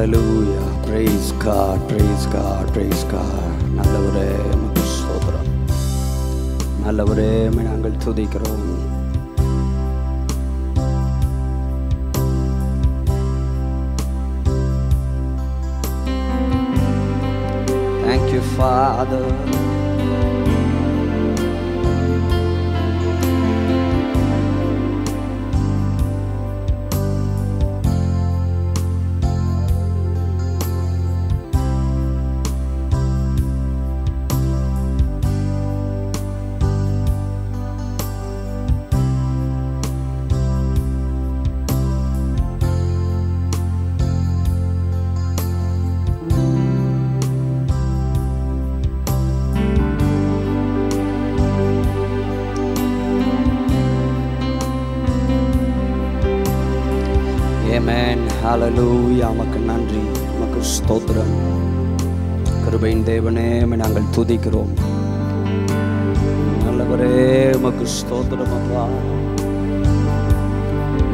Hallelujah praise God praise God praise God நல்லவரே நமக்கு சோபரம் நல்லவரே நாங்கள் துதிக்கிறோம் துதிக்கிறோம் நல்லவரே உமக்கு ஸ்தோத்திரம் அப்பா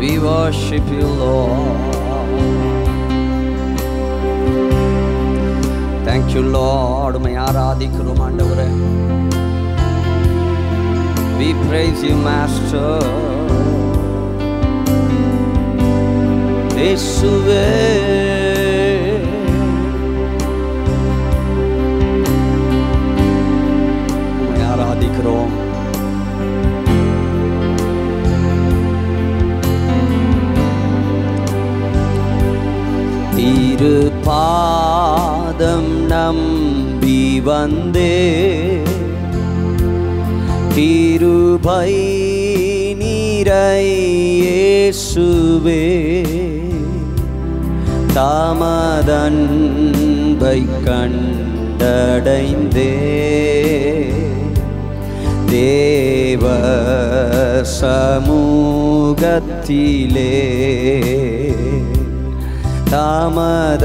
We worship you, Lord. Thank you, Lord. உம்மை ஆராதிக்கிறோம் ஆண்டவரே We praise you, Master. இயேசுவே ஆராதிக்கிறோம் திரு பாதம் நம்பி வந்தே கிருபை நிறையேசுவே தாமதன்பை கண்டடைந்தே. தேவ சமூகத்திலே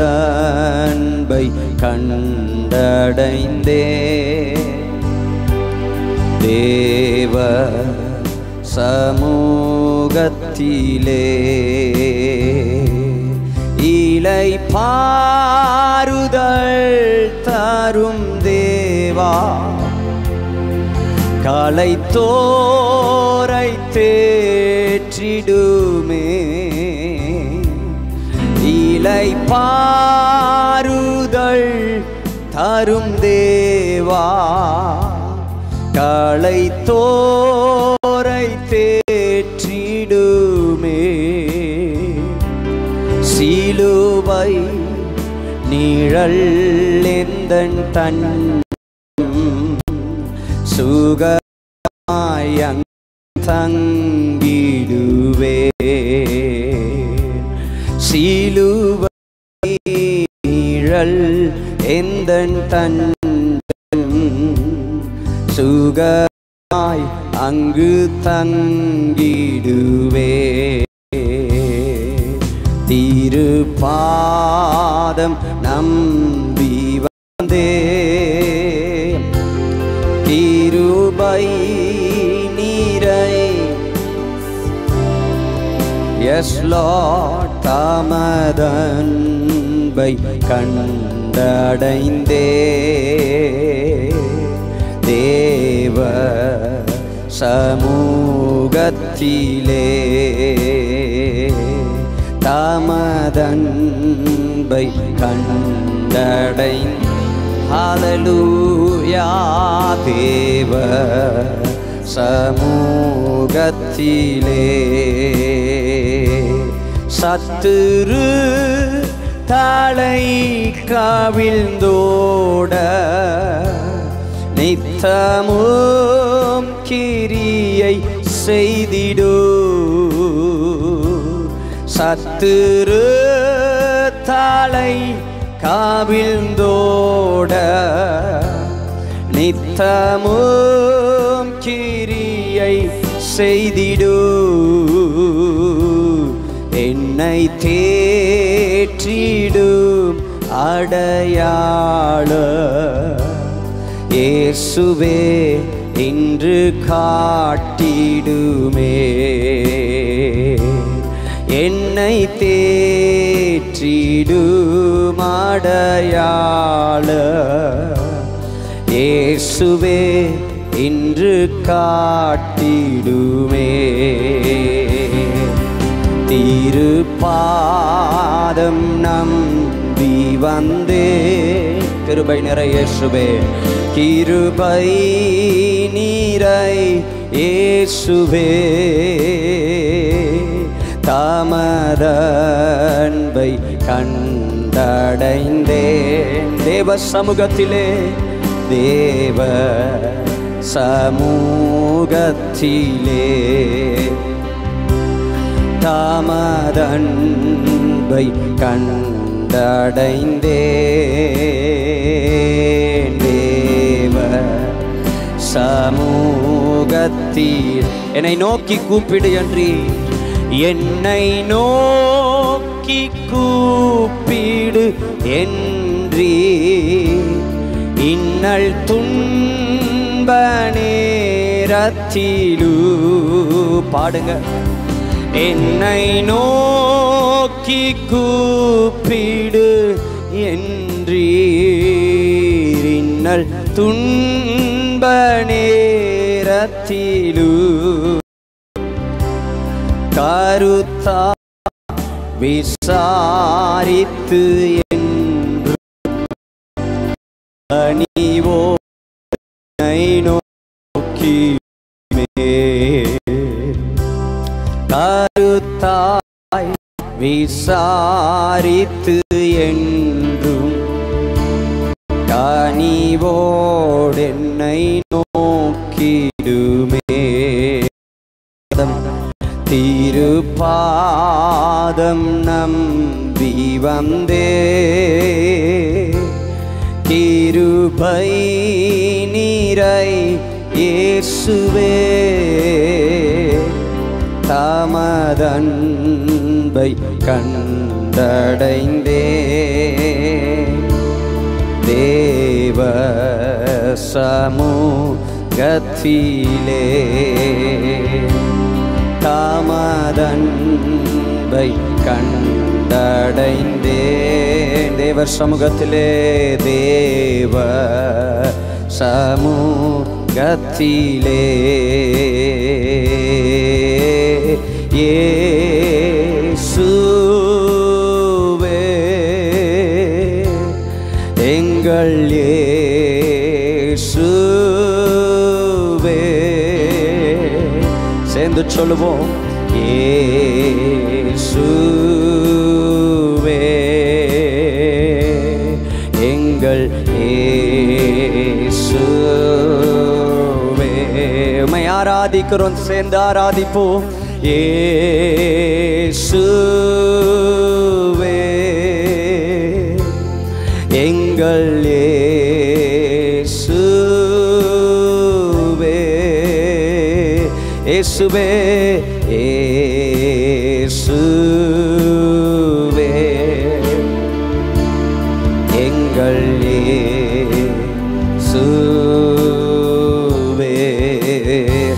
தாமதன்பை கண்டடைந்தே தேவ சமூகத்திலே இலை பாருதல் தரும் தேவா காலை தோரை தேற்றிடுமே. இலை பாருதல் தரும் தேவா. காலை தோரை தேற்றிடுமே. சீலுவை நிழல் எந்தன் தன் தங்கிடுவே சிலுவை நிழல் எந்தன் தன் சுகமாய் அங்கு தங்கிடுவே. திருப்பாதம் நம்பி எஸ் லார்ட் தாமதன்பை கண்டடைந்தே. தேவ சமூகத்திலே தாமதன்பை கண்டடை ஹalleluya தேவ சமூகத்திலே. சத்துரு தலை கவிழ்ந்தோட நித்தமும் கிரியை செய்திடு. சத்துரு தலை காவிழ்ந்தோட நித்தமும் கிரியை செய்திடு. என்னை தேற்றிடும் அடையாள. இயேசுவே இன்று காட்டிடுமே. என்னை தேற்றிடும் அடையாள. இயேசுவே இன்று காட்டிடுமே. திருப்பாதம் நம்பி வந்தே. கிருபை நிறை இயேசுவே. கிருபை நீரை இயேசுவே. தாமதன்பை கண்டடைந்தேன். தேவ சமூகத்திலே தேவ சமூகத்திலே. தாமதன்பை கண்டடைந்தேன். தேவ சமூகத்தில் என்னை நோக்கி கூப்பிடு என்று என்னை நோக்கி கூப்பிடு என்றீ இன்னல் துன்ப நேரத்திலு பாடுங்க. என்னை நோக்கி கூப்பிடு என்றீரின்னல் துன்ப நேரத்திலு கருத்தா விசாரித்து என்று அணிவோ நோக்கி கருத்தாய் விசாரித்து என்றும் கனிவோடு என்னை நோக்கிடுமே. திருப்பாதம் நம்பி வந்தே. கிருபை நீரை இயேசுவே. தாமதன்பை கண்டடைந்தே. தேவ சமூகத்திலே தாமதன்பை கண்டடைந்தே. தேவர் சமூகத்திலே தேவ சமூகத்திலே இயேசுவே எங்கள் இயேசுவே. சேர்ந்து சொல்லுவோம் இயேசுவே எங்கள் இயேசுவே. மை ஆராதிக்கிறோம் சேர்ந்து ஆராதிப்போம். ஏசுவே எங்கள் ஏசுவே ஏசுவே ஏசுவே எங்கள் ஏசுவே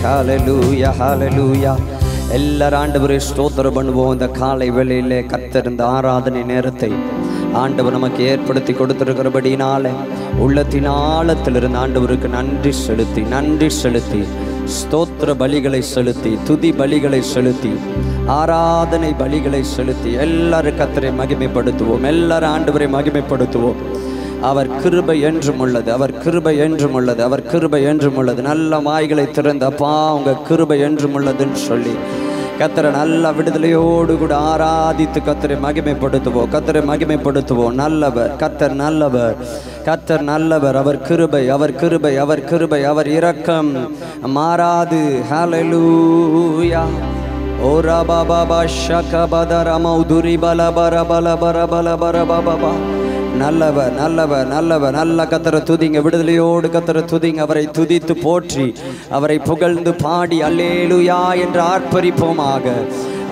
ஹalleluya ஹalleluya எல்லாரும் ஆண்டவரே ஸ்தோத்திரம் பண்ணுவோம். இந்த காலை வேளையிலே கத்திருந்த ஆராதனை நேரத்தை ஆண்டவர் நமக்கு ஏற்படுத்தி கொடுத்திருக்கிறபடினால உள்ளத்தின் ஆழத்திலிருந்து ஆண்டவருக்கு நன்றி செலுத்தி நன்றி செலுத்தி ஸ்தோத்திர பலிகளை செலுத்தி துதி பலிகளை செலுத்தி ஆராதனை பலிகளை செலுத்தி எல்லாரும் கத்தரை மகிமைப்படுத்துவோம். எல்லாரும் ஆண்டவரை மகிமைப்படுத்துவோம். அவர் கிருபை என்றும் உள்ளது அவர் கிருபை என்றும் உள்ளது அவர் கிருபை என்றும் உள்ளது. நல்ல வாய்களை திறந்தப்பா உங்க கிருபை என்றும் உள்ளதுன்னு சொல்லி. கத்தரை நல்ல விடுதலையோடு கூட ஆராதித்து கத்தரை மகிமைப்படுத்துவோம் கத்தரை மகிமைப்படுத்துவோம். நல்லவர் கத்தர் நல்லவர் கத்தர் நல்லவர். அவர் கிருபை அவர் கிருபை அவர் கிருபை அவர் இரக்கம் மாறாது. ஹலலூயா ஓ ரபா பாபா ஷக பதர மௌதுரி பல பர பல பர பல பர பாபா நல்லவர் நல்லவர் நல்லவர். நல்ல கத்தரை துதிங்க. விடுதலையோடு கத்தரை துதிங்க. அவரை துதித்து போற்றி. அவரை புகழ்ந்து பாடி. அல்லேலுயா என்று ஆர்ப்பரிப்போமாக.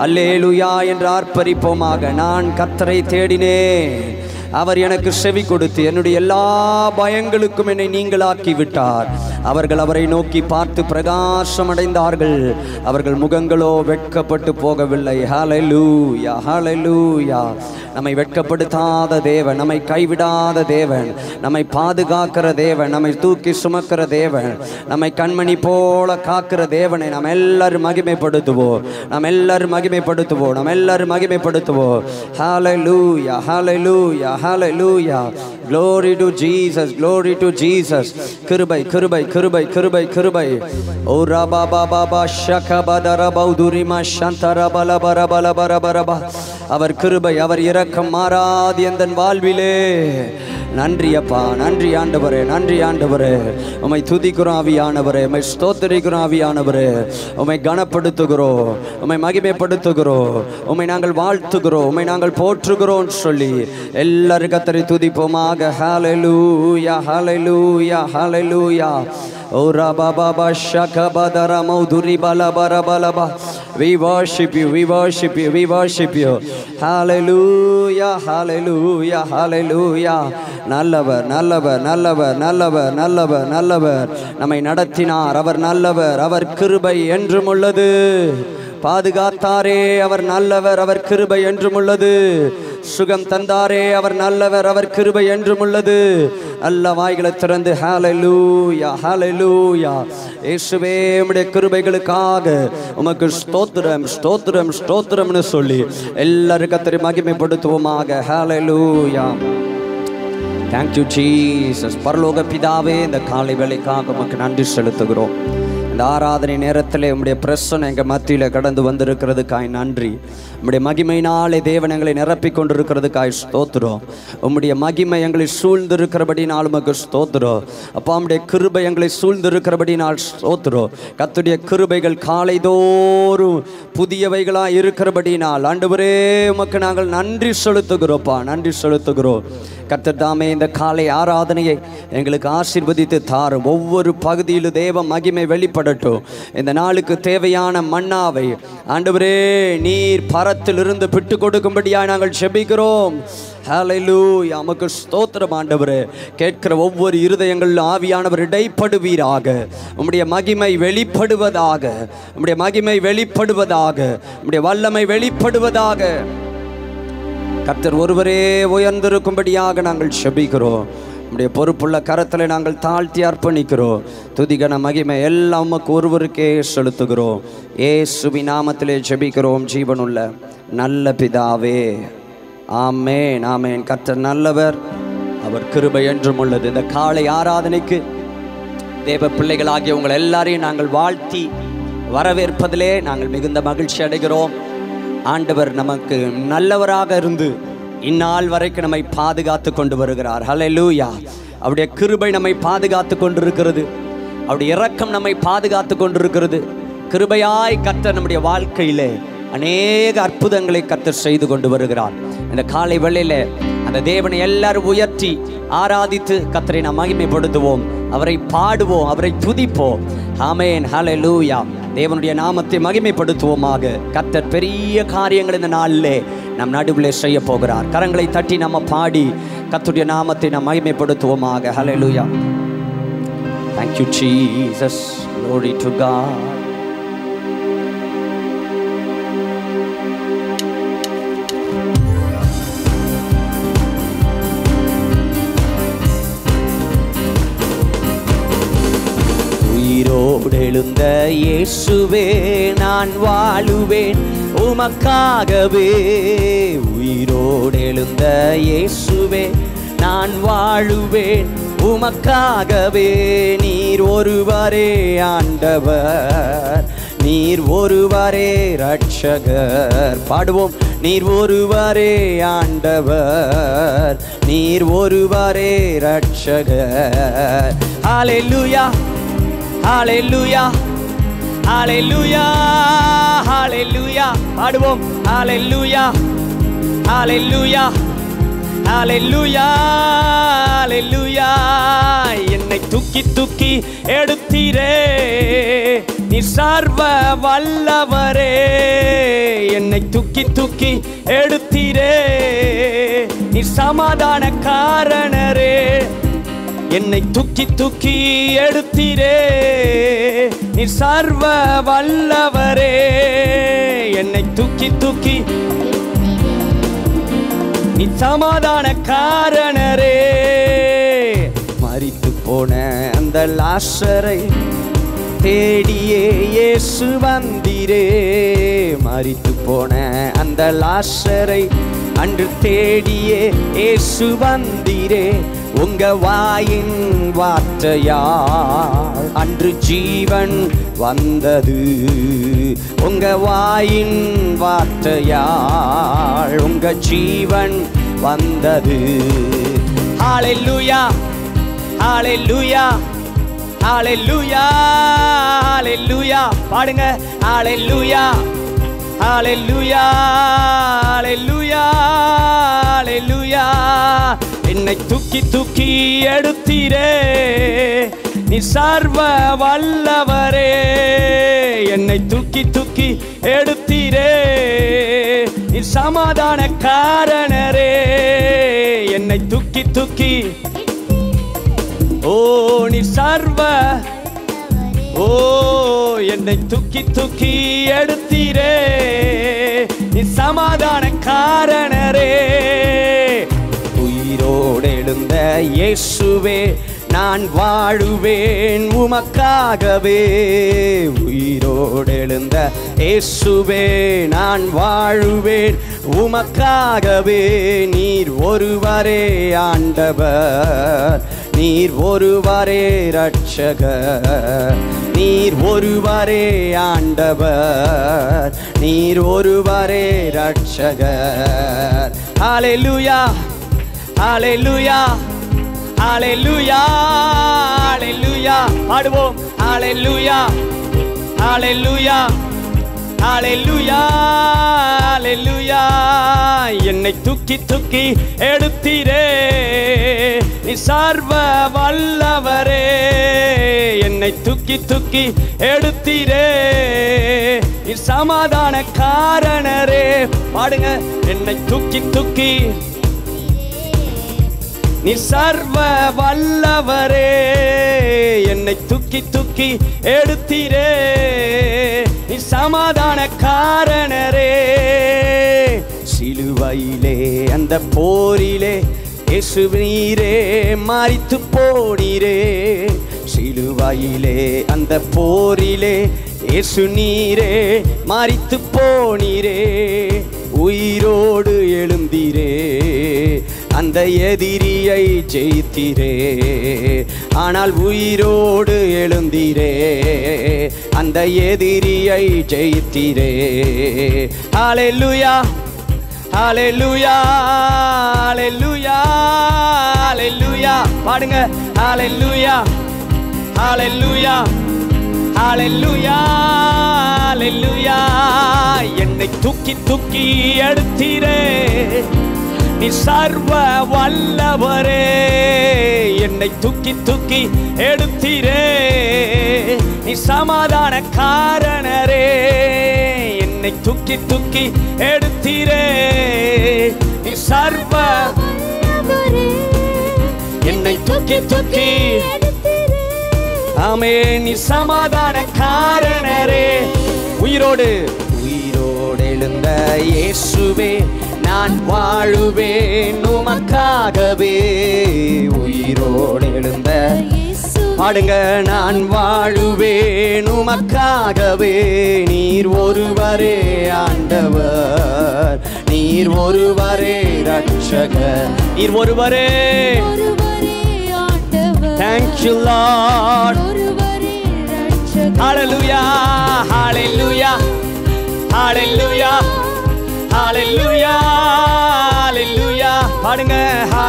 அல்லேலுயா என்று ஆர்ப்பரிப்போமாக. நான் கத்தரை தேடினேன். அவர் எனக்கு செவி கொடுத்து என்னுடைய எல்லா பயங்களுக்கும் என்னை நீங்களாக்கி விட்டார் அவர்கள் அவரை நோக்கி பார்த்து பிரகாசம் அடைந்தார்கள் அவர்கள் முகங்களோ வெட்கப்பட்டு போகவில்லை. ஹலலூயா ஹலலூயா நம்மை வெட்கப்படுத்தாத தேவன் நம்மை கைவிடாத தேவன் நம்மை பாதுகாக்கிற தேவன் நம்மை தூக்கி சுமக்கிற தேவன் நம்மை கண்மணி போல காக்கிற தேவனை நாம் எல்லாரும் மகிமைப்படுத்துவோம். நாம் எல்லாரும் மகிமைப்படுத்துவோம். நாம் எல்லாரும் மகிமைப்படுத்துவோம். Hallelujah hallelujah hallelujah glory to Jesus glory to Jesus கிருபை கிருபை கிருபை கிருபை கிருபை ஓ ரபா பாபா பா ஷக ஷகபதர பௌதுரிமா சந்தர பல பர பல பர பரபா அவர் கிருபை அவர் இரக்கம் மாறாது எந்தன் வாழ்விலே நன்றி அப்பா நன்றி ஆண்டவரே நன்றி ஆண்டவரே. உமை துதிக்கிறோம் ஆவியானவரே உம்மை ஸ்தோத்தரிக்கிறோம் ஆவியானவரே. உம்மை கனப்படுத்துகிறோம் உமை மகிமைப்படுத்துகிறோம் உமை நாங்கள் வாழ்த்துகிறோம் உம்மை நாங்கள் போற்றுகிறோம் சொல்லி எல்லாரும் கத்தரை துதிப்போமாக. ஹலலூயா ஹலலூயா ஹலலூயா ஓ ரபா பாபா ஷகபதர மௌதுரி பல பர பல பா We worship you, we worship you, we worship you. Hallelujah, hallelujah, hallelujah. நல்லவர் நல்லவர் நல்லவர் நல்லவர் நல்லவர் நல்லவர் நம்மை நடத்தினார் அவர் நல்லவர் அவர் கிருபை என்றும் உள்ளது பாதுகாத்தாரே அவர் நல்லவர் அவர் கிருபை என்றும் உள்ளது. சுகம் தந்தாரே அவர் நல்லவர் அவர் கிருபை என்றும் உள்ளது. நல்ல வாய்களை திறந்து ஹalleluya ஹalleluya. இயேசுவே உடைய கிருபைகளுக்காக உமக்கு ஸ்தோத்திரம் ஸ்தோத்திரம் ஸ்தோத்திரம்னு சொல்லி எல்லாரும் கத்தரை மகிமைப்படுத்துவோமாக. ஹalleluya. தேங்க்யூ ஜீசஸ் பரலோக பிதாவே இந்த காலை வேலைக்காக உமக்கு நன்றி செலுத்துகிறோம். இந்த ஆராதனை நேரத்தில் உங்களுடைய பிரசனை எங்கள் மத்தியில் கடந்து வந்திருக்கிறதுக்காய் நன்றி. உம்முடைய மகிமையினாலே தேவன் எங்களை நிரப்பி கொண்டிருக்கிறதுக்காய் ஸ்தோத்திரம். உம்முடைய மகிமை எங்களை சூழ்ந்திருக்கிறபடினால் உமக்கு ஸ்தோத்திரம். அப்பா உம்முடைய கிருபை எங்களை சூழ்ந்திருக்கிறபடினால் ஸ்தோத்திரம். கத்துடைய கிருபைகள் காலைதோறும் புதியவைகளாக இருக்கிறபடினால் ஆண்டவரே உமக்கு நாங்கள் நன்றி செலுத்துகிறோப்பா நன்றி செலுத்துகிறோம். கர்த்தர் தாமே இந்த காலை ஆராதனையை எங்களுக்கு ஆசீர்வதித்து தாரும். ஒவ்வொரு பகுதியிலும் தேவ மகிமை வெளிப்படட்டும் இந்த நாளுக்கு தேவையான மன்னாவை ஆண்டவரே நீர் பரத்திலிருந்து பிட்டு கொடுக்கும்படியாக நாங்கள் செபிக்கிறோம். ஹalleluya நமக்கு ஸ்தோத்திரம் ஆண்டவரே. கேட்கிற ஒவ்வொரு இருதயங்களிலும் ஆவியானவர் இடைப்படுவீராக. உம்முடைய மகிமை வெளிப்படுவதாக உம்முடைய மகிமை வெளிப்படுவதாக உம்முடைய வல்லமை வெளிப்படுவதாக. கர்த்தர் ஒருவரே உயர்ந்திருக்கும்படியாக நாங்கள் செபிக்கிறோம். நம்முடைய பொறுப்புள்ள கரத்தில் நாங்கள் தாழ்த்தி அர்ப்பணிக்கிறோம். துதிகன மகிமை எல்லாம் உமக்கு ஒருவருக்கே செலுத்துகிறோம். ஏசுவி நாமத்திலே ஜெபிக்கிறோம் ஜீவனுள்ள நல்ல பிதாவே. ஆமேன் ஆமேன். கர்த்தர் நல்லவர். அவர் கிருபை என்றும் உள்ளது. இந்த காலை ஆராதனைக்கு தேவ பிள்ளைகளாகிய உங்கள் எல்லாரையும் நாங்கள் வாழ்த்தி வரவேற்பதிலே நாங்கள் மிகுந்த மகிழ்ச்சி அடைகிறோம். ஆண்டவர் நமக்கு நல்லவராக இருந்து இந்நாள் வரைக்கும் நம்மை பாதுகாத்து கொண்டு வருகிறார். ஹலலூயா அவருடைய கிருபை நம்மை பாதுகாத்து கொண்டிருக்கிறது. அவருடைய இரக்கம் நம்மை பாதுகாத்து கொண்டிருக்கிறது. கிருபையாய் கத்த நம்முடைய வாழ்க்கையிலே அநேக அற்புதங்களை கத்தர் செய்து கொண்டு வருகிறார். இந்த காலை வேளையில அந்த தேவனை எல்லாரும் உயர்த்தி ஆராதித்து கத்தரை நாம் மகிமைப்படுத்துவோம். அவரை பாடுவோம் அவரை துதிப்போம். ஆமேன் லூயா தேவனுடைய நாமத்தை மகிமைப்படுத்துவோமாக. கத்தர் பெரிய காரியங்கள் இந்த நாளிலே நம் நடுவிலே செய்ய போகிறார் கரங்களை தட்டி நம்ம பாடி கத்துடைய நாமத்தை நாம் மகிமைப்படுத்துவோமாக. ஹalleluya Thank you Jesus. Glory to God. உயிரோடு இயேசுவே நான் வாழுவேன். உமக்காகவே உயிரோடெழுந்த இயேசுவே நான் வாழுவேன். உமக்காகவே நீர் ஒருவரே ஆண்டவர். நீர் ஒருவரே ரட்சகர் பாடுவோம். நீர் ஒருவரே ஆண்டவர். நீர் ஒருவரே ரட்சகர் ஹalleluya ஹalleluya ஹalleluya ஹalleluya பாடுவோம். ஹalleluya ஹalleluya ஹalleluya ஹalleluya என்னை தூக்கி தூக்கி எடுத்தீரே. நீ சர்வ வல்லவரே. என்னை தூக்கி தூக்கி எடுத்தீரே. எடுத்தீரே நீ சமாதான காரணரே என்னை தூக்கி தூக்கி எடுத்தீரே. நீ சர்வ வல்லவரே. என்னை தூக்கி தூக்கி நீ சமாதான காரணரே. மறித்து போன அந்த லாசரை தேடியே இயேசு வந்தீரே. மறித்து போன அந்த லாசரை அன்று தேடியே இயேசு வந்தீரே. உங்க வாயின் வார்த்தையால் அன்று ஜீவன் வந்தது உங்க வாயின் வார்த்தையால் உங்க ஜீவன் வந்தது ஹாலை லூயா ஹாலை லூயா ஹாலை லூயா ஹாலை லூயா பாடுங்க ஹாலை லூயா ஆளே லூயா ஹாலை லூயா என்னை தூக்கி தூக்கி எடுத்தீரே. நீ சார்வ வல்லவரே. என்னை தூக்கி தூக்கி எடுத்தீரே. நீ சமாதான காரணரே என்னை தூக்கி தூக்கி. ஓ நீ சர்வ. ஓ என்னை தூக்கி தூக்கி எடுத்தீரே. நீ சமாதான காரணரே உயிரோடு எழுந்த இயேசுவே நான் வாழுவேன் உமக்காகவே. உயிரோடு எழுந்த இயேசுவே நான் வாழுவேன் உமக்காகவே. நீர் ஒருவரே ஆண்டவர் நீர் ஒருவரே ரட்சகர் நீர் ஒருவரே ஆண்டவர் நீர் ஒருவரே ரட்சகர் ஹalleluya. ஹalleluya ஹalleluya ஹalleluya பாடுவோம் ஹalleluya ஹalleluya ஹalleluya ஹalleluya என்னை தூக்கி தூக்கி எடுத்தீரே. நீ சர்வ வல்லவரே. என்னை தூக்கி தூக்கி எடுத்தீரே. நீ சமாதான காரணரே பாடுங்க. என்னை தூக்கி தூக்கி நீ சர்வ வல்லவரே. என்னை தூக்கி தூக்கி எடுத்தீரே. நீ சமாதான காரணரே சிலுவையிலே அந்த போரிலே இயேசு நீரே மறித்து போனீரே. சிலுவையிலே அந்த போரிலே இயேசு நீரே மாறித்து போனீரே. உயிரோடு எழுந்தீரே. அந்த எதிரியை ஜெயித்திரே ஆனால் உயிரோடு எழுந்திரே அந்த எதிரியை ஜெயித்திரே ஆலெல்லுயா ஆலெல்லுயா ஆலெல்லுயா ஆலெல்லுயா பாடுங்க ஆலெல்லுயா ஆலெல்லுயா ஆலெல்லுயா ஆலெல்லுயா என்னை தூக்கி தூக்கி எடுத்திரே நீ சர்வ வல்லவரே. என்னை தூக்கி தூக்கி எடுத்தீரே. நீ சமாதான காரணரே. என்னை தூக்கி தூக்கி எடுத்தீரே. நீ சர்வ என்னை தூக்கி தூக்கி ஆமே நீ சமாதான காரணரே. உயிரோடு. உயிரோடு எழுந்த இயேசுவே நான் வாழுவேன் உமக்காகவே. உயிரோடு எழுந்த பாடுங்க நான் வாழுவேன் உமக்காகவே. நீர் ஒருவரே ஆண்டவர். நீர் ஒருவரே ரட்சகர் நீர் ஒருவரே. Thank you, Lord. Hallelujah, hallelujah, hallelujah, hallelujah, hallelujah.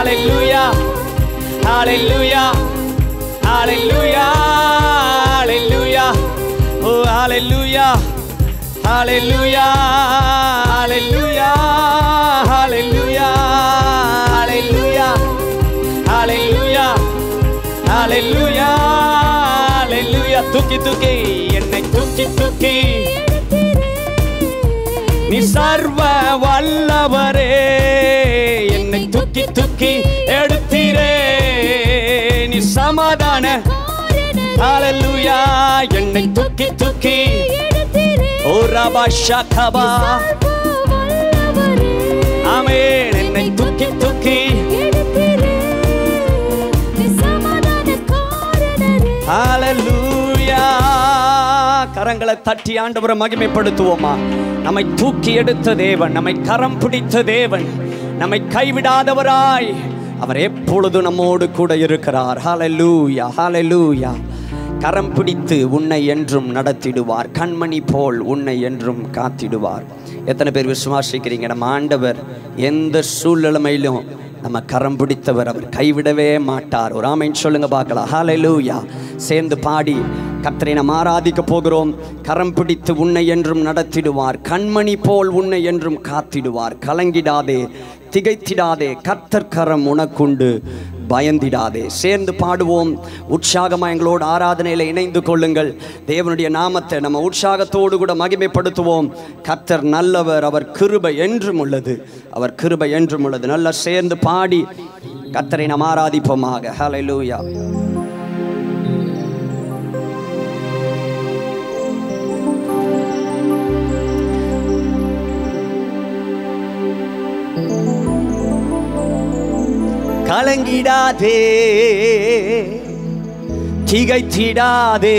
Hallelujah, hallelujah, hallelujah, hallelujah. Oh, hallelujah, hallelujah, hallelujah, hallelujah, hallelujah, hallelujah. Hallelujah. ஹalleluya தூக்கி தூக்கி என்னை தூக்கி தூக்கி நீ சர்வ வல்லவரே தூக்கி தூக்கி எடுத்தீரே. நீ சமாதான. ஹalleluya. என்னை தூக்கி தூக்கி. ஓ ரபா ஷகபா. ஆமென். என்னை தூக்கி தூக்கி. ஹalleluya. கரங்களை தட்டி ஆண்டவரை மகிமைப்படுத்துவோமா. நம்மை தூக்கி எடுத்த தேவன் நம்மை கரம் பிடித்த தேவன். நம்மை கைவிடாதவராய். அவர் எப்பொழுது நம்மோடு கூட இருக்கிறார். ஹாலலூயா ஹாலலூயா கரம் பிடித்து உன்னை என்றும் நடத்திடுவார். கண்மணி போல் உன்னை என்றும் காத்திடுவார். எத்தனை பேர் விசுவாசிக்கிறீங்க? நம்ம ஆண்டவர் எந்த சூழ்நிலைமையிலும் நம்ம கரம் பிடித்தவர் அவர் கைவிடவே மாட்டார். ஒரு ஆமைன்னு சொல்லுங்க பார்க்கலாம். ஹாலலூயா சேர்ந்து பாடி கர்த்தரை நாம் ஆராதிக்க போகிறோம். கரம் பிடித்து உன்னை என்றும் நடத்திடுவார். கண்மணி போல் உன்னை என்றும் காத்திடுவார். கலங்கிடாதே. திகைத்திடாதே கர்த்தர்கரம் உனக்குண்டு பயந்திடாதே. சேர்ந்து பாடுவோம். உற்சாகமா எங்களோடு ஆராதனையில் இணைந்து கொள்ளுங்கள். தேவனுடைய நாமத்தை நம்ம உற்சாகத்தோடு கூட மகிமைப்படுத்துவோம். கர்த்தர் நல்லவர் அவர் கிருபை என்றும் உள்ளது. அவர் கிருபை என்றும் உள்ளது. நல்லா சேர்ந்து பாடி கர்த்தரை நாம் ஆராதிப்போமாக. ஹalleluya கலங்கிடாதே. திகைச்சிடாதே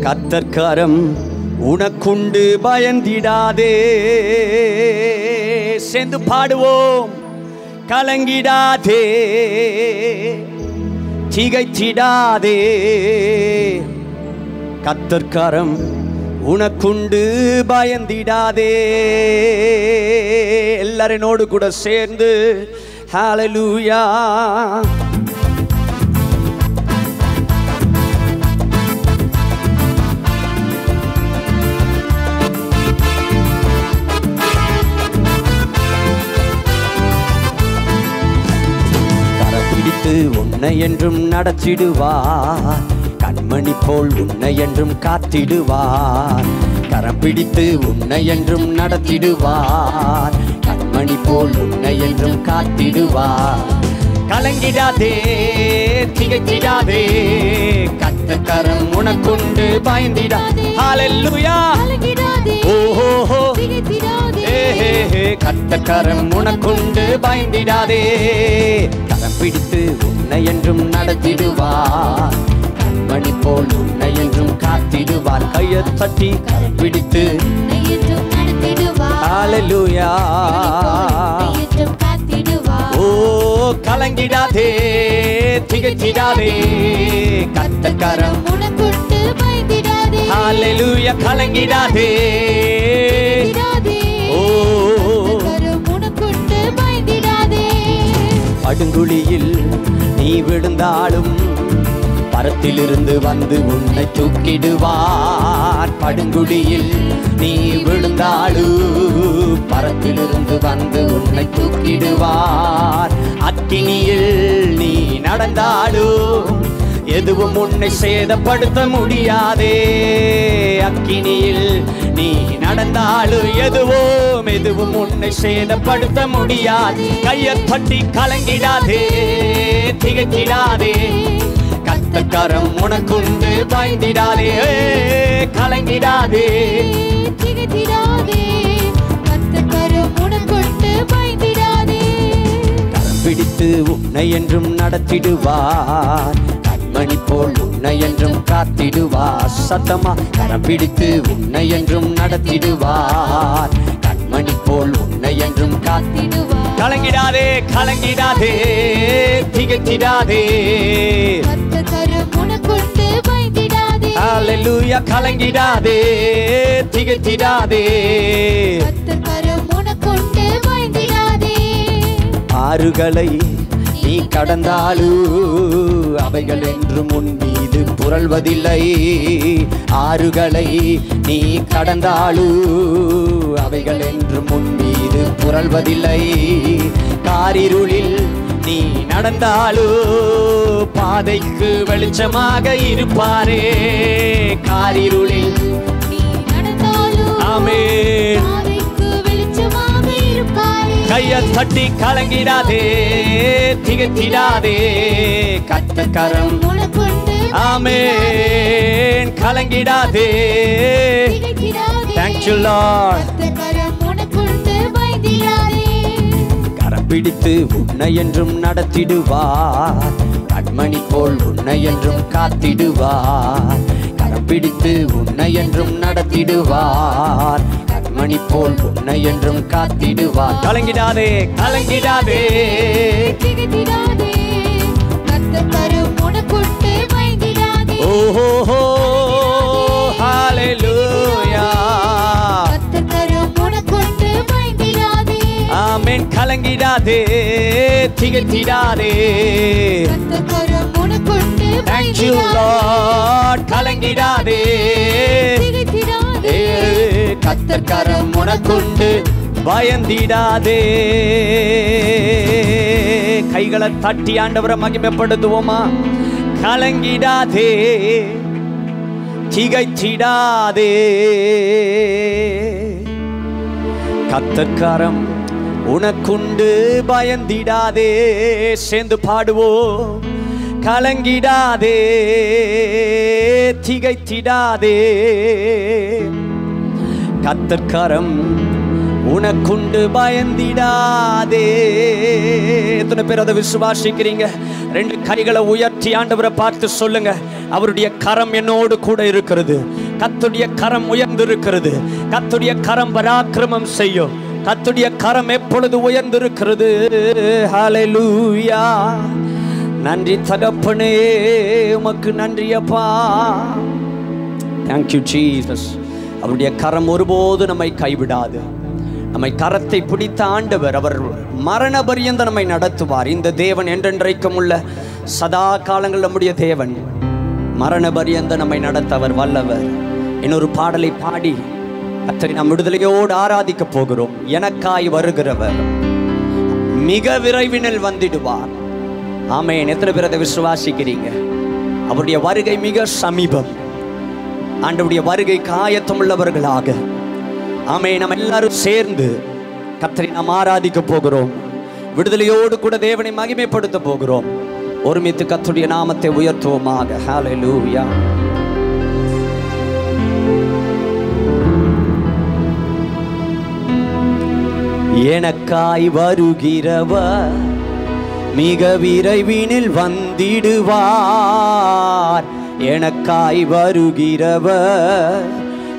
கத்தர்கரம் உனக்குண்டு பயந்திடாதே. சேர்ந்து பாடுவோம். கலங்கிடாதே. திகைச்சிடாதே கத்தர்கரம் உனக்குண்டு பயந்திடாதே. எல்லாரினோடு கூட சேர்ந்து ஹாலலூயா கரப்பிடித்து உன்னை என்றும் நடத்திடுவார். கண்மணி போல் உன்னை என்றும் காத்திடுவார். கரம் பிடித்து உன்னை என்றும் நடத்திடுவார். கண்மணி போல் உன்னை என்றும் காத்திடுவார். கலங்கிடாதே திகைத்திடாதே. கத்த கரம் உனக்குண்டு பயந்திடாதே ஹalleluya ஓஹோ ஏஹே கத்தக்கரம் உனக்குண்டு பயந்திடாதே. கரம் பிடித்து உன்னை என்றும் நடத்திடுவார். கண்மணி போல் உன்னை என்றும் காத்திடுவார். கையை தட்டி கரம் பிடித்து ஹalleluya ஓ கலங்கிடாதே திகச்சிடாதே கத்தக்கரம். ஹalleluya கலங்கிடாதே. ஓ படுங்குழியில் நீ விழுந்தாலும் பரத்திலிருந்து வந்து உன்னை தூக்கிடுவார். படுங்குடியில் நீ விழுந்தாளு பரத்திலிருந்து வந்து உன்னை தூக்கிடுவார். அக்கினியில் நீ நடந்தாலும் எதுவும் உன்னை சேதப்படுத்த முடியாதே. அக்கினியில் நீ நடந்தாலும் எதுவும் எதுவும் உன்னை சேதப்படுத்த முடியாது. கையை தட்டி கலங்கிடாதே திகைத்திடாதே கத்தக்கரம் உனக்குண்டு பயந்திடாதே. கலங்கிடாதே கரம் பிடித்து உன்னை என்றும் நடத்திடுவார். கண்மணி போல் உன்னை என்றும் காத்திடுவார். சத்தமா கரம் பிடித்து உன்னை என்றும் நடத்திடுவார். கண்மணி போல் உன்னை என்றும் காத்திடுவார். கலங்கிடாதே கலங்கிடாதே திகைத்திடாதே. ஹalleluya கலங்கிடாதே திகைத்திடாதே. ஆறுகளை நீ கடந்தாலு அவைகள் என்றும் உன் மீது புரள்வதில்லை. ஆறுகளை நீ கடந்தாலு அவைகள் என்றும் உன் மீது புரள்வதில்லை. காரிருளில் நீ நடந்தாலு பாதைக்கு வெளிச்சமாக இருப்பாரே. காரிருளில் ஆமென். கை கைய தட்டி கலங்கிடாதே திகத்திடாதே. கத்த கரம் ஆமென். கலங்கிடாதே. Lord. கரம் பிடித்து உன்னை என்றும் நடத்திடுவார். கண்மணி போல் உன்னை என்றும் காத்திடுவார். கரம் பிடித்து உன்னை என்றும் நடத்திடுவார். கண்மணி போல் உன்னை என்றும் காத்திடுவார். கலங்கிடாதே கலங்கிடாதே. ஓஹோ ஏன் கலங்கிடாதே திகட்டிடாதே கர்த்தர் Thank you Lord கலங்கிடாதே. திகைத்திடாதே. கத்தர் கரம் உனக்குண்டு பயந்திடாதே. கைகளை தட்டி ஆண்டவரை மகிமைப்படுத்துவோமா? கலங்கிடாதே திகைச்சிடாதே கத்தற்காரம் உனக்குண்டு பயந்திடாதே சேர்ந்து பாடுவோம். கலங்கிடாதே திகைத்திடாதே. கத்தற்காரம் உனக்குண்டு பயந்திடாதே. எத்தனை பேர் அதை விசுவாசிக்கிறீங்க? ரெண்டு கைகளை உயர்த்தி ஆண்டவரை பார்த்து சொல்லுங்க. அவருடைய கரம் என்னோடு கூட இருக்கிறது. கத்துடைய கரம் உயர்ந்திருக்கிறது. கத்துடைய கரம் பராக்கிரமம் செய்யும். கத்துடைய கரம் எப்பொழுது உயர்ந்திருக்கிறது? ஹலலூயா நன்றி தகப்பனே உமக்கு நன்றியப்பா தேங்க்யூ ஜீசஸ் அவருடைய கரம் ஒருபோது நம்மை கைவிடாது. நம்மை கரத்தை பிடித்த ஆண்டவர் அவர் மரண பரியந்த நம்மை நடத்துவார். இந்த தேவன் என்றென்றைக்கும் உள்ள சதா காலங்கள் நம்முடைய தேவன். மரண பரியந்த நம்மை நடத்த அவர் வல்லவர். இன்னொரு பாடலை பாடி கத்தரை நாம் விடுதலையோடு ஆராதிக்க போகிறோம். எனக்காய் வருகிறவர் மிக விரைவினில் வந்திடுவார். ஆமையன் எத்தனை பேர் அதை விசுவாசிக்கிறீங்க? அவருடைய வருகை மிக சமீபம். ஆண்டவுடைய வருகை காயத்தம் உள்ளவர்களாக ஆமே நம்ம எல்லாரும் சேர்ந்து கத்தரை நாம் ஆராதிக்க போகிறோம். விடுதலையோடு கூட தேவனை மகிமைப்படுத்த போகிறோம். ஒருமித்து கத்துடைய நாமத்தை உயர்த்துவோமாக. ஹalleluya எனக்காய் வருகிறவர் மிக விரைவினில் வந்திடுவார். எனக்காய் வருகிறவர்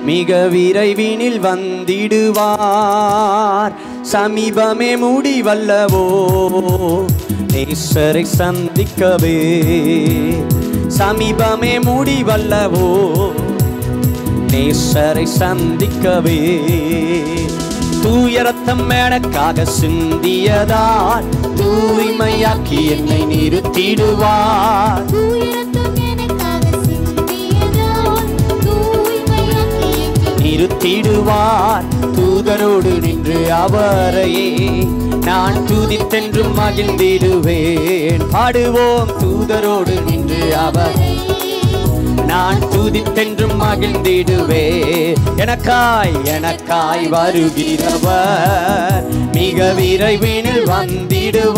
மிக விரைவினில் வந்திடுவார். சமீபமே முடிவல்லவோ நேசரை சந்திக்கவே. சமீபமே முடிவல்லவோ நேசரை சந்திக்கவே. தூய ரத்தம் எனக்காக சிந்தியதால் தூய்மையாக்கி என்னை நிறுத்திடுவார். நிறுத்திடுவார். தூதரோடு நின்று அவரையே நான் துதித்தென்றும் மகிழ்ந்திடுவேன். பாடுவோம் தூதரோடு நின்று அவர் நான் துதித்தென்றும் மகிழ்ந்திடுவே. எனக்காய் எனக்காய் வருகிறவர். மிக விரைவினில் வந்திடுவார்.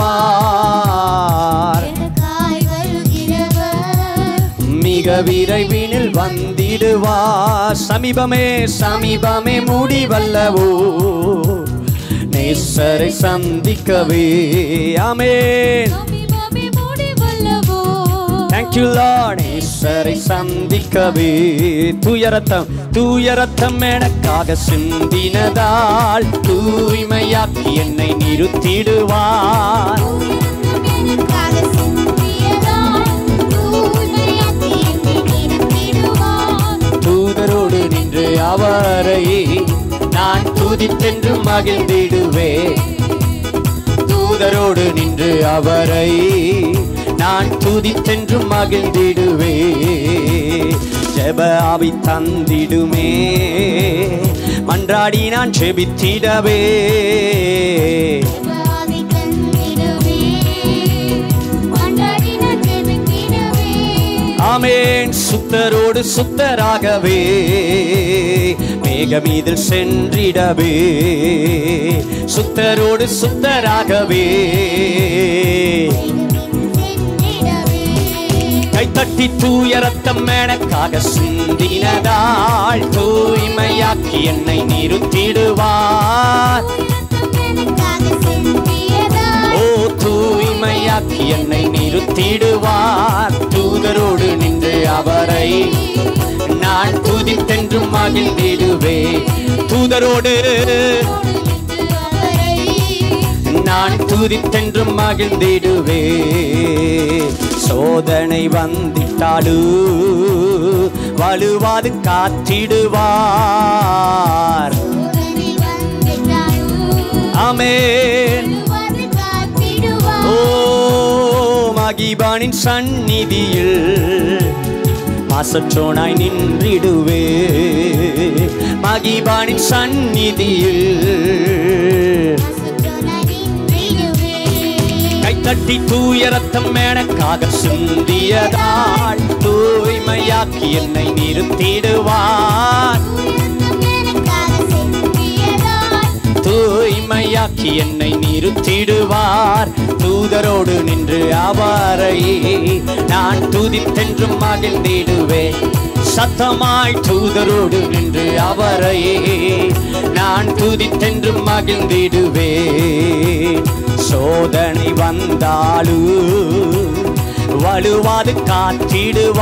மிக விரைவினில் வந்திடுவார். சமீபமே சமீபமே முடிவல்லவோ. நேசரை சந்திக்கவே. முடிவல்லவோ Thank ஈஸ்வரை சந்திக்கவே. துயரத்தம் துயரத்தம் எனக்காக சிந்தினதால் தூய்மையாக்கி என்னை நிறுத்திடுவார். தூதரோடு நின்று அவரை நான் துதித்தென்று மகிழ்ந்திடுவே தூதரோடு நின்று அவரை நான் துதித்தென்று மகிழ்ந்திடுவே. ஜெப ஆவி தந்திடுமே. மன்றாடி நான் ஜெபித்திடவே ஆமேன். சுத்தரோடு சுத்தராகவே. மேகமீதில் சென்றிடவே. சுத்தரோடு சுத்தராகவே. தட்டி தூய ரத்தம் எனக்காக சிந்தினதால் தூய்மையாக்கி என்னை நிறுத்திடுவார். ஓ தூய்மையாக்கி என்னை நிறுத்திடுவார். தூதரோடு நின்று அவரை நான் துதித்தென்றும் மகிழ்ந்திடுவே தூதரோடு நான் துதித்தென்றும் மகிழ்ந்திடுவே சோதனை வந்திட்டாடு வலுவாது காத்திடுவார். காத்திடுவார். ஓ மகிபானின் சந்நிதியில் மாசற்றோனாய் நின்றிடுவே. மகிபானின் சந்நிதியில் கைத்தட்டி தூய ரத்தம் எனக்காக சிந்தியதால் தூய்மையாக்கி என்னை நிறுத்திடுவார். தூய்மையாக்கி என்னை நிறுத்திடுவார். தூதரோடு நின்று அவரை நான் துதித்தென்றும் மகிழ்ந்திடுவே சத்தமாய் தூதரோடு நின்று அவரையே நான் துதித்தென்றும் மகிழ்ந்திடுவேன். சோதனை வந்தாலும் வலுவாது காத்திடுவார்.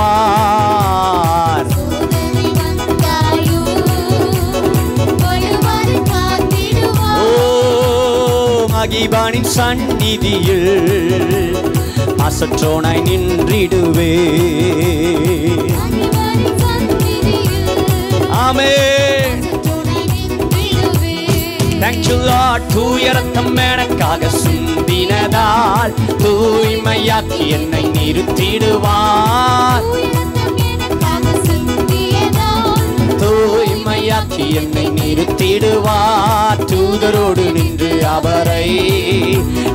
ஓ மகிபானின் சந்நிதியில் அசற்றோனாய் நின்றிடுவே. ஆமே தேங்க்யூ லார்ட் தூய எனக்காக சிந்தினதால் தூய்மையாக்கி என்னை நிறுத்திடுவார். தூய்மையாக்கி என்னை நிறுத்திடுவார். தூதரோடு நின்று அவரை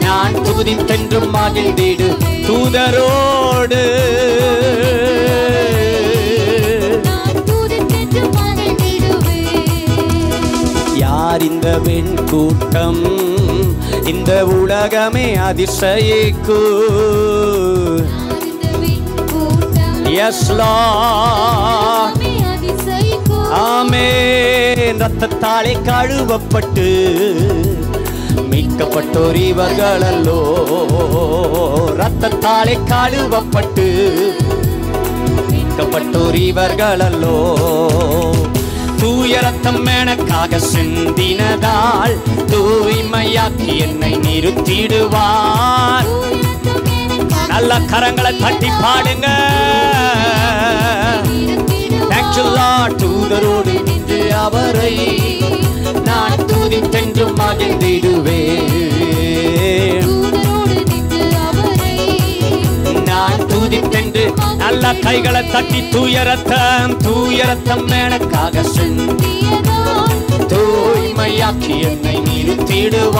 நான் துதித்தென்றும் மகிழ்ந்திடு. தூதரோடு இந்த வெண் கூட்டம். இந்த உலகமே அதிசயிக்கு. எஸ் ஆமென். ரத்தத்தாலே கழுவப்பட்டு மீட்கப்பட்டோர் இவர்கள் அல்லோ ரத்தத்தாலே கழுவப்பட்டு மீட்கப்பட்டோர் இவர்கள் அல்லோ தூய ரத்தம் எனக்காக சிந்தினதால் தூய்மையாக்கி என்னை நிறுத்திடுவார். நல்ல கரங்களை தட்டி பாடுங்க. தூதரோடு நின்று அவரை நான் துதித்தென்றும் மகிழ்ந்திடுவேன். நல்ல கைகளை தட்டி தூயரத்தம் தூயரத்தம் தூய எனக்காக சென்று தூய்மையாக்கி என்னை நிறுத்திடுவார்.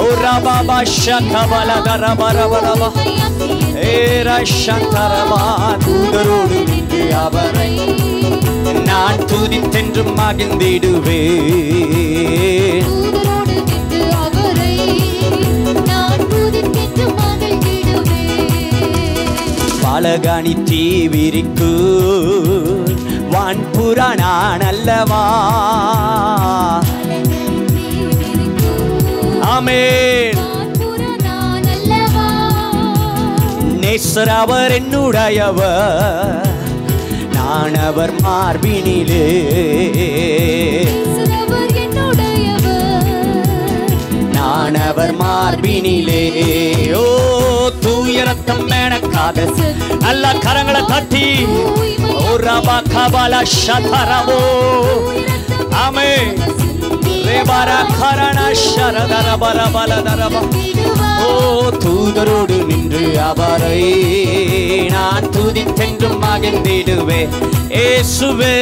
ஓ ரபாபா ஷகபலகரபரபரபா ஏரா சந்தரபா தூதரோடு நின்று அவரை நான் துதித்தென்றும் மகிழ்ந்திடுவேன். பலகணி தீவிரிக்கு. வான்புறா நான் அல்லவா ஆமென். நேசர் அவர் என்னுடையவர். நான் அவர் மார்பினிலே. நான் அவர் மார்பினிலே. ஓ தூய ரத்தம் எனக்காக நல்ல கரங்களை தட்டி ரபா கபால ஷதரவோ ஆமே ரேபர கரண ஷரதர பரபல தரபா ஓ தூதரோடு நின்று அவரை நான் துதித்தென்றும் மகிழ்ந்திடுவே ஏசுவே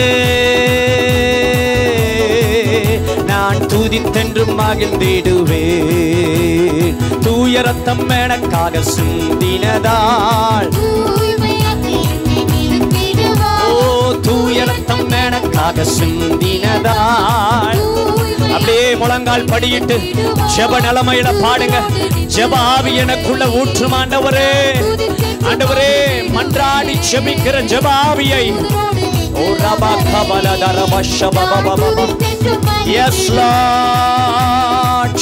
நான் துதித்தென்றும் மகிழ்ந்திடுவேன் தூய ரத்தம் எனக்காக சிந்தினதால். ஓ தூய ரத்தம் எனக்காக எனக்காக சிந்தினதால். அப்படியே முழங்கால் படியிட்டு ஜெப நிலைமையில பாடுங்க. ஜெப ஆவி எனக்குள்ள ஊற்றும் ஆண்டவரே. ஆண்டவரே மன்றாடி ஜெபிக்கிற ஜெப ஆவியை. ஓ ரபா கபல தரப ஷபபபபப எஸ் லார்ட்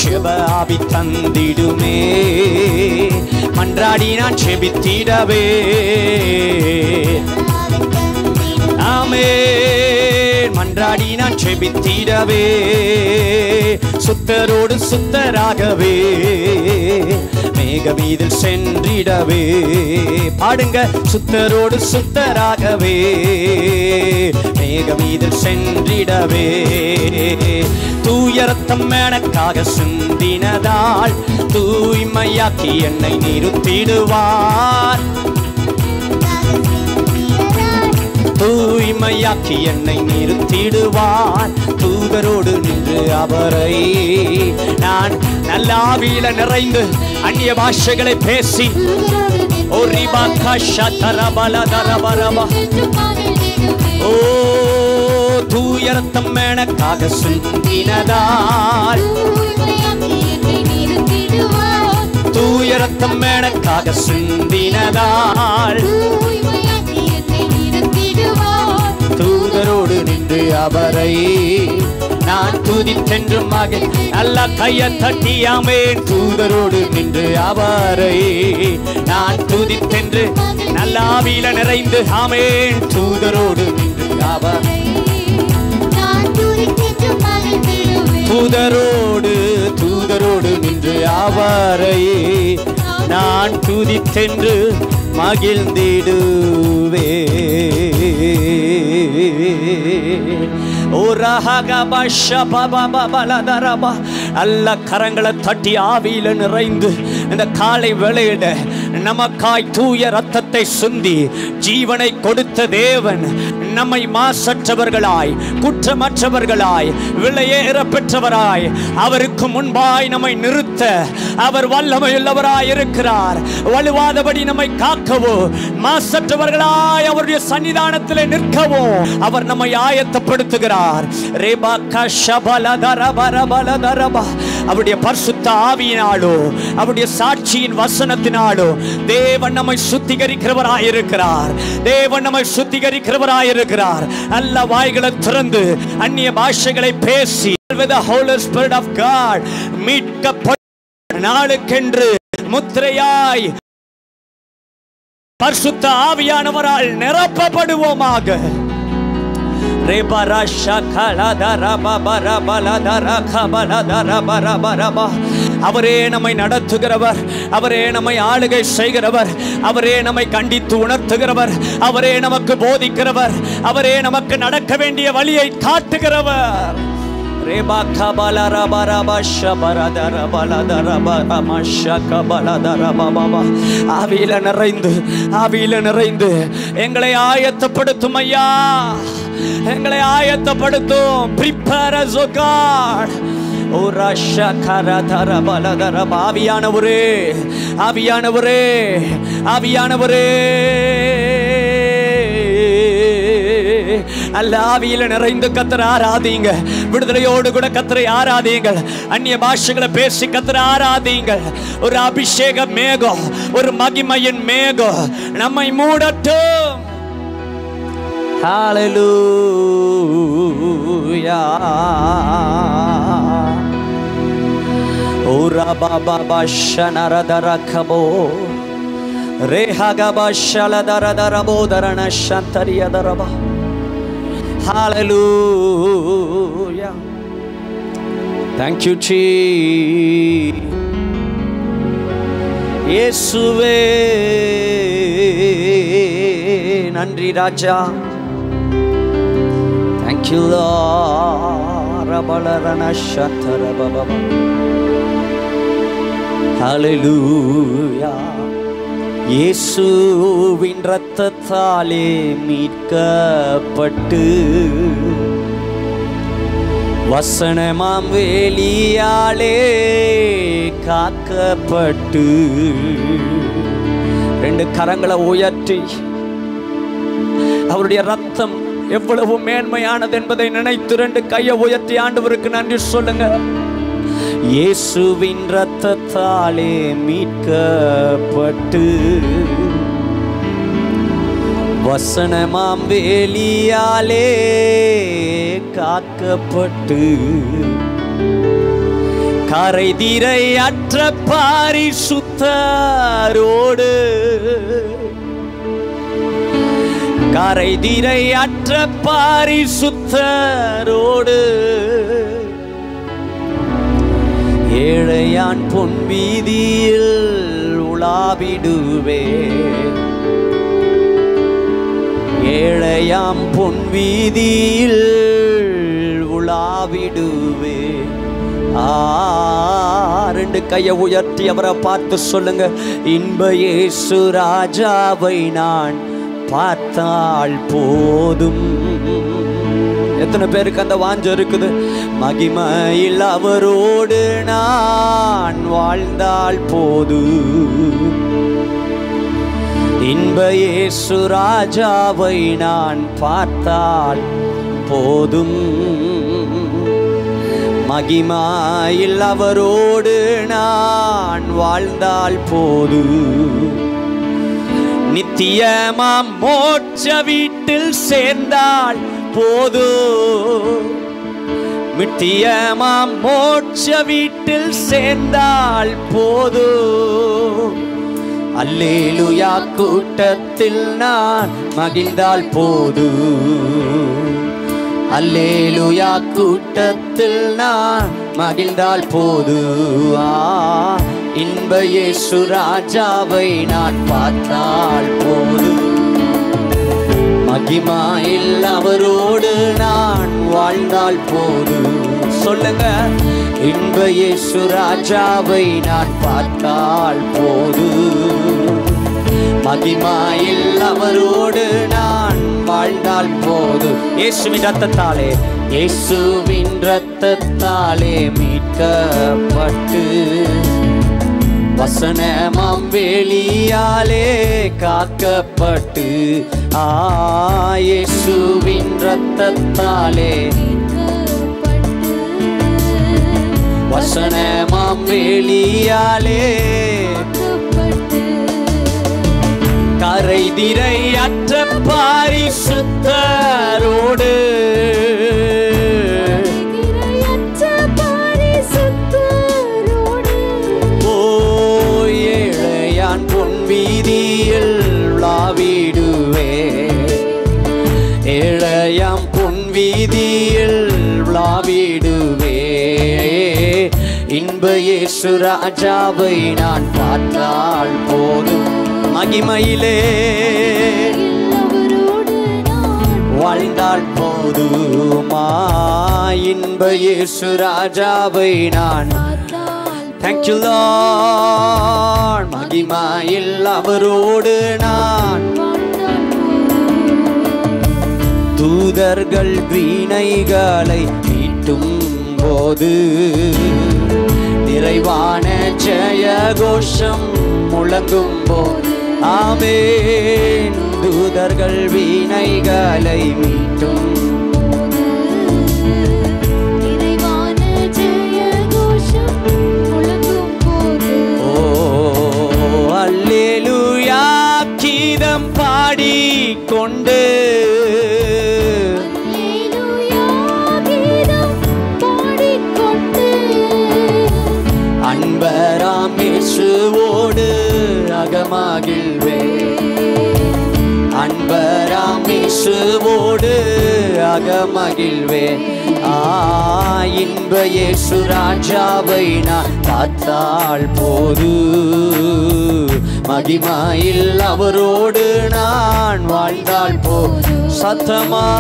ஜெப ஆவி தந்திடுமே மன்றாடி நான் ஜெபித்திடவே ஆமென் மன்றாடி நான் செபித்திடவே சுத்தரோடு சுத்தராகவே. மேகமீதில் சென்றிடவே. பாடுங்க சுத்தரோடு சுத்தராகவே. மேகமீதில் சென்றிடவே. தூயரத்தம் எனக்காக சிந்தினதால் தூய்மையாக்கி என்னை நிறுத்திடுவார். தூய்மையாக்கி என்னை நிறுத்திடுவார். தூதரோடு நின்று அவரை நான் நல்ல ஆவியில நிறைந்து அந்நிய பாஷைகளை பேசி. ஓ ரிபா தரபல தரபரபா. ஓ தூயரத்தம் எனக்காக சிந்தினதால் தூயரத்தம் எனக்காக சிந்தினதால் தூதரோடு அவரை நான் துதித்தென்று மகன் நல்ல கைய தட்டியாமே தூதரோடு நின்று அவரை நான் துதித்தென்று நல்ல ஆவியில நிறைந்து ஆமேன். தூதரோடு நின்று அவர் தூதரோடு தூதரோடு நின்று அவரை நான் துதித்தென்று மகிழ்ந்திடுவே அல்ல கரங்களை தட்டி ஆவியில நிறைந்து இந்த காலை வேளையிட நமக்காய் தூய ரத்தத்தை சுந்தி ஜீவனை கொடுத்த தேவன் நம்மை மாசற்றவர்களாய் குற்றமற்றவர்களாய் விலையேற பெற்றவராய் அவருக்கு முன்பாய் நம்மை நிறுத்த அவர் வல்லமையுள்ளவராய் இருக்கிறார். வலுவாதபடி நம்மை காக்கவோ மாசற்றவர்களாய் அவருடைய சன்னிதானத்தில் நிற்கவோ அவர் நம்மை ஆயத்தப்படுத்துகிறார். ரேபா கஷபலதரபரபலதரபா அவருடைய பரிசுத்த ஆவியினாலோ அவருடைய சாட்சியின் வசனத்தினாலோ தேவன் நம்மை சுத்திகரிக்கிறவராய் இருக்கிறார் தேவன் நம்மை சுத்திகரிக்கிறவராய் இருக்கிறார் நல்ல வாய்களை திறந்து அந்நிய பாஷைகளை பேசி with the Holy Spirit of God மீட்கப்பட்ட நாளுக்கென்று முத்திரையாய் பரிசுத்த ஆவியானவரால் நிரப்பப்படுவோமாக. அவரே நம்மை நடத்துகிறவர் அவரே நம்மை ஆளுகை செய்கிறவர் அவரே நம்மை கண்டித்து உணர்த்துகிறவர் அவரே நமக்கு போதிக்கிறவர் அவரே நமக்கு நடக்க வேண்டிய வழியை காட்டுகிறவர் ஆவியில நிறைந்து ஆவியில நிறைந்து எங்களை ஆயத்தப்படுத்தும் ஐயா எங்களை ஆயத்தப்படுத்தும் prepare us ஓ ரஷ ஆவியானவரே ஆவியானவரே ஆவியானவரே அல்ல ஆவியில நிறைந்து கத்தரை ஆராதிங்க. விடுதலையோடு கூட கத்தரை ஆராதிங்கள். அந்நிய பாஷைகளை பேசி கத்தரை ஆராதிங்கள். ஒரு அபிஷேக மேகம் ஒரு மகிமையின் மேகம் நம்மை மூடட்டும். ஹalleluya ஓரா Baba பாஷனரதரகபோ ரேஹகபாஷலதரதரபோதரண சந்தரியதரபா Hallelujah. Thank you, Jesus. இயேசுவே நன்றி ராஜா தேங்க்யூ ரபலரண சத்தரபப ஹalleluya இயேசுவின் ரத்தத்தாலே மீட்கப்பட்டு வசனமாம் வேலியாலே காக்கப்பட்டு ரெண்டு கரங்களை உயர்த்தி அவருடைய ரத்தம் எவ்வளவு மேன்மையானது என்பதை நினைத்து ரெண்டு கையை உயர்த்தி ஆண்டவருக்கு நன்றி சொல்லுங்க. இயேசுவின் ரத்தத்தாலே மீட்கப்பட்டு வசனமாம் வேலியாலே காக்கப்பட்டு கரைதிரை அற்ற பாரிசுத்தரோடு கரைதிரை அற்ற பாரிசுத்தரோடு ஏழையான் பொன் வீதியில் உலாவிடுவே. ஏழையாம் பொன் வீதியில் உலாவிடுவே. ஆ ரெண்டு கையை உயர்த்தி அவரை பார்த்து சொல்லுங்க. இன்ப இயேசு ராஜாவை நான் பார்த்தால் போதும். எத்தனை பேருக்கு அந்த வாஞ்சம் இருக்குது? மகிமையில் அவரோடு நான் வாழ்ந்தால் போதும் இன்ப இயேசு ராஜாவை நான் பார்த்தால் போதும். மகிமாயில் அவரோடு நான் வாழ்ந்தால் போதும் நித்தியமாம் மோட்ச வீட்டில் சேர்ந்தால் போதும் நித்தியமாம் மோட்ச வீட்டில் சேர்ந்தால் போதும் அல்லேலுயா கூட்டத்தில் நான் மகிழ்ந்தால் போது? அல்லேலுயா கூட்டத்தில் நான் மகிழ்ந்தால் போது? ஆ இன்ப இயேசு ராஜாவை நான் பார்த்தால் போது? மகிமாயில் அவரோடு நான் வாழ்ந்தால் போது. சொல்லுங்க இன்ப இயேசு ராஜாவை நான் பார்த்தால் போது. மகிமாயில் அவரோடு நான் வாழ்ந்தால் போது. இயேசுவின் ரத்தத்தாலே இயேசுவின் ரத்தத்தாலே மீட்கப்பட்டு வசனமாம் வெளியாலே காக்கப்பட்டு ஆயேசுவின் ரத்தத்தாலே வசனமாம் வெளியாலே கரை திரை அற்ற பாரிசுத்தரோடு. இன்ப இயேசு ராஜாவை நான் பார்த்தால் போதும். மகிமையிலே வாழ்ந்தால் போதுமா. இன்ப இயேசு ராஜாவை நான் தேங்க்யூ லார்ட் மகிமாயில் அவரோடு நான் தூதர்கள் வீணைகளை மீட்டும் போது நிறைவான ஜெய கோஷம் முழங்கும் போது ஆமேன். தூதர்கள் வீணைகளை மீட்டும் பாடி கொண்டு மகிழ்வே. அன்பராமேசுவோடு அகமகிழ்வே. ஆ இன்ப இயேசு ராஜாவை நான் பார்த்தால் போது. மகிமாயில் அவரோடு நான் வாழ்ந்தால் போ. சத்தமா.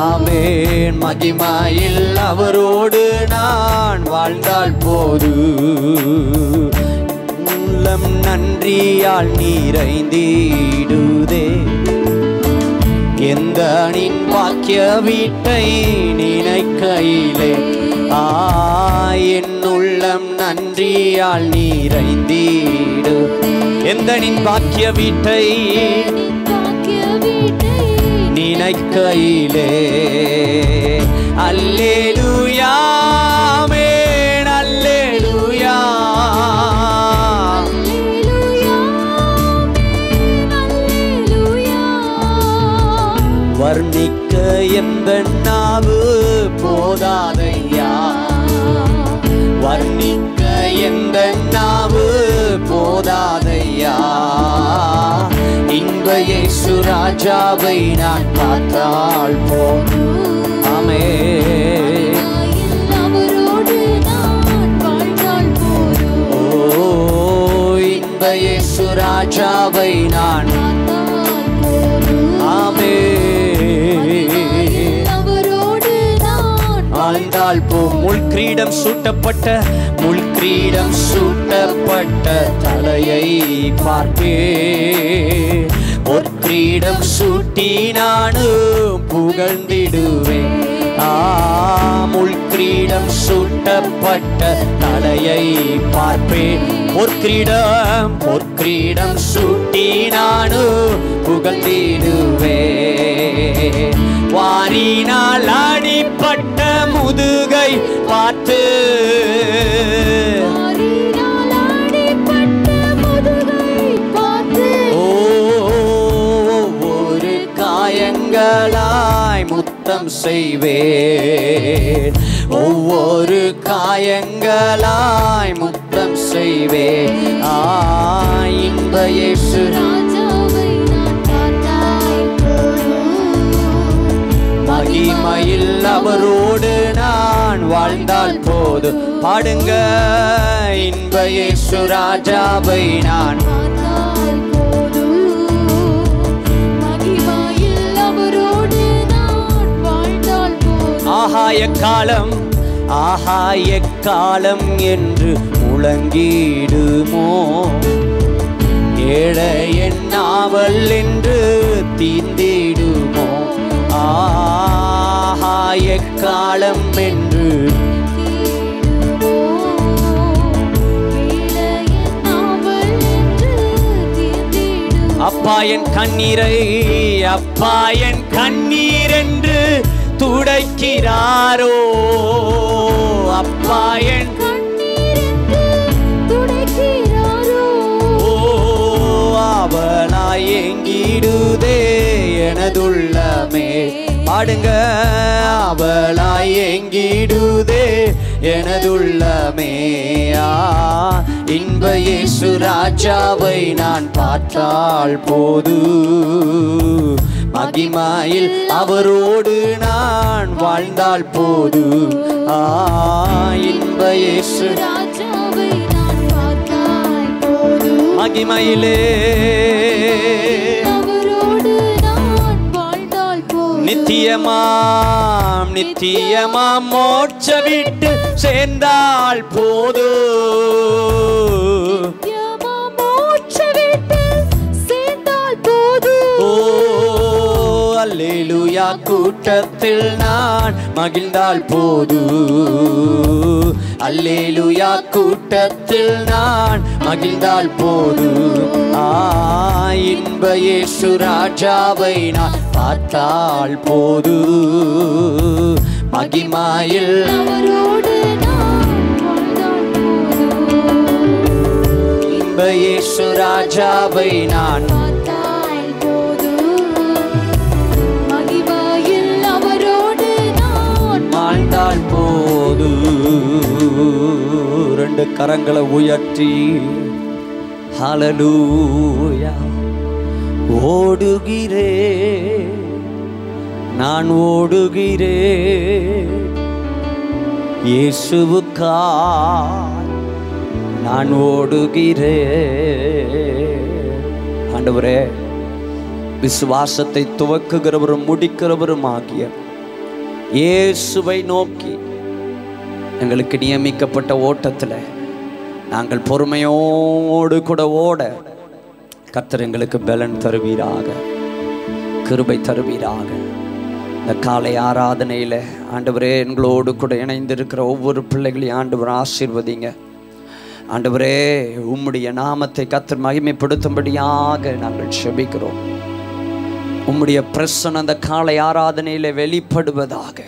ஆமேன். மகிமாயில் அவரோடு நான் வாழ்ந்தால் போது. உள்ளம் நன்றியால் நீரைந்தீடுதே. எந்த நின் வாக்கிய வீட்டை நினைக்கையிலே ஆ என் உள்ளம் நன்றியால் நீரைந்தீடு. எந்தனின் பாக்கிய வீட்டை பாக்கிய வீட்டை நினைக்கையிலே அல்லேலூயா. வர்ணிக்க எந்த நாவு போதாதையா. வர்ணிக்க எந்த நாவு போதாதையா. இன்ப இயேசு ராஜாவை நான் பார்த்தால் போதும் ஆமே இயேசு ராஜாவை நான் ஆமே வாழ்ந்தால் போ. முள் கிரீடம் சூட்டப்பட்ட முள் கிரீடம் சூட்டப்பட்ட தலையை பார்ப்பே. பொற்கிரீடம் சூட்டி நானும் புகழ்ந்திடுவேன். ஆ முள் கிரீடம் சூட்டப்பட்ட தலையை பார்ப்பேன். பொற்கிரீடம் பொற்கிரீடம் சூட்டி நானும் புகழ்ந்திடுவேன் வாரினால் அடிப்பட்ட முதுகை பார்த்து. ஒவ்வொரு காயங்களாய் முத்தம் செய்வேன். ஒவ்வொரு காயங்களாய் முத்தம் செய்வே. ஆ இன்ப இயேசு. மகிமையில் அவரோடு நான் வாழ்ந்தால் போது பாடுங்க இன்ப இயேசு ராஜாவை நான். ஆகாய காலம் ஆகாய காலம் என்று முழங்கிடுமோ ஏழை என்னாவல் என்று தீந்திடுமோ ஆகாய காலம் என்று. அப்பா என் கண்ணீரை அப்பா என் கண்ணீர் என்று துடைக்கிறாரோ? அப்பா என் அவளாய் எங்கிடுதே எனதுள்ளமே. பாடுங்க அவளாய் எங்கிடுதே எனதுள்ளமே. ஆ, இன்ப இயேசு ராஜாவை நான் பார்த்தால் போது. மகிமாயில் அவரோடு நான் வாழ்ந்தால் போது. ஆ இன்ப இயேசு மகிமையிலே. நித்தியமாம் நித்தியமாம். மோட்ச விட்டு சேர்ந்தால் போது அல்லேலூயா கூட்டத்தில் நான் மகிழ்ந்தால் போது. அல்லேலூயா கூட்டத்தில் நான் மகிழ்ந்தால் போது. இன்ப இயேசு ராஜாவை நான் பார்த்தால் போது. மகிமாயில் இன்ப இயேசு ராஜாவை நான் ரெண்டு கரங்களை உயர்த்தி. ஹலலூயா ஓடுகிறே. நான் ஓடுகிறே. இயேசுவுக்கா நான் ஓடுகிறே. ஆண்டவரே விசுவாசத்தை துவக்குகிறவரும் முடிக்கிறவரும் ஆகிய இயேசுவை நோக்கி. எங்களுக்கு நியமிக்கப்பட்ட ஓட்டத்தில் நாங்கள் பொறுமையோடு கூட ஓட கர்த்தர் எங்களுக்கு பலன் தருவீராக கிருபை தருவீராக. இந்த காலை ஆராதனையில் ஆண்டவரே எங்களோடு கூட இணைந்திருக்கிற ஒவ்வொரு பிள்ளைகளையும் ஆண்டவர் ஆசீர்வதிங்க. ஆண்டவரே உம்முடைய நாமத்தை கத்தர் மகிமைப்படுத்தும்படியாக நாங்கள் செபிக்கிறோம். உம்முடைய பிரசன் அந்த காலை ஆராதனையில் வெளிப்படுவதாக.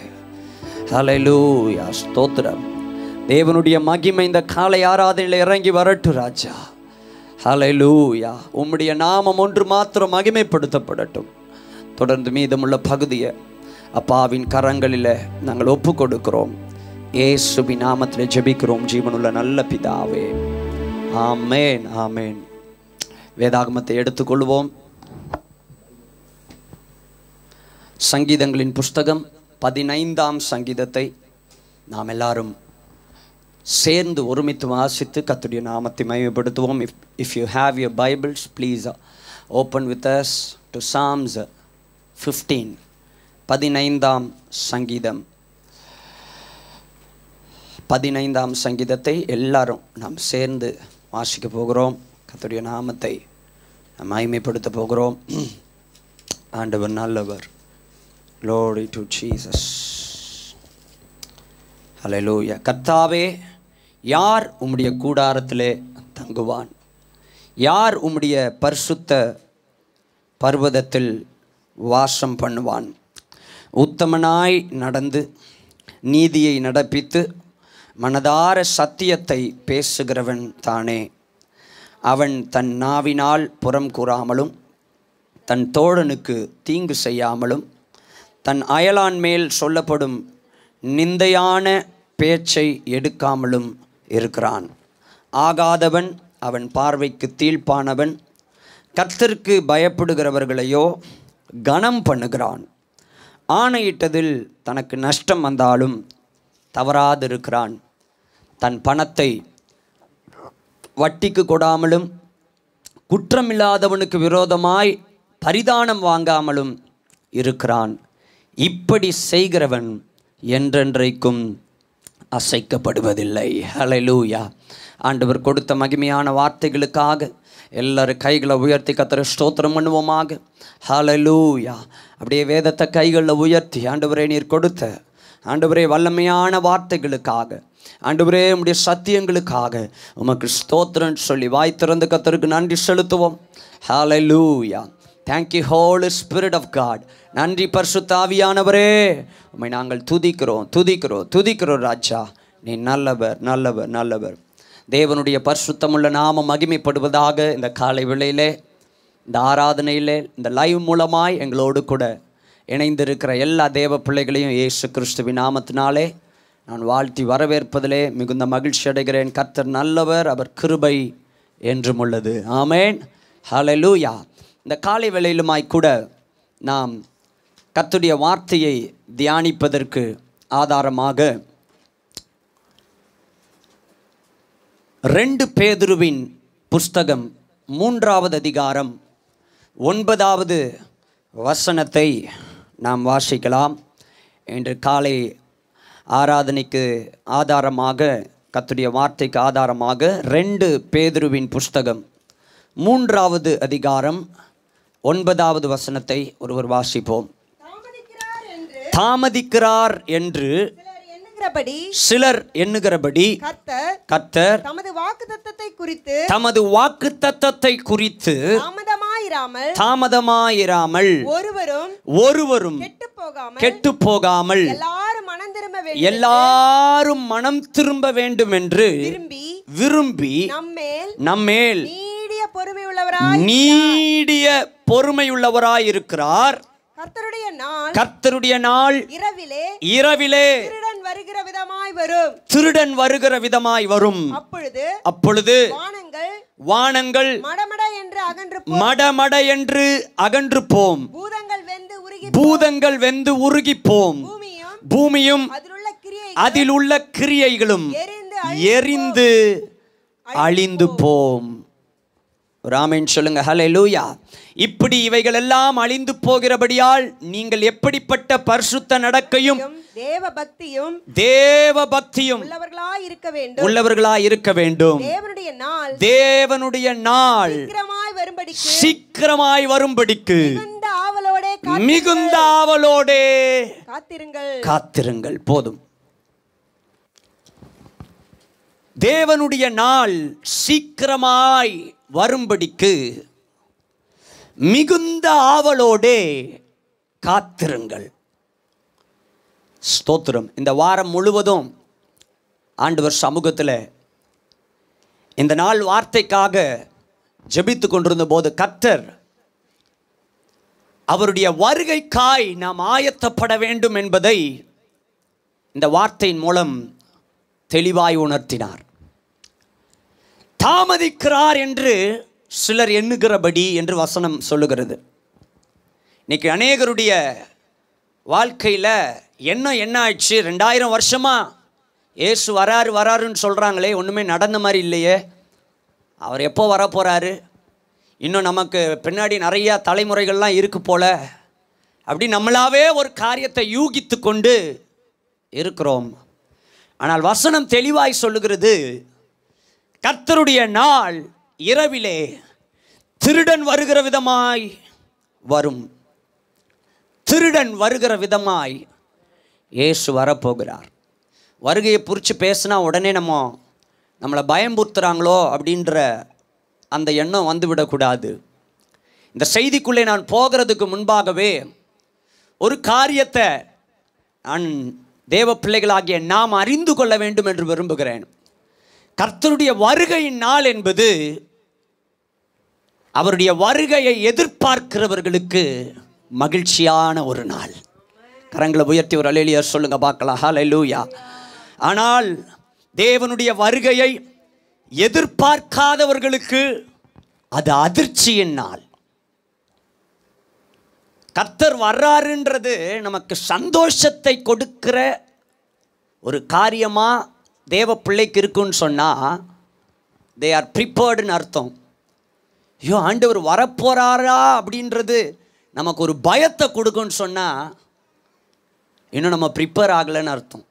ஹலலூயா ஸ்தோத்திரம். தேவனுடைய மகிமை இந்த காலை ஆராதனையில் இறங்கி வரட்டு ராஜா. ஹலலூயா உம்முடைய நாமம் ஒன்று மாத்திரம் மகிமைப்படுத்தப்படட்டும். தொடர்ந்து மீதமுள்ள பகுதியை அப்பாவின் கரங்களில் நாங்கள் ஒப்பு கொடுக்கிறோம் ஏசுபி நாமத்தில் ஜெபிக்கிறோம். ஜீவனுள்ள நல்ல பிதாவே. ஆமேன் ஆமேன். வேதாகமத்தை எடுத்துக்கொள்வோம். சங்கீதங்களின் புஸ்தகம். பதினைந்தாம் சங்கீதத்தை நாம் எல்லாரும் சேர்ந்து ஒருமித்து வாசித்து கத்துடைய நாமத்தை மகிமைப்படுத்துவோம். If if you have your Bibles please open with us to Psalms fifteen பதினைந்தாம் சங்கீதம். பதினைந்தாம் சங்கீதத்தை எல்லாரும் நாம் சேர்ந்து வாசிக்க போகிறோம். கத்துடைய நாமத்தை நாம் மகிமைப்படுத்த போகிறோம். ஆண்டவர் நல்லவர். Glory to Jesus. ஹalleluya கர்த்தாவே யார் உம்முடைய கூடாரத்திலே தங்குவான்? யார் உம்முடைய பரிசுத்த பர்வதத்தில் வாசம் பண்ணுவான்? உத்தமனாய் நடந்து நீதியை நடப்பித்து மனதார சத்தியத்தை பேசுகிறவன் தானே. அவன் தன் நாவினால் புறம் கூறாமலும் தன் தோழனுக்கு தீங்கு செய்யாமலும் தன் அயலான் மேல் சொல்லப்படும் நிந்தையான பேச்சை எடுக்காமலும் இருக்கிறான். ஆகாதவன் அவன் பார்வைக்கு தீழ்ப்பானவன். கர்த்தருக்கு பயப்படுகிறவர்களையோ கனம் பண்ணுகிறான். ஆணையிட்டதில் தனக்கு நஷ்டம் வந்தாலும் தவறாதிருக்கிறான். தன் பணத்தை வட்டிக்கு கொடாமலும் குற்றமில்லாதவனுக்கு விரோதமாய் பரிதானம் வாங்காமலும் இருக்கிறான். இப்படி செய்கிறவன் என்றென்றைக்கும் அசைக்கப்படுவதில்லை. ஹலலூயா ஆண்டவர் கொடுத்த மகிமையான வார்த்தைகளுக்காக எல்லாரும் கைகளை உயர்த்தி கத்திர ஸ்தோத்திரம் பண்ணுவோமாக. ஹலலூயா அப்படியே வேதத்தை கைகளில் உயர்த்தி ஆண்டவரே நீர் கொடுத்த ஆண்டவரே வல்லமையான வார்த்தைகளுக்காக ஆண்டவரே உடைய சத்தியங்களுக்காக உமக்கு ஸ்தோத்திரம் சொல்லி வாய் திறந்து கத்தருக்கு நன்றி செலுத்துவோம். Hallelujah thank you Holy Spirit of God god. நன்றி பரிசுத்தாவியானவரே உம்மை நாங்கள் துதிக்கிறோம் துதிக்கிறோம் துதிக்கிறோம் ராஜா. நீ நல்லவர் நல்லவர் நல்லவர். தேவனுடைய பரிசுத்தமுள்ள நாமம் மகிமைப்படுவதாக இந்த காலை வேளையிலே இந்த ஆராதனையிலே இந்த லைவ் மூலமாய் எங்களோடு கூட இணைந்திருக்கிற எல்லா தேவ பிள்ளைகளையும் இயேசு கிறிஸ்துவின் நாமத்தினாலே நான் வாழ்த்தி வரவேற்பதிலே மிகுந்த மகிழ்ச்சி அடைகிறேன். கர்த்தர் நல்லவர் அவர் கிருபை என்றும் உள்ளது. ஆமேன். ஹலலூயா இந்த காலை வேளையிலுமாய் கூட நாம் கத்துடைய வார்த்தையை தியானிப்பதற்கு ஆதாரமாக ரெண்டு பேதுருவின் புஸ்தகம் மூன்றாவது அதிகாரம் ஒன்பதாவது வசனத்தை நாம் வாசிக்கலாம் இன்று காலை ஆராதனைக்கு ஆதாரமாக கத்துடைய வார்த்தைக்கு ஆதாரமாக ரெண்டு பேதுருவின் புஸ்தகம் மூன்றாவது அதிகாரம் ஒன்பதாவது வசனத்தை ஒருவர் வாசிப்போம். தாமதிக்கிறார் என்று சிலர் எண்ணுகிறபடி கர்த்தர் தமது வாக்குத்தத்தத்தை குறித்து தமது வாக்கு தத்தத்தை குறித்து தாமதமாயிராமல் தாமதமாயிராமல் ஒருவரும் ஒருவரும் கெட்டு போகாமல் கெட்டு போகாமல் எல்லாரும் மனம் திரும்ப வேண்டும் எல்லாரும் மனம் திரும்ப வேண்டும் என்று விரும்பி விரும்பி நம்மேல் நம்மேல் பொறுமை உள்ளவராய் நீடிய பொறுமையுள்ளவராயிருக்கிறார். கர்த்தருடைய நாள் கர்த்தருடைய நாள் இரவிலே இரவிலே திருடன் வருகிற விதமாய் வரும். திருடன் வருகிற விதமாய் வரும். அப்பொழுது அப்பொழுது வானங்கள் வானங்கள் மடமட என்று அகன்று மடமட என்று அகன்று போம். பூதங்கள் வெந்து உருகி பூதங்கள் வெந்து உருகி போம். பூமியும் அதில் உள்ள கிரியைகளும் எரிந்து அழிந்து போம். ராமேன் சொல்லுங்க. ஹலே லூயா இப்படி இவைகள் எல்லாம் அழிந்து போகிறபடியால் நீங்கள் எப்படிப்பட்ட பரிசுத்த நடக்கையும் தேவ பக்தியும் தேவ பக்தியும் உள்ளவர்களாய் இருக்க வேண்டும். உள்ளவர்களாய் இருக்க வேண்டும். தேவனுடைய நாள் தேவனுடைய நாள் சீக்கிரமாய் வரும்படிக்கு சீக்கிரமாய் வரும்படிக்கு மிகுந்த ஆவலோடே மிகுந்த ஆவலோடே காத்திருங்கள். காத்திருங்கள். போதும். தேவனுடைய நாள் சீக்கிரமாய் வரும்படிக்கு மிகுந்த ஆவலோடே காத்திருங்கள். ஸ்தோத்திரம். இந்த வாரம் முழுவதும் ஆண்டவர் சமூகத்தில் இந்த நாள் வார்த்தைக்காக ஜெபித்து கொண்டிருந்த போது கத்தர் அவருடைய வருகைக்காய் நாம் ஆயத்தப்பட வேண்டும் என்பதை இந்த வார்த்தையின் மூலம் தெளிவாய் உணர்த்தினார். தாமதிக்கிறார் என்று சிலர் எண்ணுகிறபடி என்று வசனம் சொல்லுகிறது. இன்னைக்கு அநேகருடைய வாழ்க்கையில் என்ன என்ன ஆயிடுச்சு? ரெண்டாயிரம் வருஷமா ஏசு வராரு வராருன்னு சொல்கிறாங்களே ஒன்றுமே நடந்த மாதிரி இல்லையே. அவர் எப்போ வரப்போகிறாரு இன்னும் நமக்கு பின்னாடி நிறையா தலைமுறைகள்லாம் இருக்கு போல. அப்படி நம்மளாவே ஒரு காரியத்தை யூகித்து கொண்டு இருக்கிறோம். ஆனால் வசனம் தெளிவாய் சொல்லுகிறது கர்த்தருடைய நாள் இரவிலே திருடன் வருகிற விதமாய் வரும். திருடன் வருகிற விதமாய் இயேசு வரப்போகிறார். வருகையை பிரித்து பேசினா உடனே நம்ம நம்மளை பயம்புறுத்துகிறாங்களோ அப்படின்ற அந்த எண்ணம் வந்துவிடக்கூடாது. இந்த செய்திக்குள்ளே நான் போகிறதுக்கு முன்பாகவே ஒரு காரியத்தை நான் தேவ பிள்ளைகளாகிய நாம் அறிந்து கொள்ள வேண்டும் என்று விரும்புகிறேன். கர்த்தருடைய வருகையின் நாள் என்பது அவருடைய வருகையை எதிர்பார்க்கிறவர்களுக்கு மகிழ்ச்சியான ஒரு நாள். கரங்களை உயர்த்தி ஒரு அலேலியார் சொல்லுங்க பார்க்கலாம். ஹalleluya ஆனால் தேவனுடைய வருகையை எதிர்பார்க்காதவர்களுக்கு அது அதிர்ச்சியின் நாள். கர்த்தர் வர்றாருன்றது நமக்கு சந்தோஷத்தை கொடுக்கிற ஒரு காரியமாக தேவ பிள்ளைக்கு இருக்குன்னு சொன்னால் தே ஆர் ப்ரிப்பேர்டுன்னு அர்த்தம். ஐயோ ஆண்டவர் வரப்போகிறாரா அப்படின்றது நமக்கு ஒரு பயத்தை கொடுக்குன்னு சொன்னால் இன்னும் நம்ம ப்ரிப்பேர் ஆகலைன்னு அர்த்தம்.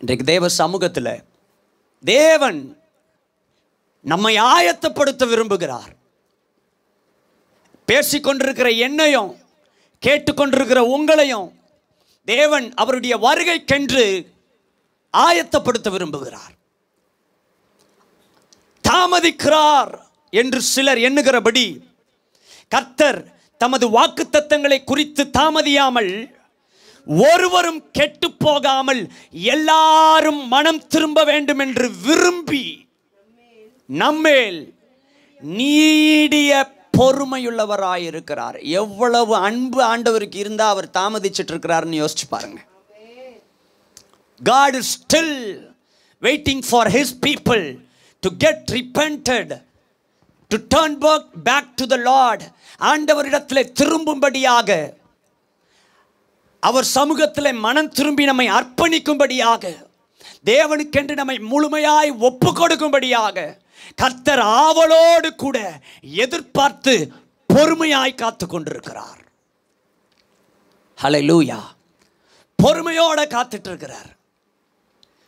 இன்றைக்கு தேவ சமூகத்தில் தேவன் நம்மை ஆயத்தப்படுத்த விரும்புகிறார். பேசிக்கொண்டிருக்கிற என்னையும் கேட்டுக்கொண்டிருக்கிற உங்களையும் தேவன் அவருடைய வருகைக்கென்று ஆயத்தப்படுத்த விரும்புகிறார். தாமதிக்கிறார் என்று சிலர் எண்ணுகிறபடி கர்த்தர் தமது வாக்குத்தத்தங்களை குறித்து தாமதியாமல் ஒருவரும் கெட்டு போகாமல் எல்லாரும் மனம் திரும்ப வேண்டும் என்று விரும்பி நம்மேல் நீடிய பொறுமையுள்ளவராயிருக்கிறார். எவ்வளவு அன்பு ஆண்டவருக்கு இருந்தால் அவர் தாமதிச்சிட்டு இருக்கிறாருன்னு யோசிச்சு பாருங்க. God is still waiting for his people to get repented to turn back, back to the Lord. ஆண்டவரிடத்தில் திரும்பும்படியாக அவர் சமூகத்தில் மனம் திரும்பி நம்மை அர்ப்பணிக்கும்படியாக தேவனுக்கென்று நம்மை முழுமையாய் ஒப்பு கொடுக்கும்படியாக கர்த்தர் ஆவலோடு கூட எதிர்பார்த்து பொறுமையாய் காத்து கொண்டிருக்கிறார் லூயா பொறுமையோட காத்துட்டு இருக்கிறார்.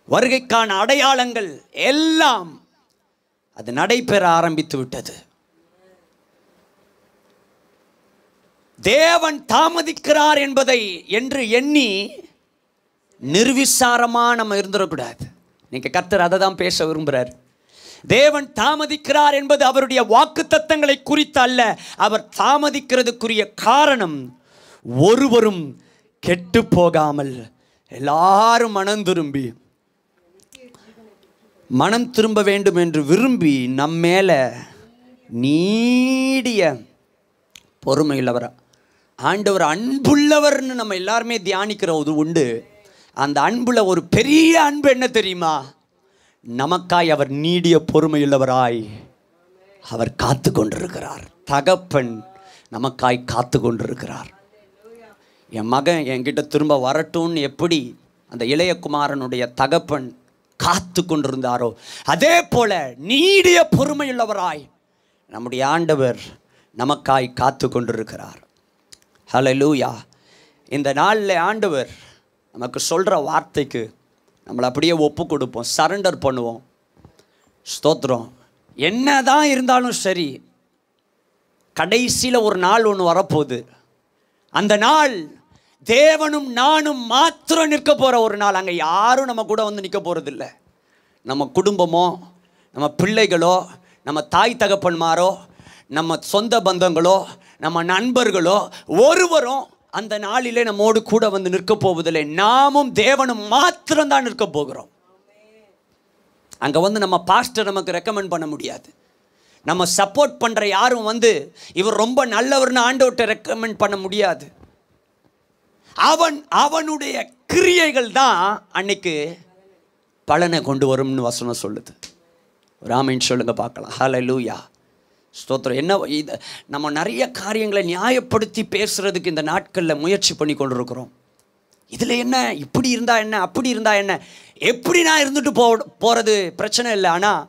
வருகைக்கான அடையாளங்கள் எல்லாம் அது நடைபெற ஆரம்பித்து விட்டது. தேவன் தாமதிக்கிறார் என்பதை என்று எண்ணி நிர்விசாரமாக நம்ம இருந்துடக்கூடாது. நீங்கள் கர்த்தர் அதை தான் பேச விரும்புகிறார் தேவன் தாமதிக்கிறார் என்பது அவருடைய வாக்குத்தத்தங்களை குறித்து அல்ல. அவர் தாமதிக்கிறதுக்குரிய காரணம் ஒருவரும் கெட்டு போகாமல் எல்லாரும் மனம் திரும்பி மனம் திரும்ப வேண்டும் என்று விரும்பி நம்மேல நீடிய பொறுமையுள்ளவரா. ஆண்டவர் அன்புள்ளவர்னு நம்ம எல்லாருமே தியானிக்கிற ஒரு உண்டு. அந்த அன்புல ஒரு பெரிய அன்பு என்ன தெரியுமா? நமக்காய் அவர் நீடிய பொறுமையுள்ளவராய் அவர் காத்து கொண்டிருக்கிறார். தகப்பன் நமக்காய் காத்து கொண்டிருக்கிறார். என் மகன் என்கிட்ட திரும்ப வரட்டும்னு எப்படி அந்த இளையகுமாரனுடைய தகப்பன் காத்து கொண்டிருந்தாரோ அதே போல நீடிய பொறுமையுள்ளவராய் நம்முடைய ஆண்டவர் நமக்காய் காத்து கொண்டிருக்கிறார் லூயா இந்த நாளில் ஆண்டவர் நமக்கு சொல்கிற வார்த்தைக்கு நம்மளை அப்படியே ஒப்பு கொடுப்போம். சரண்டர் பண்ணுவோம். ஸ்தோத்திரம். என்ன தான் இருந்தாலும் சரி கடைசியில் ஒரு நாள் ஒன்று வரப்போகுது. அந்த நாள் தேவனும் நானும் மாத்திரம் நிற்க போகிற ஒரு நாள். அங்கே யாரும் நம்ம கூட வந்து நிற்க போகிறதில்ல நம்ம குடும்பமோ நம்ம பிள்ளைகளோ நம்ம தாய் தகப்பன்மாரோ நம்ம சொந்த பந்தங்களோ நம்ம நண்பர்களோ ஒருவரும் அந்த நாளிலே நம்மோடு கூட வந்து நிற்க போவதில்லை. நாமும் தேவனும் மாத்திரம்தான் நிற்க போகிறோம். அங்கே வந்து நம்ம பாஸ்டர் நமக்கு ரெக்கமெண்ட் பண்ண முடியாது. நம்ம சப்போர்ட் பண்ணுற யாரும் வந்து இவர் ரொம்ப நல்லவர்னு ஆண்டவர்கிட்ட ரெக்கமெண்ட் பண்ண முடியாது. அவன் அவனுடைய கிரியைகள் தான் அன்னைக்கு பலனை கொண்டு வரும்னு வசனம் சொல்லுது. ராமின் சொல்லுங்க பார்க்கலாம். ஹலோ லூயா ஸ்தோத்திரம். என்ன இது நம்ம நிறைய காரியங்களை நியாயப்படுத்தி பேசுறதுக்கு இந்த நாட்களில் முயற்சி பண்ணி கொண்டிருக்கிறோம். இதில் என்ன இப்படி இருந்தா என்ன அப்படி இருந்தா என்ன? எப்படி நான் இருந்துட்டு போ போகிறது பிரச்சனை இல்லை. ஆனால்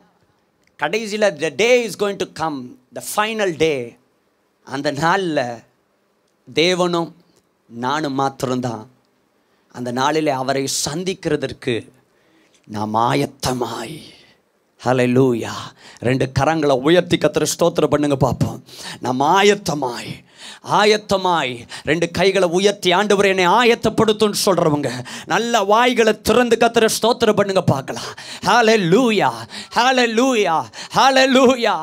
கடைசியில் the day is going to come the final day அந்த நாளில் தேவனும் நானும் மாத்திரம்தான். அந்த நாளில் அவரை சந்திக்கிறதற்கு நாம் ஆயத்தமாய். லூயா ரெண்டு கரங்களை உயர்த்தி கத்திர ஸ்தோத்திரம் பண்ணுங்க பார்ப்போம். நாம் ஆயத்தமாய் ஆயத்தமாய் ரெண்டு கைகளை உயர்த்தி ஆண்டவர் என்னை ஆயத்தப்படுத்தும்னு சொல்கிறவங்க நல்ல வாய்களை திறந்து கத்துற ஸ்தோத்திரம் பண்ணுங்க பார்க்கலாம். ஹalleluya ஹalleluya லூயா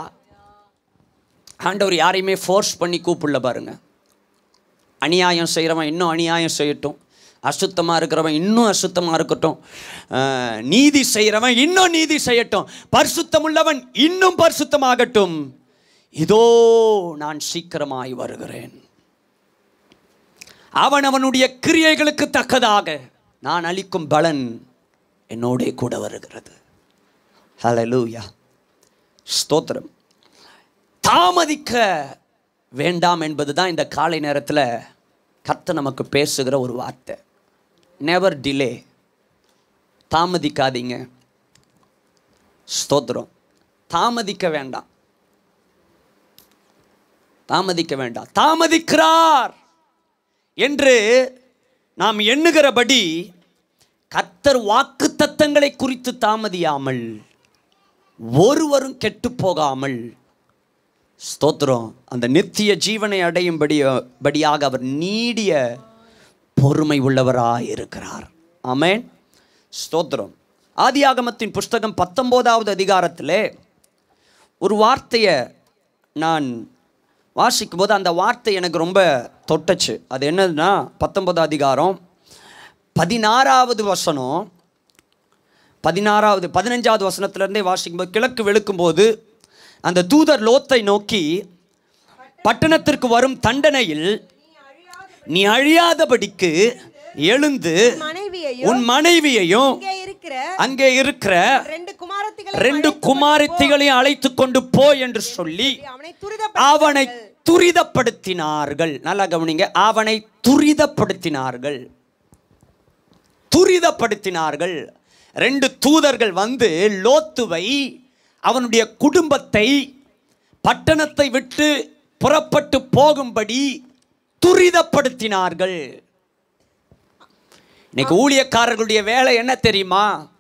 ஆண்டவர் யாரையுமே ஃபோர்ஸ் பண்ணி கூப்பிடல பாருங்கள் அநியாயம் செய்கிறவன் இன்னும் அநியாயம் செய்யட்டும். அசுத்தமாக இருக்கிறவன் இன்னும் அசுத்தமாக இருக்கட்டும். நீதி செய்கிறவன் இன்னும் நீதி செய்யட்டும். பரிசுத்தம் உள்ளவன் இன்னும் பரிசுத்தமாகட்டும். இதோ நான் சீக்கிரமாய் வருகிறேன். அவன் அவனுடைய கிரியைகளுக்கு தக்கதாக நான் அளிக்கும் பலன் என்னோடே கூட வருகிறது. ஹலலூயா ஸ்தோத்திரம். தாமதிக்க வேண்டாம் என்பது தான் இந்த காலை நேரத்தில் கத்தை நமக்கு பேசுகிற ஒரு வார்த்தை. நெவர் டிலே தாமதிக்காதீங்க. ஸ்தோத்திரம். தாமதிக்க வேண்டாம். தாமதிக்க வேண்டாம். தாமதிக்கிறார் என்று நாம் எண்ணுகிறபடி கத்தர் வாக்கு தத்தங்களை குறித்து தாமதியாமல் ஒருவரும் கெட்டு போகாமல் ஸ்தோத்திரம். அந்த நித்திய ஜீவனை அடையும்படி படியாக அவர் நீடிய பொறுமை உள்ளவராக இருக்கிறார் ஆமேன். ஸ்தோத்திரம். ஆதியாகமத்தின் புஸ்தகம் பத்தொம்போதாவது அதிகாரத்திலே ஒரு வார்த்தையை நான் வாசிக்கும் போது அந்த வார்த்தை எனக்கு ரொம்ப தொட்டுச்சு. அது என்னதுன்னா பத்தொன்பது அதிகாரம் பதினாறாவது வசனம் பதினாறாவது பதினஞ்சாவது வசனத்திலிருந்தே வாசிக்கும்போது கிழக்கு வெளுக்கும்போது அந்த தூதர் லோத்தை நோக்கி பட்டணத்திற்கு வரும் தண்டனையில் நீ அழியாதபடிக்கு எழுந்து உன் மனைவியையும் அங்கே இருக்கிற ரெண்டு குமாரத்திகளை ரெண்டு குமாரத்திகளையும் அழைத்து கொண்டு போ என்று சொல்லி அவனை துரிதப்படுத்தினார்கள். நல்லா கவனிங்க. அவனை துரிதப்படுத்தினார்கள். துரிதப்படுத்தினார்கள். ரெண்டு தூதர்கள் வந்து லோத்துவை அவனுடைய குடும்பத்தை பட்டணத்தை விட்டு புறப்பட்டு போகும்படி துரிதப்படுத்தினார்கள். இன்னைக்கு ஊழியக்காரர்களுடைய வேலை என்ன தெரியுமா?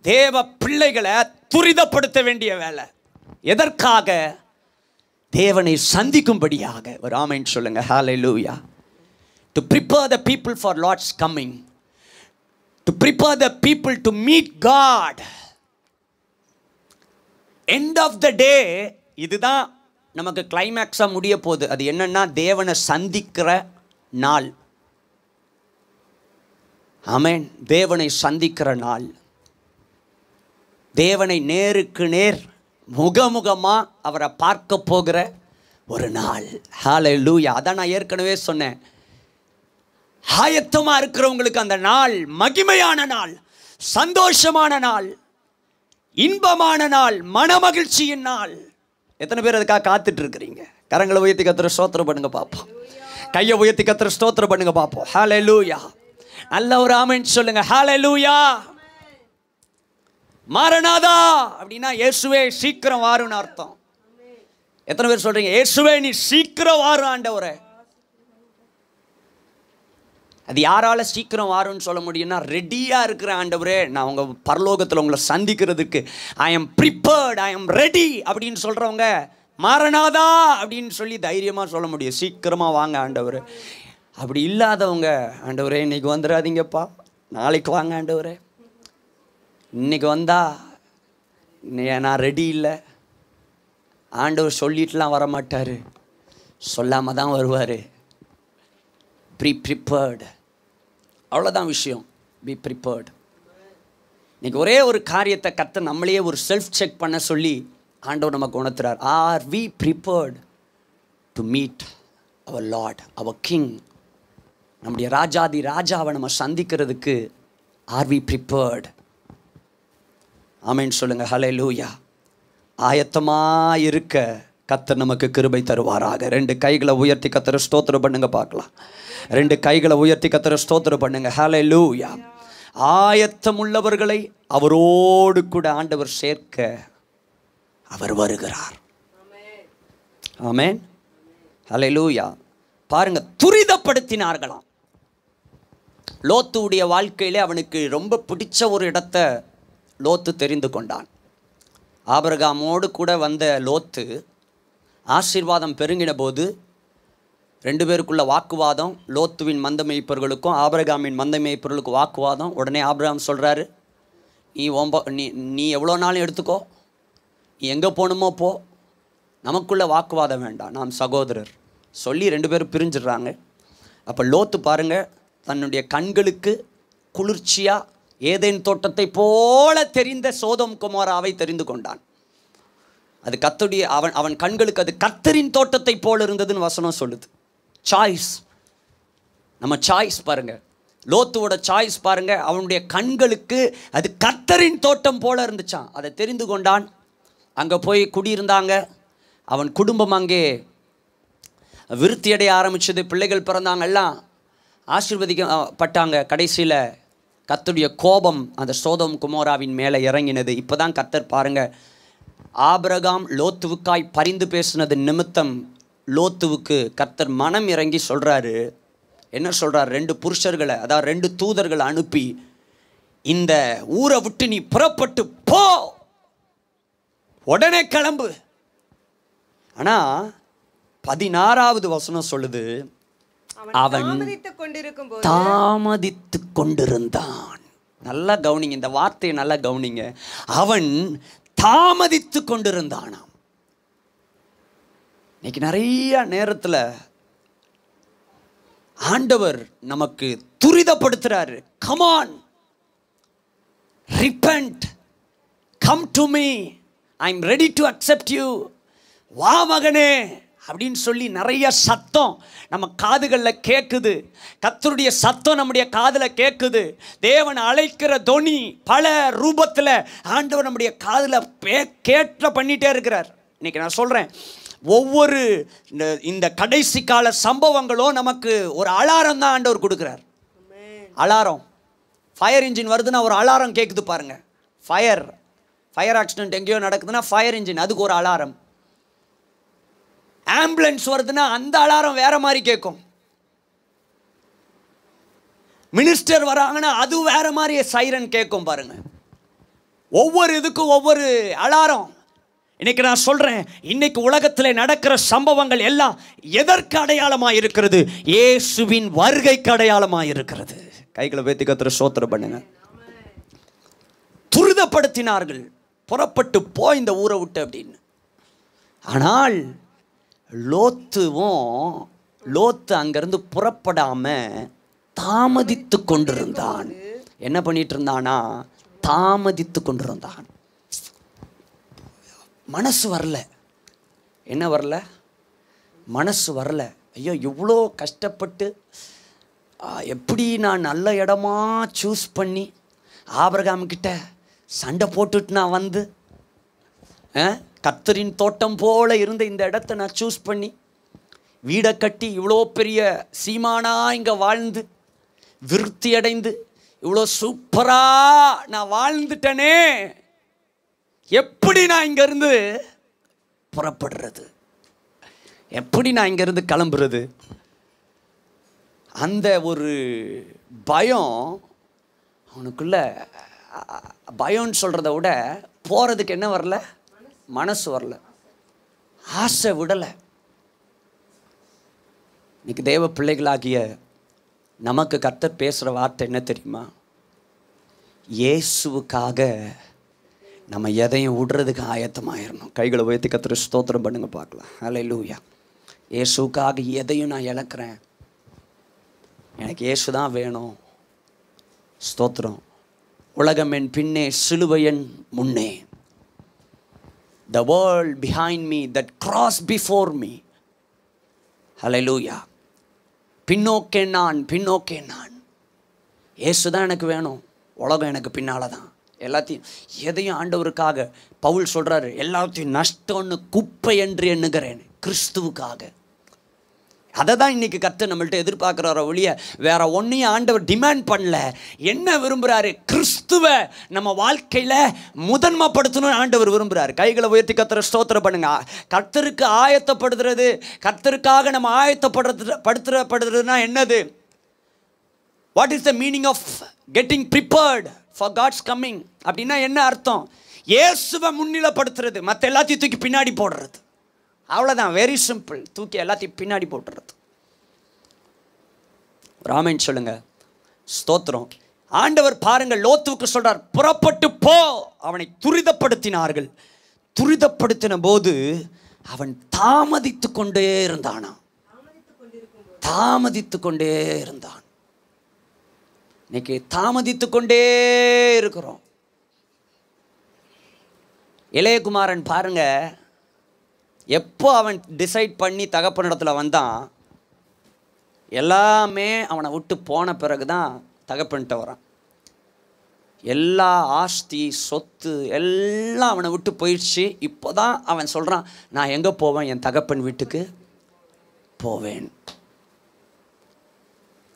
தேவ பிள்ளைகளை துரிதப்படுத்த வேண்டிய வேலை. எதற்காக? தேவனை சந்திக்கும்படியாக. ஒரு ஆமைன்னு சொல்லுங்க. ஹalleluya to prepare the people for Lord's coming to prepare the people to meet God end of the day இதுதான் நமக்கு கிளைமேக்ஸாக முடிய போகுது. அது என்னன்னா தேவனை சந்திக்கிற நாள். அமேன் தேவனை சந்திக்கிற நாள். தேவனை நேருக்கு நேர் முகமுகமாக அவரை பார்க்க போகிற ஒரு நாள். ஹாலை லூயா அதான் நான் ஏற்கனவே சொன்னேன். ஆயத்தமாக இருக்கிறவங்களுக்கு அந்த நாள் மகிமையான நாள் சந்தோஷமான நாள். இன்பமான நாள் மனமகிழ்ச்சியின் நாள் எத்தனை பேர் அதுக்காக காத்துட்டு இருக்கிறீங்க கரங்களை உயர்த்தி கத்துற ஸ்தோத்திரம் பண்ணுங்க பார்ப்போம் கையை உயர்த்தி கத்துற ஸ்தோத்திரம் பண்ணுங்க பார்ப்போம் ஹாலே லூயா நல்ல ஒரு ஆமின்னு சொல்லுங்க. ஹாலே லூயா மாரநாதா அப்படின்னா இயேசுவே சீக்கிரம் வாருன்னு அர்த்தம். எத்தனை பேர் சொல்றீங்க? இயேசுவே நீ சீக்கிரம் வாரு ஆண்டவரை. அது யாரால் சீக்கிரம் வரும்னு சொல்ல முடியும்னா ரெடியாக இருக்கிற ஆண்டவரே நான் உங்கள் பரலோகத்தில் உங்களை சந்திக்கிறதுக்கு I am prepared I am ready அப்படின்னு சொல்கிறவங்க மாறனாதா அப்படின்னு சொல்லி தைரியமாக சொல்ல முடியும். சீக்கிரமாக வாங்க ஆண்டவர். அப்படி இல்லாதவங்க ஆண்டவரே இன்னைக்கு வந்துடாதீங்கப்பா. நாளைக்கு வாங்க ஆண்டவரே. இன்னைக்கு வந்தா நான் ரெடி இல்லை. ஆண்டவர் சொல்லிட்டுலாம் வர மாட்டார் சொல்லாமல் தான் வருவார். ப்ரீ ப்ரிப்பேர்டு அவ்வளோதான் விஷயம். பி ப்ரிப்பேர்டு இன்றைக்கி ஒரே ஒரு காரியத்தை கற்று நம்மளையே ஒரு செல்ஃப் செக் பண்ண சொல்லி ஆண்டவர் நமக்கு உணர்த்துறார். Are we prepared to meet our Lord our King நம்முடைய ராஜாதி ராஜாவை நம்ம சந்திக்கிறதுக்கு ஆர் வி ப்ரிப்பேர்டு ஆமென் சொல்லுங்கள் ஹலே லூயா ஆயத்தமாக இருக்க கத்தர் நமக்கு கிருபை தருவாராக. ரெண்டு கைகளை உயர்த்தி கத்தர ஸ்தோத்திரம் பண்ணுங்க பார்க்கலாம். ரெண்டு கைகளை உயர்த்தி கத்தர ஸ்தோத்திரம் பண்ணுங்க. ஹலே லூயா ஆயத்தம் உள்ளவர்களை அவரோடு கூட ஆண்டவர் சேர்க்க அவர் வருகிறார். ஆமேன் ஹலே லூயா பாருங்க துரிதப்படுத்தினார்களாம். லோத்துடைய வாழ்க்கையிலே அவனுக்கு ரொம்ப பிடிச்ச ஒரு இடத்த லோத்து தெரிந்து கொண்டான். ஆபரகாமோடு கூட வந்த லோத்து ஆசீர்வாதம் பெருங்கின போது ரெண்டு பேருக்குள்ள வாக்குவாதம் லோத்துவின் மந்த மேய்ப்பர்களுக்கும் ஆபரகாமின் மந்த மேய்ப்பர்களுக்கும் வாக்குவாதம். உடனே ஆபிரகாம் சொல்கிறாரு நீ ஒம்ப நீ நீ எவ்வளோ நாளும் எடுத்துக்கோ நீ எங்கே போகணுமோ போ. நமக்குள்ள வாக்குவாதம் வேண்டாம் நாம் சகோதரர். சொல்லி ரெண்டு பேரும் பிரிஞ்சிடுறாங்க. அப்போ லோத்து பாருங்கள் தன்னுடைய கண்களுக்கு குளிர்ச்சியாக ஏதேன் தோட்டத்தை போல தெரிந்த சோதம் குமாராவை தெரிந்து கொண்டான். அது கத்துடைய அவன் அவன் கண்களுக்கு அது கத்தரின் தோட்டத்தை போல இருந்ததுன்னு வசனம் சொல்லுது. சாய்ஸ் நம்ம சாய்ஸ் பாருங்கள் லோத்துவோட சாய்ஸ் பாருங்கள் அவனுடைய கண்களுக்கு அது கத்தரின் தோட்டம் போல இருந்துச்சான் அதை தெரிந்து கொண்டான். அங்கே போய் குடியிருந்தாங்க. அவன் குடும்பம் அங்கே விருத்தி அடைய ஆரம்பிச்சது. பிள்ளைகள் பிறந்தாங்க எல்லாம் ஆசீர்வதிக்கப்பட்டாங்க. கடைசியில் கர்த்தருடைய கோபம் அந்த சோதம் குமோராவின் மேலே இறங்கினது. இப்போ தான் கத்தர் பாருங்கள் ஆபிரகாம் லோத்துவுக்காய் பரிந்து பேசினது நிமித்தம் லோத்துவுக்கு கர்த்தர் மனம் இறங்கி சொல்கிறாரு என்ன சொல்றார்? ரெண்டு புருஷர்களை அதாவது ரெண்டு தூதர்களை அனுப்பி இந்த ஊரை விட்டு நீ புறப்பட்டு போ. உடனே கிளம்பு. ஆனா பதினாறாவது வசனம் சொல்லுது அவன் தாமதித்து கொண்டிருந்தான். நல்லா கவனிங்க இந்த வார்த்தையை நல்லா கவனிங்க. அவன் தாமதித்து கொண்டிருந்தானாம். இன்னைக்கு நிறைய நேரத்தில் ஆண்டவர் நமக்கு துரிதப்படுத்துகிறாரு come on repent come to me I am ready to accept you வா மகனே. அப்படின்னு சொல்லி நிறைய சத்தம் நம்ம காதுகளில் கேட்குது கத்தருடைய சத்தம் நம்முடைய காதில் கேட்குது தேவன் அழைக்கிற தொனி பல ரூபத்தில் ஆண்டவர் நம்முடைய காதில் பே கேட்ட பண்ணிட்டே இருக்கிறார். இன்னைக்கு நான் சொல்கிறேன் ஒவ்வொரு இந்த- இந்த கடைசி கால சம்பவங்களும் நமக்கு ஒரு அலாரம் தான் ஆண்டவர் கொடுக்குறார். அலாரம். ஃபயர் இன்ஜின் வருதுன்னா ஒரு அலாரம் கேட்குது பாருங்கள் ஃபயர் ஃபயர் ஆக்சிடென்ட் எங்கேயோ நடக்குதுன்னா ஃபயர் இன்ஜின் அதுக்கு ஒரு அலாரம். ஆம்புலன்ஸ் வருதுன்னா அந்த அலாரம் வேற மாதிரி கேட்கும் மினிஸ்டர் வராங்கன்னா அது வேற மாதிரி சைரன் கேட்கும் பாருங்க. ஒவ்வொரு இதுக்கும் ஒவ்வொரு அலாரம். இன்னைக்கு நான் சொல்றேன் இன்னைக்கு உலகத்தில் நடக்கிற சம்பவங்கள் எல்லாம் எதற்கு அடையாளமாக இருக்கிறது? இயேசுவின் வருகைக்கு அடையாளமாக இருக்கிறது. கைகளை பேத்தி கத்துற சோத்திரம் பண்ணுங்க. துரிதப்படுத்தினார்கள் புறப்பட்டு போய் இந்த ஊரை விட்டு அப்படின்னு. ஆனால் லோத்துவும் லோத்து அங்கேருந்து புறப்படாமல் தாமதித்து கொண்டிருந்தான். என்ன பண்ணிட்டு இருந்தானா தாமதித்து கொண்டிருந்தான். மனசு வரல. என்ன வரல? மனசு வரல. ஐயோ இவ்வளோ கஷ்டப்பட்டு எப்படி நான் நல்ல இடமா சூஸ் பண்ணி ஆபரகாம்கிட்ட சண்டை போட்டுட்டு நான் வந்து கத்தரின் தோட்டம் போல இருந்த இந்த இடத்த நான் சூஸ் பண்ணி வீடை கட்டி இவ்வளோ பெரிய சீமானா இங்கே வாழ்ந்து விருத்தி அடைந்து இவ்வளோ சூப்பராக நான் வாழ்ந்துட்டனே. எப்படி நான் இங்கேருந்து புறப்படுறது? எப்படி நான் இங்கேருந்து கிளம்புறது? அந்த ஒரு பயம் அவனுக்குள்ள பயம்னு சொல்கிறத விட போகிறதுக்கு என்ன வரல? மனசு வரல. ஆசை விடலை. இன்னைக்கு தேவ பிள்ளைகளாகிய நமக்கு கர்த்தர் பேசுகிற வார்த்தை என்ன தெரியுமா? இயேசுவுக்காக நம்ம எதையும் விடுறதுக்கு ஆயத்தமாயிடணும் கைகளை உயர்த்தி கத்துற ஸ்தோத்திரம் பண்ணுங்க பார்க்கலாம். அல்ல லூயா இயேசுக்காக எதையும் நான் இழக்கிறேன். எனக்கு இயேசு தான் வேணும். ஸ்தோத்திரம். உலகம் என் பின்னே சிலுவையன் முன்னே. The world behind me that cross before me ஹalleluya பின்னோக்கே நான் பின்னோக்கே நான். ஏசு தான் எனக்கு வேணும். உலகம் எனக்கு பின்னால் தான் எல்லாத்தையும் எதையும் ஆண்டவருக்காக பவுல் சொல்கிறாரு எல்லாத்தையும் நஷ்டம்னு குப்பை என்று எண்ணுகிறேன் கிறிஸ்துவுக்காக. அதை தான் இன்றைக்கி கற்று நம்மள்ட்ட எதிர்பார்க்குறார ஒழிய வேறு ஒன்றையும் ஆண்டவர் டிமாண்ட் பண்ணல. என்ன விரும்புகிறாரு கிறிஸ்துவ நம்ம வாழ்க்கையில் முதன்மைப்படுத்தணும்னு ஆண்டவர் விரும்புகிறார் கைகளை உயர்த்தி கத்துற ஸ்தோத்திரம் பண்ணுங்க. கர்த்தருக்கு ஆயத்தப்படுத்துறது கர்த்தருக்காக நம்ம ஆயத்தப்படுறது படுத்துறப்படுறதுனா என்னது? What is the meaning of getting prepared for God's coming அப்படின்னா என்ன அர்த்தம்? இயேசுவை முன்னிலைப்படுத்துறது. மற்ற எல்லாத்தையும் தூக்கி பின்னாடி போடுறது. அவ்வளோதான் வெரி சிம்பிள் தூக்கி எல்லாத்தையும் பின்னாடி போட்டுறது. ராமன் சொல்லுங்க. ஸ்தோத்திரம். ஆண்டவர் பாருங்கள் லோத்துவுக்கு சொல்றார் புறப்பட்டு போ. அவனை துரிதப்படுத்தினார்கள். துரிதப்படுத்தின போது அவன் தாமதித்து கொண்டே இருந்தானா தாமதித்து கொண்டே இருந்தான். இன்னைக்கு தாமதித்து கொண்டே இருக்கிறோம். இளையகுமாரன் பாருங்க எப்போ அவன் டிசைட் பண்ணி தகப்பனிடத்தில் வந்தான் எல்லாமே அவனை விட்டு போன பிறகு தான் தகப்பன்கிட்ட வரான். எல்லா ஆஸ்தி சொத்து எல்லாம் அவனை விட்டு போயிடுச்சு. இப்போ தான் அவன் சொல்கிறான் நான் எங்கே போவேன்? என் தகப்பன் வீட்டுக்கு போவேன்.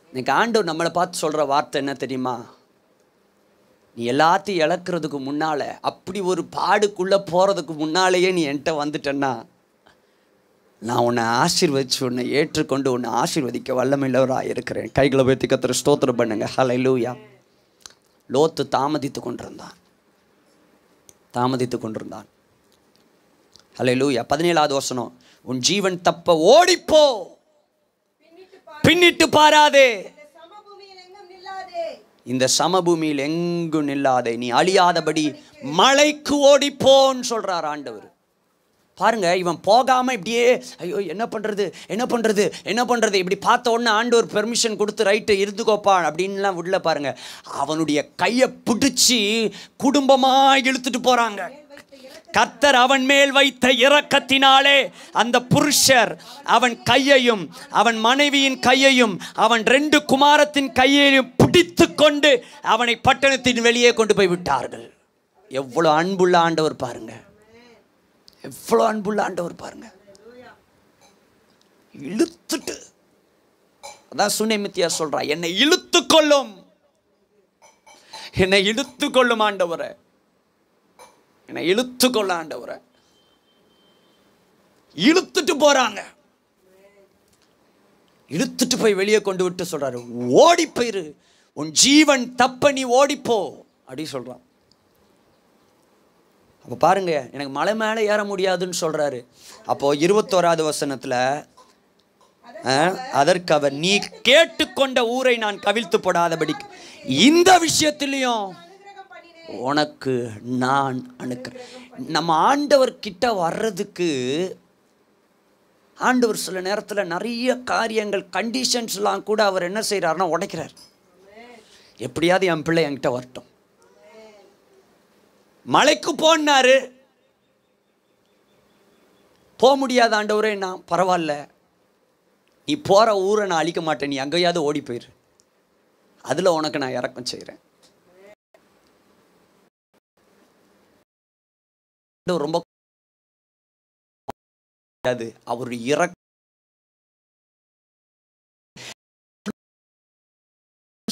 இன்னைக்கு ஆண்டு நம்மளை பார்த்து சொல்கிற வார்த்தை என்ன தெரியுமா? நீ எல்லாத்தையும் இழக்கிறதுக்கு முன்னால் அப்படி ஒரு பாடுக்குள்ளே போகிறதுக்கு முன்னாலேயே நீ என்கிட்ட வந்துட்டேன்னா நான் உன்னை ஆசீர்வதிச்சு உன்னை ஏற்றுக்கொண்டு உன்னை ஆசீர்வதிக்க வல்லமில்லவராக இருக்கிறேன். கைகளை உயர்த்தி கத்துற ஸ்தோத்திரம் பண்ணுங்க. ஹலை லூயா லோத்து தாமதித்து கொண்டிருந்தான். தாமதித்து கொண்டிருந்தான். ஹலை லூயா பதினேழாவது வசனம். உன் ஜீவன் தப்ப ஓடிப்போ. பின்னிட்டு பாராதே. இந்த சமபூமியில் எங்கும் நில்லாதே. நீ அழியாதபடி மலைக்கு ஓடிப்போன்னு சொல்றார் ஆண்டவர். பாருங்க இவன் போகாமல் இப்படியே ஐயோ என்ன பண்ணுறது என்ன பண்ணுறது என்ன பண்ணுறது இப்படி பார்த்த உடனே ஆண்டவர் பெர்மிஷன் கொடுத்து ரைட்டு இருந்துக்கோப்பா அப்படின்லாம் உள்ள பாருங்க. அவனுடைய கையை பிடிச்சி குடும்பமாக இழுத்துட்டு போகிறாங்க கர்த்தர் அவன் மேல் வைத்த இரக்கத்தினாலே அந்த புருஷர் அவன் கையையும் அவன் மனைவியின் கையையும் அவன் ரெண்டு குமாரத்தின் கையையும் பிடித்து கொண்டு அவனை பட்டணத்தின் வெளியே கொண்டு போய் விட்டார்கள். எவ்வளோ அன்புள்ள ஆண்டவர் பாருங்கள் எவ்வளோ அன்புள்ள ஆண்டவர் பாருங்க. இழுத்துட்டு. அதான் சுனேமித்தியா சொல்றா என்னை இழுத்து கொள்ளும். என்னை இழுத்து கொள்ளும் ஆண்டவரை. என்னை இழுத்து கொள்ள ஆண்டவரை. இழுத்துட்டு போறாங்க. இழுத்துட்டு போய் வெளியே கொண்டு விட்டு சொல்றாரு ஓடி போயிரு. உன் ஜீவன் தப்ப நீ ஓடிப்போ அப்படி சொல்றான். அப்போ பாருங்க எனக்கு மலை மேலே ஏற முடியாதுன்னு சொல்கிறாரு அப்போது இருபத்தோராது வசனத்தில் அஹ், அதற்கு அவர் நீ கேட்டுக்கொண்ட ஊரை நான் கவிழ்த்து போடாதபடிக்கு இந்த விஷயத்திலையும் உனக்கு நான் அணுக்க நம்ம ஆண்டவர் கிட்ட வர்றதுக்கு ஆண்டவர் சில நேரத்தில் நிறைய காரியங்கள் கண்டிஷன்ஸ்லாம் கூட அவர் என்ன செய்கிறாருன்னா உடைக்கிறார். எப்படியாவது என் பிள்ளை என்கிட்ட வரட்டும். மலைக்கு போனாரு. போக முடியாத ஆண்டவரே நான் பரவாயில்ல. நீ போகிற ஊரை நான் அழிக்க மாட்டேன். நீ அங்கேயாவது ஓடி போயிரு. அதில் உனக்கு நான் இறக்கம் செய்கிறேன் ரொம்ப அவர் இறக்க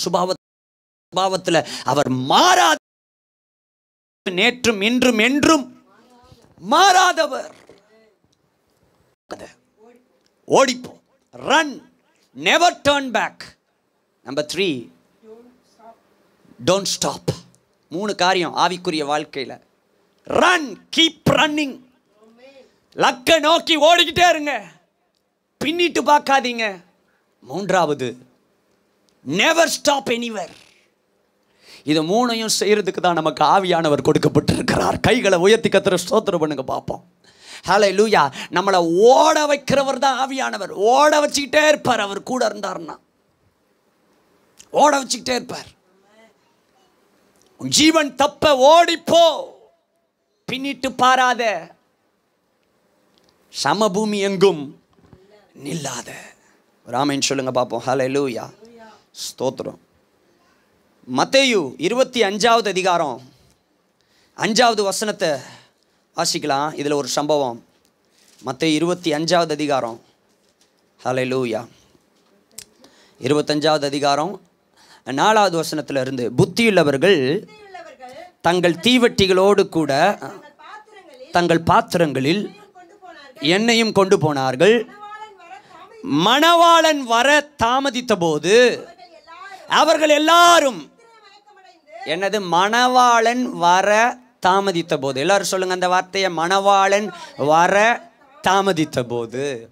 சுபாவ சுபாவத்தில் அவர் மாறாத நேற்றும் இன்றும் என்றும் மாறாதவர். ஓடிப்போம். Run never turn back number three don't stop மூணு காரியம் ஆவிக்குரிய வாழ்க்கையில். ரன் கீப் ரன்னிங் லக்க நோக்கி ஓடிக்கிட்டே இருங்க. பின்னிட்டு பார்க்காதீங்க. மூன்றாவது. நெவர் ஸ்டாப் எனிவர் இது மூணையும் செய்கிறதுக்கு தான் நமக்கு ஆவியானவர் கொடுக்கப்பட்டிருக்கிறார். கைகளை உயர்த்தி கத்துற ஸ்தோத்திரம் பண்ணுங்க பார்ப்போம். ஹலே லூயா நம்மளை ஓட வைக்கிறவர் தான் ஆவியானவர். ஓட வச்சுக்கிட்டே இருப்பார் அவர் கூட இருந்தார்னா ஓட வச்சுக்கிட்டே இருப்பார். உன் ஜீவன் தப்ப ஓடிப்போ பின்னிட்டு பாராத. சமபூமி எங்கும் நில்லாத. ராமன் சொல்லுங்க பார்ப்போம். ஹலே லூயா ஸ்தோத்திரம். மத்தேயு இருபத்தி அஞ்சாவது அதிகாரம். அஞ்சாவது வசனத்தை வாசிக்கலாம். இதில் ஒரு சம்பவம். மற்ற இருபத்தி அஞ்சாவது அதிகாரம். ஹலை லூயா இருபத்தஞ்சாவது அதிகாரம் நாலாவது வசனத்தில் இருந்து புத்தியுள்ளவர்கள் தங்கள் தீவெட்டிகளோடு கூட தங்கள் பாத்திரங்களில் கொண்டு போனார்கள் எண்ணெயும் கொண்டு போனார்கள். மணவாளன் வர தாமதித்த போது அவர்கள் எல்லாரும் என்னது? மணவாளன் வர தாமதித்த போது எல்லாரும் சொல்லுங்க அந்த வார்த்தையை. மணவாளன் வர தாமதித்த போது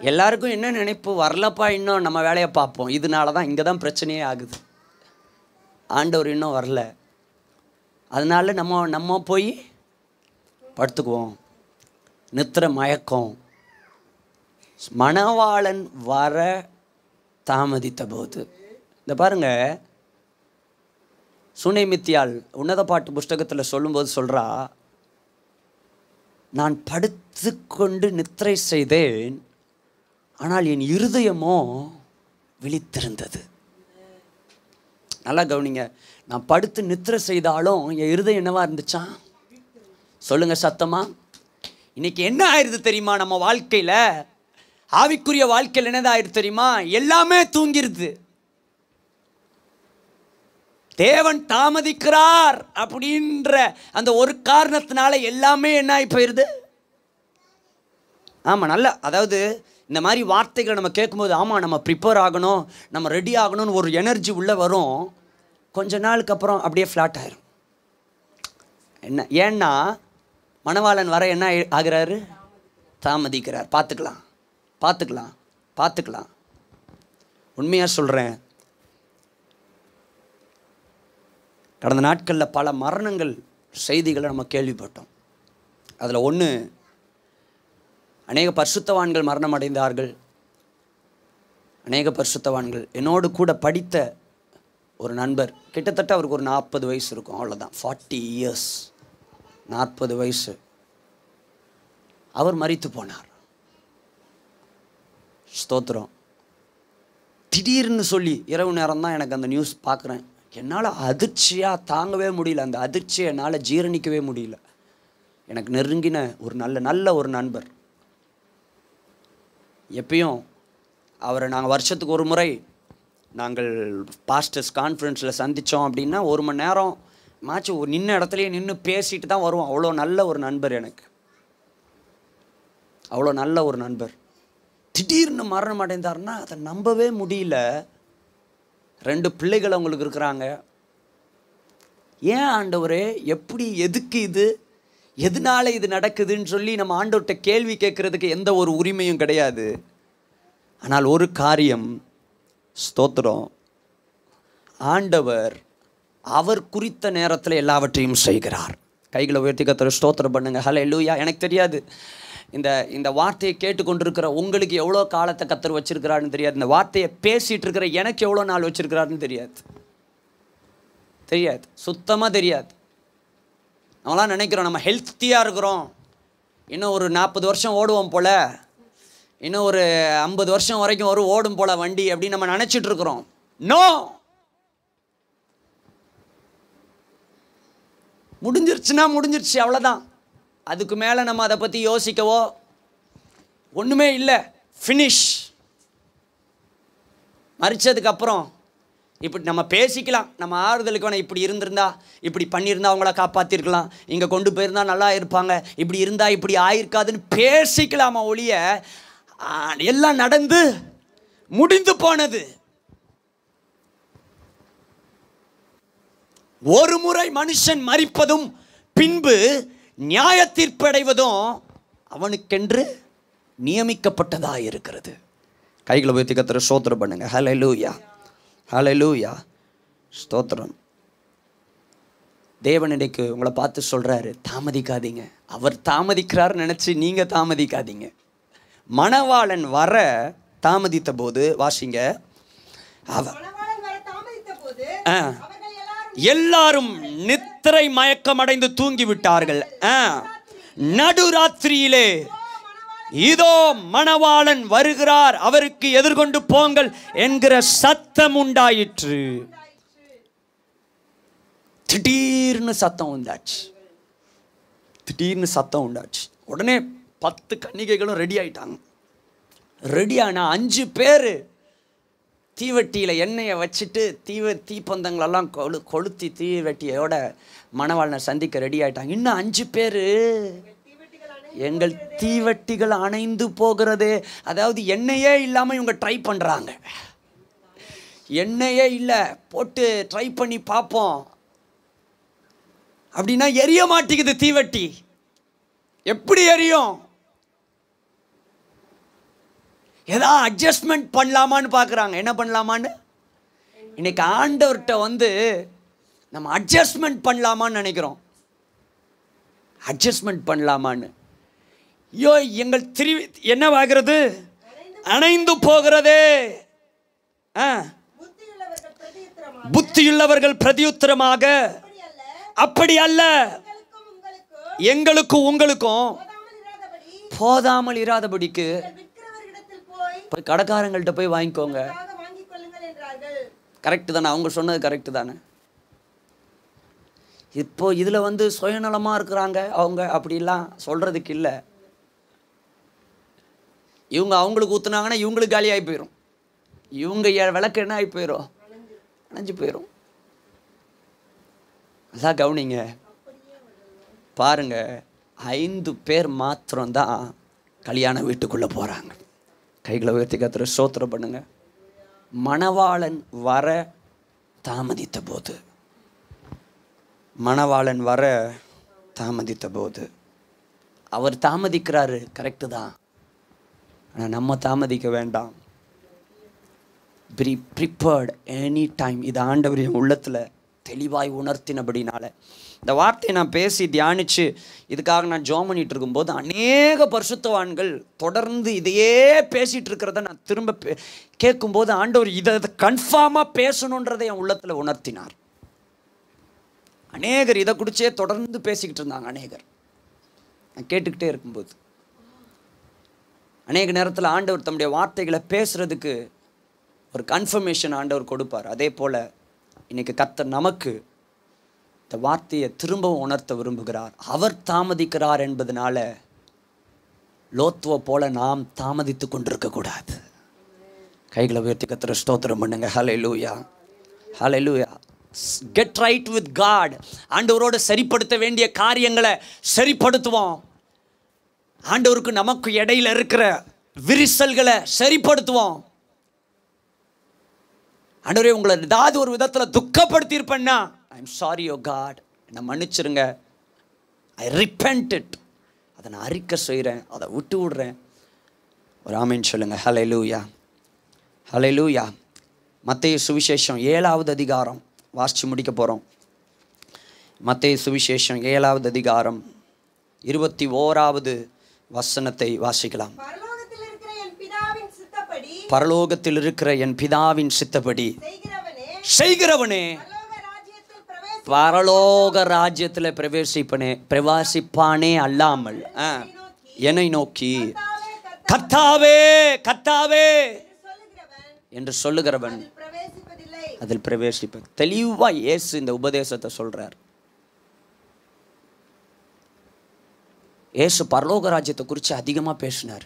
எல்லாருக்கும் என்ன நினைப்பு? வரலப்பா இன்னும். நம்ம வேலையை பார்ப்போம். இதனால தான் இங்கே தான் பிரச்சனையே ஆகுது. ஆண்டவர் இன்னும் வரல. அதனால நம்ம நம்ம போய் படுத்துக்குவோம். நித்திர மயக்கம். மணவாளன் வர தாமதித்த போது இந்த பாருங்கள் சுனைமித்தியால் உன்னத பாட்டு புஸ்தகத்தில் சொல்லும்போது சொல்கிறா நான் படுத்துக்கொண்டு நித்திரை செய்தேன் ஆனால் என் இருதயமோ விழித்திருந்தது. நல்லா கவனிங்க. நான் படுத்து நித்திரை செய்தாலும் என் இருதயம் என்னவா இருந்துச்சான் சொல்லுங்க சத்தமா. இன்னைக்கு என்ன ஆயிருது தெரியுமா நம்ம வாழ்க்கையில? ஆவிக்குரிய வாழ்க்கையில் என்னதாயிருது தெரியுமா? எல்லாமே தூங்கிருது. தேவன் தாமதிக்கிறார் அப்படின்ற அந்த ஒரு காரணத்தினால எல்லாமே என்ன ஆகி போயிடுது ஆமாம் நல்லா அதாவது இந்த மாதிரி வார்த்தைகளை நம்ம கேட்கும்போது ஆமாம் நம்ம ப்ரிப்பேர் ஆகணும் நம்ம ரெடி ஆகணும்னு ஒரு எனர்ஜி உள்ளே வரும். கொஞ்ச நாளுக்கு அப்புறம் அப்படியே ஃப்ளாட் ஆயிரும். என்ன ஏன்னா மணவாளன் வர என்ன ஆகிறாரு? தாமதிக்கிறார். பார்த்துக்கலாம் பார்த்துக்கலாம் பார்த்துக்கலாம். உண்மையாக சொல்கிறேன் கடந்த நாட்களில் பல மரணங்கள் செய்திகளை நம்ம கேள்விப்பட்டோம். அதில் ஒன்று அநேக பரிசுத்தவான்கள் மரணம் அடைந்தார்கள் அநேக பரிசுத்தவான்கள். என்னோடு கூட படித்த ஒரு நண்பர் கிட்டத்தட்ட அவருக்கு ஒரு நாற்பது வயசு இருக்கும் அவ்வளோதான் ஃபார்ட்டி இயர்ஸ் நாற்பது வயசு. அவர் மறித்து போனார். ஸ்தோத்திரம். திடீர்னு சொல்லி இரவு நேரம் தான் எனக்கு அந்த நியூஸ் பார்க்குறேன் என்னால் அதிர்ச்சியாக தாங்கவே முடியல. அந்த அதிர்ச்சியை என்னால் ஜீரணிக்கவே முடியல. எனக்கு நெருங்கின ஒரு நல்ல நல்ல ஒரு நண்பர். எப்பயும் அவரை நாங்கள் வருஷத்துக்கு ஒரு முறை நாங்கள் பாஸ்டர்ஸ் கான்ஃபரன்ஸில் சந்தித்தோம் அப்படின்னா ஒரு மணி நேரம் மாச்சு ஒரு நின்ன இடத்துலையே நின்று பேசிட்டு தான் வருவோம். அவ்வளோ நல்ல ஒரு நண்பர் எனக்கு. அவ்வளோ நல்ல ஒரு நண்பர். திடீர்னு மரணம் அடைந்தார்னா அதை நம்பவே முடியல. ரெண்டு பிள்ளைகள் அவங்களுக்கு இருக்கிறாங்க. ஏன் ஆண்டவரே எப்படி எதுக்கு இது? எதனால இது நடக்குதுன்னு சொல்லி நம்ம ஆண்டவர்கிட்ட கேள்வி கேட்குறதுக்கு எந்த ஒரு உரிமையும் கிடையாது. ஆனால் ஒரு காரியம் ஸ்தோத்திரம். ஆண்டவர் அவர் குறித்த நேரத்தில் எல்லாவற்றையும் செய்கிறார். கைகளை உயர்த்தி கத்துற ஸ்தோத்திரம் பண்ணுங்க. ஹலோ லூயா எனக்கு தெரியாது. இந்த இந்த வார்த்தையை கேட்டுக்கொண்டிருக்கிற உங்களுக்கு எவ்வளோ காலத்தை கத்தர் வச்சிருக்கிறாருன்னு தெரியாது. இந்த வார்த்தையை பேசிகிட்டு இருக்கிற எனக்கு எவ்வளோ நாள் வச்சிருக்கிறாருன்னு தெரியாது. தெரியாது. சுத்தமாக தெரியாது. நம்மளாம் நினைக்கிறோம் நம்ம ஹெல்த்தியாக இருக்கிறோம். இன்னும் ஒரு நாற்பது வருஷம் ஓடுவோம் போல். இன்னும் ஒரு ஐம்பது வருஷம் வரைக்கும் வரும் ஓடும் போல் வண்டி அப்படின்னு நம்ம நினச்சிட்டு இருக்கிறோம் நோ முடிஞ்சிருச்சுன்னா முடிஞ்சிருச்சு அவ்வளோதான் அதுக்கு மேலே நம்ம அதை பற்றி யோசிக்கவோ? ஒன்றுமே இல்லை. ஃபினிஷ் மறிச்சதுக்கு அப்புறம் இப்படி நம்ம பேசிக்கலாம். நம்ம ஆறுதலுக்கு இப்படி இருந்திருந்தா இப்படி பண்ணியிருந்தா அவங்கள காப்பாற்றிருக்கலாம் இங்கே கொண்டு போயிருந்தா நல்லா இருப்பாங்க. இப்படி இருந்தால் இப்படி ஆயிருக்காதுன்னு பேசிக்கலாமா ஒழிய? எல்லாம் நடந்து முடிந்து போனது. ஒரு முறை மனுஷன் மறிப்பதும் பின்பு நியாய தீர்ப்படைவதும் அவனுக்கென்று நியமிக்கப்பட்டதா இருக்கிறது கைகளை உயர்த்தி கத்துற சோத்திரம் பண்ணுங்க. ஹalleluya ஹalleluya ஸ்தோத்திரம். தேவன் இன்னைக்கு உங்களை பார்த்து சொல்றாரு தாமதிக்காதீங்க. அவர் தாமதிக்கிறாருன்னு நினைச்சு நீங்க தாமதிக்காதீங்க. மணவாளன் வர தாமதித்த போது வாசிங்க. அவ ஆ. எல்லாரும் நித்திரை மயக்கம் அடைந்து தூங்கிவிட்டார்கள். ஆ. நடுராத்திரியிலே இதோ மணவாளன் வருகிறார். அவருக்கு எதிர்கொண்டு போங்கள் என்கிற சத்தம் உண்டாயிற்று. திடீர்னு சத்தம் உண்டாச்சு. திடீர்னு சத்தம் உண்டாச்சு. உடனே பத்து கன்னிகைகளும் ரெடி ஆயிட்டாங்க. ரெடி ஆனால் அஞ்சு பேர் தீவெட்டியில் எண்ணெயை வச்சுட்டு தீவ தீப்பந்தங்களெல்லாம் கொளு கொளுத்தி தீவெட்டியோட மணவாளனை சந்திக்க ரெடி ஆகிட்டாங்க இன்னும் அஞ்சு பேர். எங்கள் தீவெட்டிகள் அணைந்து போகிறது. அதாவது எண்ணெயே இல்லாமல் இவங்க ட்ரை பண்ணுறாங்க எண்ணெயே இல்லை போட்டு ட்ரை பண்ணி பார்ப்போம். அப்படின்னா எரிய மாட்டேங்குது தீவெட்டி. எப்படி எரியும்? ஏதா அட்ஜஸ்ட்மெண்ட் பண்ணலாமான்னு பார்க்குறாங்க. என்ன பண்ணலாமான்னு? இன்னைக்கு ஆண்டவர்கிட்ட வந்து நம்ம அட்ஜஸ்ட்மெண்ட் பண்ணலாமான்னு நினைக்கிறோம். அட்ஜஸ்ட்மெண்ட் பண்ணலாமான்னு. ஐயோ எங்கள் திரு என்னவாகிறது அணைந்து போகிறதே. ஆ? புத்தியுள்ளவர்கள் பிரதியுத்தரமாக. அப்படி அல்ல. எங்களுக்கும் உங்களுக்கும் போதாமல் இராதபடி போதாமல் இராதபடிக்கு போய் கடைக்காரங்கள்ட்ட போய் வாங்கிக்கோங்க. கரெக்டு தானே? அவங்க சொன்னது கரெக்டு தானே? இப்போ இதில் வந்து சுயநலமாக இருக்கிறாங்க. அவங்க அப்படிலாம் சொல்கிறதுக்கு இல்லை. இவங்க அவங்களுக்கு ஊற்றுனாங்கன்னா இவங்களுக்கு காலியாகி போயிடும் இவங்க விளக்கு என்ன ஆகி போயிடும் அணைஞ்சு போயிடும் அதான் கவனிங்க. பாருங்க. ஐந்து பேர் மாத்திரம்தான் கல்யாண வீட்டுக்குள்ளே போகிறாங்க கைகளை உயர்த்தி கத்துற சோத்திரம் பண்ணுங்க. மணவாளன் வர தாமதித்த போது மணவாளன் வர தாமதித்த போது அவர் தாமதிக்கிறாரு கரெக்டு தான். ஆனால் நம்ம தாமதிக்க வேண்டாம். ப்ரி ப்ரிப்பேர்ட் எனி டைம் இது ஆண்டவர் என் உள்ளத்தில் தெளிவாய் உணர்த்தினபடினால. இந்த வார்த்தையை நான் பேசி தியானித்து இதுக்காக நான் ஜோம் பண்ணிகிட்டு இருக்கும்போது அநேக பரிசுத்தவான்கள் தொடர்ந்து இதையே பேசிகிட்டு இருக்கிறத நான் திரும்ப பே- கேட்கும்போது ஆண்டவர் இதை கன்ஃபார்மாக பேசணுன்றதை என் உள்ளத்தில் உணர்த்தினார். அநேகர் இதை குடிச்சே தொடர்ந்து பேசிக்கிட்டு இருந்தாங்க அநேகர். நான் கேட்டுக்கிட்டே இருக்கும்போது. அநேக நேரத்தில் ஆண்டவர் தம்முடைய வார்த்தைகளை பேசுகிறதுக்கு ஒரு கன்ஃபர்மேஷன் ஆண்டவர் கொடுப்பார். அதே போல் இன்றைக்கி கத்த நமக்கு இந்த வார்த்தையை திரும்பவும் உணர்த்த விரும்புகிறார். அவர் தாமதிக்கிறார் என்பதனால லோத்துவ போல நாம் தாமதித்து கொண்டிருக்கக்கூடாது கைகளை உயர்த்தி கத்துற ஸ்தோத்திரம் பண்ணுங்க. ஹலை லூயா ஹலை லூயா கெட் ரைட் வித் காட் ஆண்டவரோடு சரிப்படுத்த வேண்டிய காரியங்களை சரிப்படுத்துவோம். ஆண்டவருக்கு நமக்கு இடையில இருக்கிற விரிசல்களை சரிப்படுத்துவோம். ஆண்டவரே உங்களை ஏதாவது ஒரு விதத்தில் துக்கப்படுத்தியிருப்பேன்னா I am sorry yo God என்னை மன்னிச்சிருங்க. ஐ ரிப்பென்ட் இட் அதை நான் அறிக்கை செய்கிறேன் அதை விட்டு விடுறேன். ஒரு ஆமீன் சொல்லுங்க. ஹலை லூயா ஹலை லூயா மத்திய சுவிசேஷம் ஏழாவது அதிகாரம். வாசித்து முடிக்க போகிறோம் மத்திய சுவிசேஷம் ஏழாவது அதிகாரம். இருபத்தி ஓராவது வசனத்தை வாசிக்கலாம். பரலோகத்தில் இருக்கிற என் பிதாவின் சித்தப்படி செய்கிறவனே பரலோக ராஜ்யத்தில் பிரவேசிப்பனே பிரவாசிப்பானே அல்லாமல். ஆ, என்னை நோக்கி கத்தாவே கத்தாவே என்று சொல்லுகிறவன் அதில் பிரவேசிப்ப தெளிவாக இயேசு இந்த உபதேசத்தை சொல்கிறார் இயேசு பரலோக ராஜ்யத்தை குறித்து அதிகமாக பேசினார்.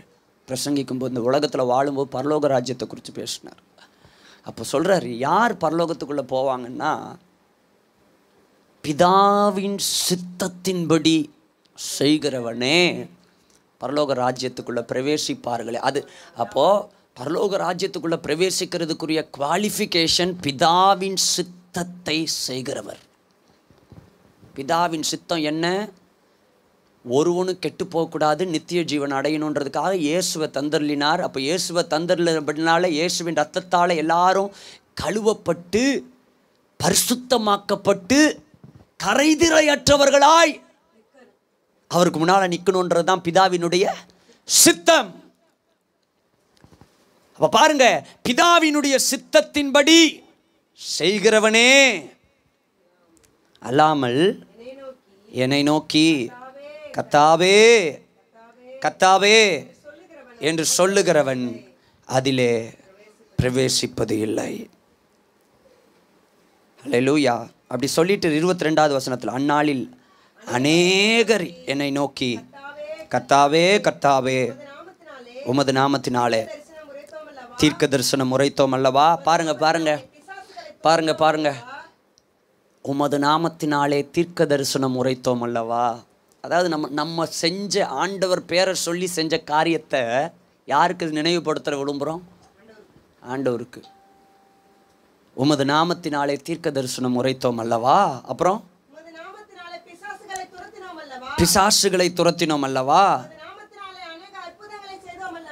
பிரசங்கிக்கும்போது இந்த உலகத்தில் வாழும்போது பரலோக ராஜ்யத்தை குறித்து பேசினார். அப்போ சொல்கிறார் யார் பரலோகத்துக்குள்ளே போவாங்கன்னா பிதாவின் சித்தத்தின்படி செய்கிறவனே. பரலோக ராஜ்யத்துக்குள்ளே பிரவேசிப்பார்களே. அது அப்போது பரலோக ராஜ்யத்துக்குள்ளே பிரவேசிக்கிறதுக்குரிய குவாலிஃபிகேஷன் பிதாவின் சித்தத்தை செய்கிறவர். பிதாவின் சித்தம் என்ன? ஒருவனும் கெட்டு போகக்கூடாது நித்திய ஜீவன் அடையணுன்றதுக்காக இயேசுவை தந்தர்லினார் அப்போ இயேசுவை தந்தர்லினால இயேசுவின் ரத்தத்தால் எல்லாரும் கழுவப்பட்டு பரிசுத்தமாக்கப்பட்டு கரைதிரையற்றவர்களாய் அவருக்கு முன்னால் நிற்கணுன்றது தான் பிதாவினுடைய சித்தம். அப்போ பாருங்க பிதாவினுடைய சித்தத்தின்படி செய்கிறவனே. அல்லாமல் என்னை நோக்கி கத்தாவே கத்தாவே என்று சொல்லுகிறவன் அதிலே பிரவேசிப்பது இல்லை. லூயா அப்படி சொல்லிட்டு இருபத்தி ரெண்டாவது வசனத்தில் அந்நாளில் அநேகர் என்னை நோக்கி கர்த்தாவே கர்த்தாவே உமது நாமத்தினாலே தீர்க்க தரிசனம் உரைத்தோம் அல்லவா? பாருங்க பாருங்க பாருங்க பாருங்க. உமது நாமத்தினாலே தீர்க்க தரிசனம் உரைத்தோம் அல்லவா? அதாவது நம்ம நம்ம செஞ்ச ஆண்டவர் பேரை சொல்லி செஞ்ச காரியத்தை யாருக்கு நினைவுபடுத்த விரும்புகிறோம் ஆண்டவருக்கு. உமது நாமத்தினாலே தீர்க்க தரிசனம் உரைத்தோம் அல்லவா? அப்புறம்? பிசாசுகளை துரத்தினோம் அல்லவா?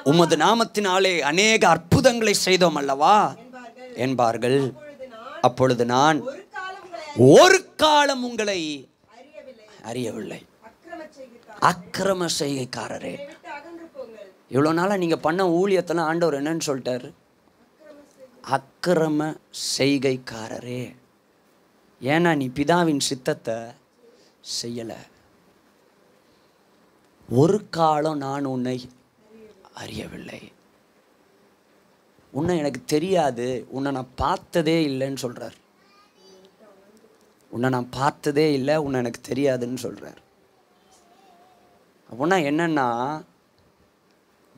உமது நாமத்தினாலே அநேக அற்புதங்களை செய்தோம் அல்லவா? என்பார்கள். அப்பொழுது நான் ஒரு காலம் உங்களை அறியவில்லை. அக்கிரம செய்கைக்காரரே. இவ்வளோ நாளாக நீங்கள் பண்ண ஊழியத்தெல்லாம் ஆண்டவர் என்னன்னு சொல்லிட்டாரு. அக்கிரம செய்கைக்காரரே. ஏன்னா நீ பிதாவின் சித்தத்தை செய்யலை. ஒரு காலம் நான் உன்னை அறியவில்லை. உன்னை எனக்கு தெரியாது. உன்னை நான் பார்த்ததே இல்லைன்னு சொல்கிறார் உன்னை நான் பார்த்ததே இல்லை. உன்னை எனக்கு தெரியாதுன்னு சொல்கிறார் அப்படின்னா என்னென்னா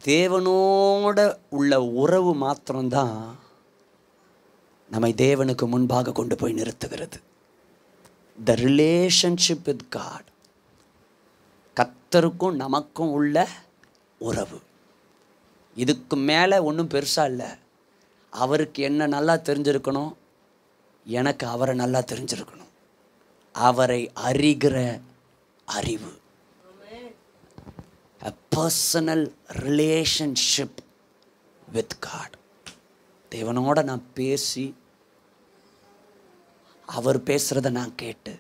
தேவனோட உள்ள உறவு மாத்திரம்தான் நம்மை தேவனுக்கு முன்பாக கொண்டு போய் நிறுத்துகிறது. த ரிலேஷன்ஷிப் வித் காட் கத்தருக்கும் நமக்கும் உள்ள உறவு. இதுக்கு மேலே ஒன்றும் பெருசாக இல்லை. அவருக்கு என்ன நல்லா தெரிஞ்சிருக்கணும்? எனக்கு அவரை நல்லா தெரிஞ்சிருக்கணும். அவரை அறிகிற அறிவு. A personal relationship with God தேவனோட நான் பேசி அவர் பேசுகிறத நான் கேட்டு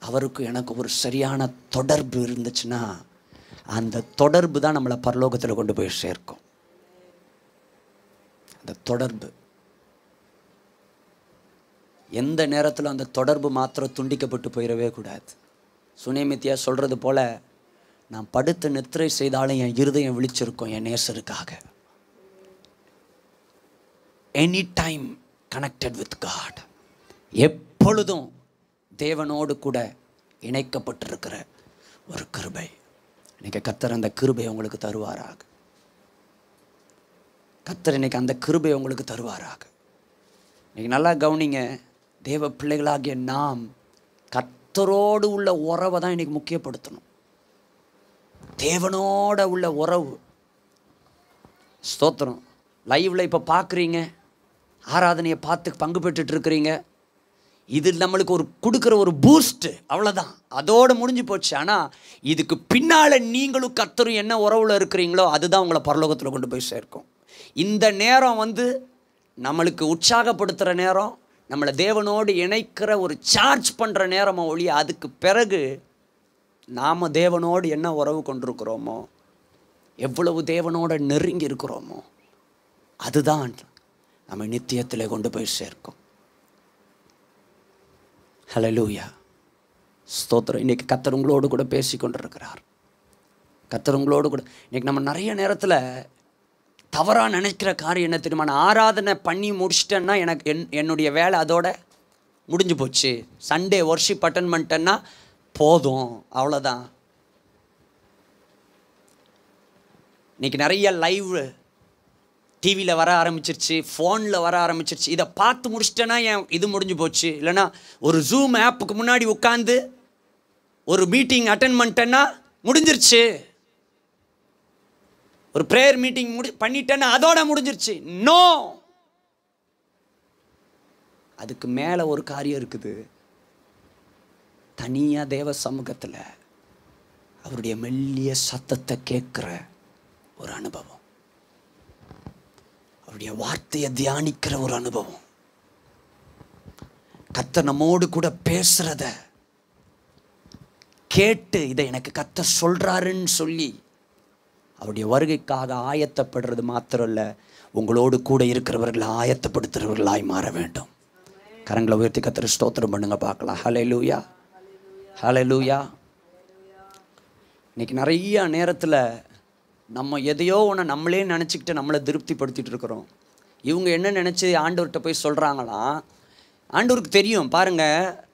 அவருக்கு எனக்கு ஒரு சரியான தொடர்பு இருந்துச்சுன்னா அந்த தொடர்பு தான் நம்மளை பரலோகத்தில் கொண்டு போய் சேர்க்கும். அந்த தொடர்பு. எந்த நேரத்தில் அந்த தொடர்பு மாத்திரம் துண்டிக்கப்பட்டு போயிடவே கூடாது. சுனேமித்தியா சொல்கிறது போல் நான் படுத்து நித்திரை செய்தாலும் என் இருதயம் விழிச்சிருக்கோம் என் நேசருக்காக. Any time connected with God எப்பொழுதும் தேவனோடு கூட இணைக்கப்பட்டிருக்கிற ஒரு கிருபை. இன்றைக்கி கத்தர் அந்த கிருபை உங்களுக்கு தருவாராக. கத்தர் இன்னைக்கு அந்த கிருபை உங்களுக்கு தருவாராக. இன்றைக்கி நல்லா கவனிங்க தேவ பிள்ளைகளாகிய நாம் கத்தரோடு உள்ள உறவை தான் இன்றைக்கி முக்கியப்படுத்தணும். தேவனோட உள்ள உறவு. ஸ்தோத்திரம். லைவில் இப்போ பார்க்குறீங்க ஆராதனையை பார்த்து பங்கு பெற்றுட்டு இருக்கிறீங்க இது நம்மளுக்கு ஒரு கொடுக்குற ஒரு பூஸ்ட்டு அவ்வளோதான் அதோடு முடிஞ்சு போச்சு. ஆனால் இதுக்கு பின்னால் நீங்களும் கத்தரும் என்ன உறவில் இருக்கிறீங்களோ அதுதான் உங்களை பரலோகத்தில் கொண்டு போய் சேர்க்கும். இந்த நேரம் வந்து நம்மளுக்கு உற்சாகப்படுத்துகிற நேரம் நம்மளை தேவனோடு இணைக்கிற ஒரு சார்ஜ் பண்ணுற நேரமோ ஒழிய அதுக்கு பிறகு நாம் தேவனோடு என்ன உறவு கொண்டிருக்கிறோமோ எவ்வளவு தேவனோட நெருங்கி இருக்கிறோமோ அதுதான் நம்ம நித்தியத்தில் கொண்டு போய் சேர்க்கும் ஹலலூயா ஸ்தோத்திரம் இன்னைக்கு கத்தர் உங்களோடு கூட பேசி கொண்டிருக்கிறார் கத்தர் உங்களோடு கூட இன்னைக்கு நம்ம நிறைய நேரத்தில் தவறாக நினைக்கிற காரியம் என்ன தெரியுமா நான் ஆராதனை பண்ணி முடிச்சிட்டேன்னா எனக்கு என் என்னுடைய வேலை அதோட முடிஞ்சு போச்சு சண்டே ஒர்ஷிப் அட்டன் பண்ணிட்டேன்னா போதும் அவ்வளோதான் இன்னைக்கு நிறைய லைவ் டிவியில் வர ஆரம்பிச்சிருச்சு ஃபோனில் வர ஆரம்பிச்சிருச்சு. இதை பார்த்து முடிச்சிட்டேன்னா என் இது முடிஞ்சு போச்சு. இல்லைன்னா ஒரு ஜூம் ஆப்புக்கு முன்னாடி உட்காந்து ஒரு மீட்டிங் அட்டன் பண்ணிட்டேன்னா முடிஞ்சிருச்சு. ஒரு ப்ரேயர் மீட்டிங் முடி பண்ணிட்டேன்னா அதோட முடிஞ்சிருச்சு. நோ அதுக்கு மேலே ஒரு காரியம் இருக்குது. தனியாக தேவ சமூகத்தில் அவருடைய மெல்லிய சத்தத்தை கேட்குற ஒரு அனுபவம். அவருடைய வார்த்தையை தியானிக்கிற ஒரு அனுபவம். கத்த நம்மோடு கூட பேசுறத கேட்டு இதை எனக்கு கத்த சொல்றாருன்னு சொல்லி அவருடைய வருகைக்காக ஆயத்தப்படுறது மாத்திரம் இல்லை உங்களோடு கூட இருக்கிறவர்களை ஆயத்தப்படுத்துறவர்களாய் மாற வேண்டும். கரங்களை உயர்த்தி கத்திர ஸ்தோத்திரம் பண்ணுங்க பார்க்கலாம். ஹலே லூயா ஹலே லூயா இன்னைக்கு நிறைய நேரத்தில் நம்ம எதையோ ஒன்று நம்மளே நினச்சிக்கிட்டு நம்மளை திருப்திப்படுத்திட்டு இருக்கிறோம். இவங்க என்ன நினச்சி ஆண்டவர்கிட்ட போய் சொல்கிறாங்களாம் ஆண்டவருக்கு தெரியும். பாருங்க.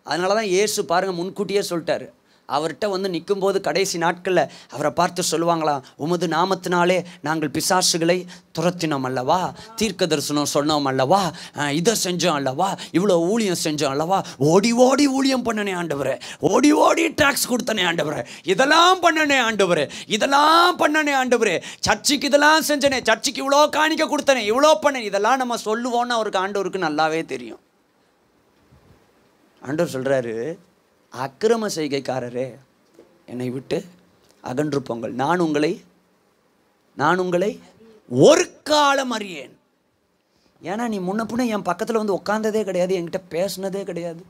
அதனால தான் இயேசு பாருங்கள் முன்கூட்டியே சொல்லிட்டாரு. அவர்கிட்ட வந்து நிற்கும்போது கடைசி நாட்களில் அவரை பார்த்து சொல்லுவாங்களாம் உமது நாமத்தினாலே நாங்கள் பிசாசுகளை துரத்தினோம் அல்லவா? தீர்க்க தரிசனம் சொன்னோம் அல்லவா? இதை செஞ்சோம் அல்லவா? இவ்வளோ ஊழியம் செஞ்சோம் அல்லவா? ஓடி ஓடி ஊழியம் பண்ணனே ஆண்டவரே. ஓடி ஓடி டாக்ஸ் கொடுத்தனே ஆண்டவரே. இதெல்லாம் பண்ணனே ஆண்டவரே. இதெல்லாம் பண்ணனே ஆண்டவரே. சர்ச்சுக்கு இதெல்லாம் செஞ்சனே. சர்ச்சுக்கு இவ்வளோ காணிக்க கொடுத்தனே. இவ்வளோ பண்ணேன். இதெல்லாம் நம்ம சொல்லுவோன்னு அவருக்கு ஆண்டவருக்கு நல்லாவே தெரியும். ஆண்டவர் சொல்கிறாரு அக்கிரம செய்கைக்காரரே என்னை விட்டு அகன்று போங்கள். நான் உங்களை நான் உங்களை ஒரு காலம் அறியேன். ஏன்னா நீ முன்ன பின்ன என் பக்கத்தில் வந்து உட்காந்ததே கிடையாது என்கிட்ட பேசுனதே கிடையாது.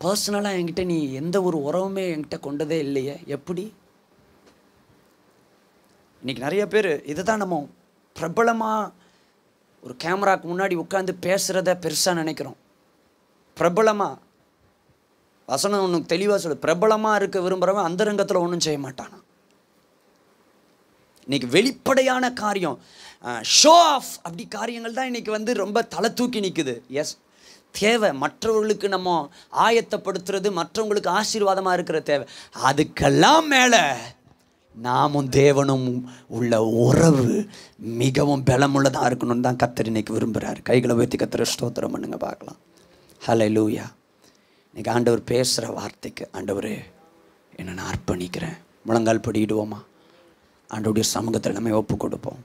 பர்சனலாக என்கிட்ட நீ எந்த ஒரு உறவுமே என்கிட்ட கொண்டதே இல்லையே. எப்படி? இன்றைக்கி நிறைய பேர் இதை தான் நம்ம பிரபலமாக ஒரு கேமராக்கு முன்னாடி உட்காந்து பேசுகிறத பெருசாக நினைக்கிறோம். பிரபலமாக வசனம் ஒன்று தெளிவாக சொல்லு. பிரபலமாக இருக்க விரும்புகிறவன் அந்த ரங்கத்தில் ஒன்றும் செய்ய மாட்டானா. இன்னைக்கு வெளிப்படையான காரியம். ஷோ ஆஃப் அப்படி காரியங்கள் தான் இன்னைக்கு வந்து ரொம்ப தலை தூக்கி நிற்குது எஸ் தேவை. மற்றவர்களுக்கு நம்ம ஆயத்தப்படுத்துறது மற்றவங்களுக்கு ஆசீர்வாதமாக இருக்கிற தேவை. அதுக்கெல்லாம் மேலே நாமும் தேவனும் உள்ள உறவு மிகவும் பலமுள்ளதாக இருக்கணும்னு தான் கத்தர் இன்னைக்கு விரும்புகிறார் கைகளை உயர்த்தி கத்தர் ஸ்தோத்திரம் பண்ணுங்க பார்க்கலாம். ஹலோ லூயா இன்றைக்கி ஆண்டவர் பேசுகிற வார்த்தைக்கு ஆண்டவர் என்னை நான் அர்ப்பணிக்கிறேன். முழங்கால் படியிடுவோமா? ஆண்டவருடைய சமூகத்தில் நம்ம ஒப்பு கொடுப்போம்.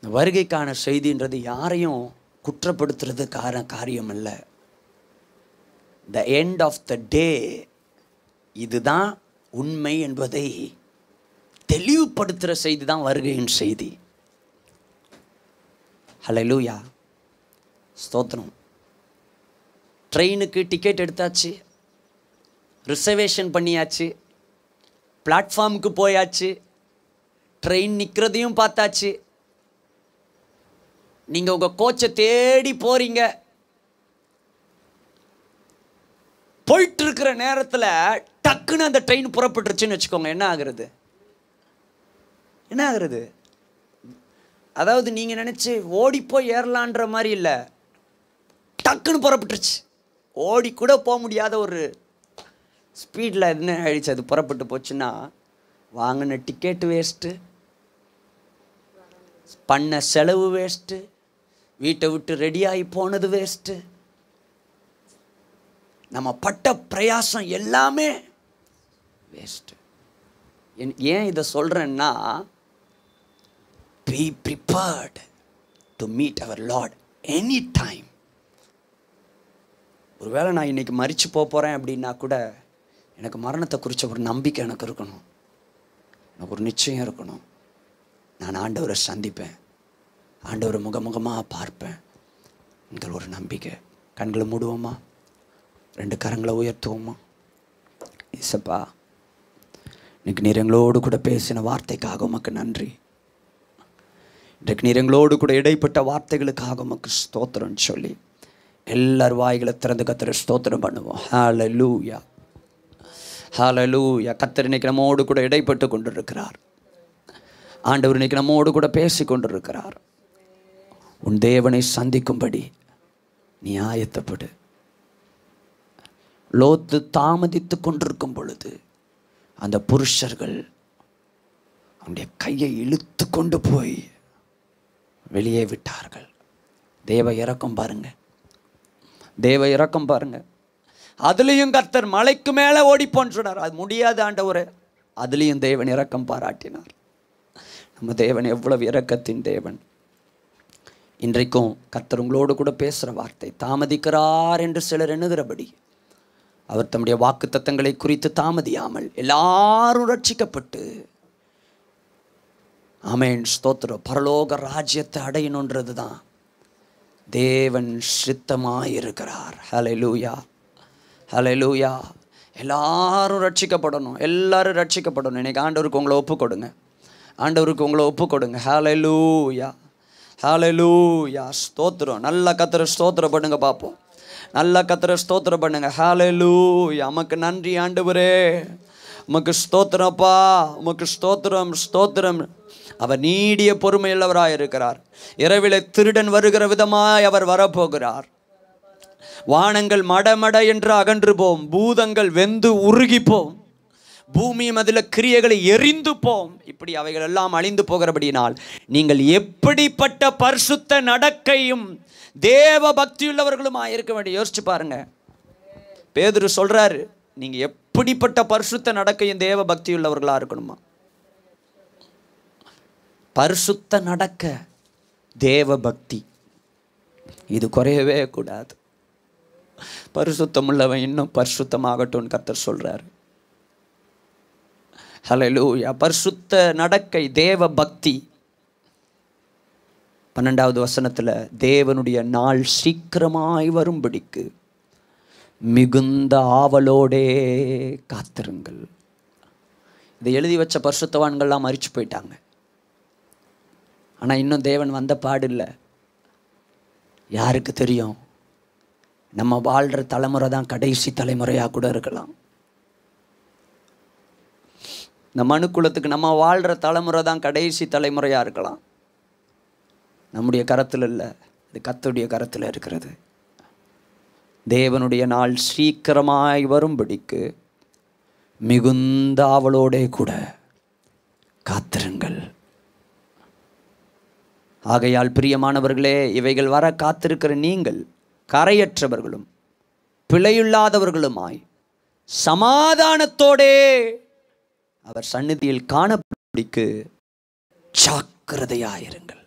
இந்த வருகைக்கான செய்தின்றது யாரையும் குற்றப்படுத்துறது கார காரியம் இல்லை the end of the day இதுதான் உண்மை என்பதை தெளிவுபடுத்துகிற செய்தி தான் வருகையின் செய்தி. ஹலலூயா ஸ்தோத்திரம். ட்ரெயினுக்கு டிக்கெட் எடுத்தாச்சு. ரிசர்வேஷன் பண்ணியாச்சு. பிளாட்ஃபார்முக்கு போயாச்சு. ட்ரெயின் நிற்கிறதையும் பார்த்தாச்சு. நீங்கள் உங்கள் கோச்சை தேடி போகிறீங்க போயிட்டுருக்கிற நேரத்தில் டக்குன்னு அந்த ட்ரெயின் புறப்பட்டுருச்சுன்னு வச்சுக்கோங்க. என்ன ஆகுறது? என்ன ஆகுறது? அதாவது நீங்கள் நினச்சி ஓடிப்போய் ஏறலான்ற மாதிரி இல்லை. டக்குன்னு புறப்பட்டுருச்சு. ஓடி கூட போக முடியாத ஒரு ஸ்பீடில் என்ன ஆயிடுச்சு? அது புறப்பட்டு போச்சுன்னா வாங்கின டிக்கெட் வேஸ்ட்டு பண்ண செலவு வேஸ்ட்டு வீட்டை விட்டு ரெடியாகி போனது வேஸ்ட்டு நம்ம பட்ட பிரயாசம் எல்லாமே வேஸ்ட்டு ஏன் இதை சொல்கிறேன்னா be prepared to meet our Lord any time ஒருவேளை நான் இன்றைக்கி மறித்து போக போகிறேன் அப்படின்னா கூட எனக்கு மரணத்தை குறித்த ஒரு நம்பிக்கை எனக்கு இருக்கணும். எனக்கு ஒரு நிச்சயம் இருக்கணும். நான் ஆண்டவரை சந்திப்பேன். ஆண்டவரை முகமுகமாக பார்ப்பேன். என்கிற ஒரு நம்பிக்கை. கண்களை மூடுவோமா? ரெண்டு கரங்களை உயர்த்துவோமா? இசப்பா இன்றைக்கு நீர் எங்களோடு கூட பேசின வார்த்தைக்காக உமக்கு நன்றி. இன்றைக்கு நீர் எங்களோடு கூட இடைப்பட்ட வார்த்தைகளுக்காக உமக்கு ஸ்தோத்திரம்னு சொல்லி எல்லார் வாய்களை திறந்து கத்திர ஸ்தோத்திரம் பண்ணுவோம். ஹால லூயா ஹால லூயா கத்தர் இன்னைக்கு நம்மோடு கூட இடைப்பட்டு கொண்டிருக்கிறார். ஆண்டவர் இன்னைக்கு நம்மோடு கூட பேசி கொண்டிருக்கிறார். உன் தேவனை சந்திக்கும்படி நீ ஆயத்தப்படு. லோத்து தாமதித்து கொண்டிருக்கும் பொழுது அந்த புருஷர்கள் அவனுடைய கையை இழுத்து கொண்டு போய் வெளியே விட்டார்கள். தேவ இறக்கம் பாருங்கள் தேவ இறக்கம் பாருங்கள் அதுலேயும் கர்த்தர் மலைக்கு மேலே ஓடிப்போன்னு சொன்னார். அது முடியாது ஆண்டவர். அதுலேயும் தேவன் இறக்கம் பாராட்டினார். நம்ம தேவன் எவ்வளவு இறக்கத்தின் தேவன். இன்றைக்கும் கர்த்தர் உங்களோடு கூட பேசுகிற வார்த்தை தாமதிக்கிறார் என்று சிலர் எண்ணுகிறபடி அவர் தம்முடைய வாக்கு தத்தங்களை குறித்து தாமதியாமல் எல்லாரும் ரட்சிக்கப்பட்டு ஆமேன் ஸ்தோத்திரம். பரலோக ராஜ்யத்தை அடையணுன்றது தான் தேவன் சித்தமாயிருக்கிறார். ஹலை லூயா எல்லாரும் ரட்சிக்கப்படணும். எல்லாரும் ரட்சிக்கப்படணும். இன்னைக்கு ஆண்டவருக்கு உங்களை ஒப்பு கொடுங்க. ஆண்டவருக்கு உங்களை ஒப்பு கொடுங்க. ஹalleluya லூயா ஸ்தோத்திரம். நல்ல கத்திர ஸ்தோத்திரம் பண்ணுங்க பார்ப்போம் நல்ல கத்திர ஸ்தோத்திரம் பண்ணுங்க. ஹalleluya நமக்கு நன்றி ஆண்டவரே. உமக்கு ஸ்தோத்திரப்பா உமக்கு ஸ்தோத்திரம் ஸ்தோத்திரம். அவர் நீடிய பொறுமையுள்ளவராய் இருக்கிறார். இரவில திருடன் வருகிற விதமாய் அவர் வரப்போகிறார். வானங்கள் மடமட என்று அகன்று போம். பூதங்கள் வெந்து உருகி போம். பூமியும் அதில் கிரியைகளை எரிந்து போம். இப்படி அவைகள் எல்லாம் அழிந்து போகிறபடியினால் நீங்கள் எப்படிப்பட்ட பரிசுத்த நடக்கையும் தேவ பக்தியுள்ளவர்களுமா இருக்க வேண்டிய யோசிச்சு பாருங்க. பேதுரு சொல்கிறாரு நீங்கள் எப்படிப்பட்ட பரிசுத்த நடக்கையும் தேவ பக்தியுள்ளவர்களாக இருக்கணுமா? பரிசுத்த நடக்க தேவ பக்தி இது குறையவே கூடாது. பரிசுத்தம் உள்ளவன் இன்னும் பரிசுத்தமாகட்டும்னு கர்த்தர் சொல்றாரு. ஹலலூயா பரிசுத்த நடக்கை தேவ பக்தி பன்னெண்டாவது வசனத்தில் தேவனுடைய நாள் சீக்கிரமாய் வரும்படிக்கு மிகுந்த ஆவலோடே காத்திருங்கள். இதை எழுதி வச்ச பரிசுத்தவான்கள்லாம் மறிச்சு போயிட்டாங்க. ஆனால் இன்னும் தேவன் வந்த பாடு இல்லை யாருக்கு தெரியும்? நம்ம வாழ்கிற தலைமுறை தான் கடைசி தலைமுறையாக கூட இருக்கலாம். இந்த மனுக்குலத்துக்கு நம்ம வாழ்கிற தலைமுறை தான் கடைசி தலைமுறையாக இருக்கலாம். நம்முடைய கரத்தில் இல்லை இது கத்துடைய கரத்தில் இருக்கிறது. தேவனுடைய நாள் சீக்கிரமாய் வரும்படிக்கு மிகுந்த அவளோடே கூட காத்திருங்கள். ஆகையால் பிரியமானவர்களே இவைகள் வர காத்திருக்கிற நீங்கள் கரையற்றவர்களும் பிழையில்லாதவர்களுமாய் சமாதானத்தோடே அவர் சந்நிதியில் காணப்படிக்கு ஜாக்கிரதையாயிருங்கள்.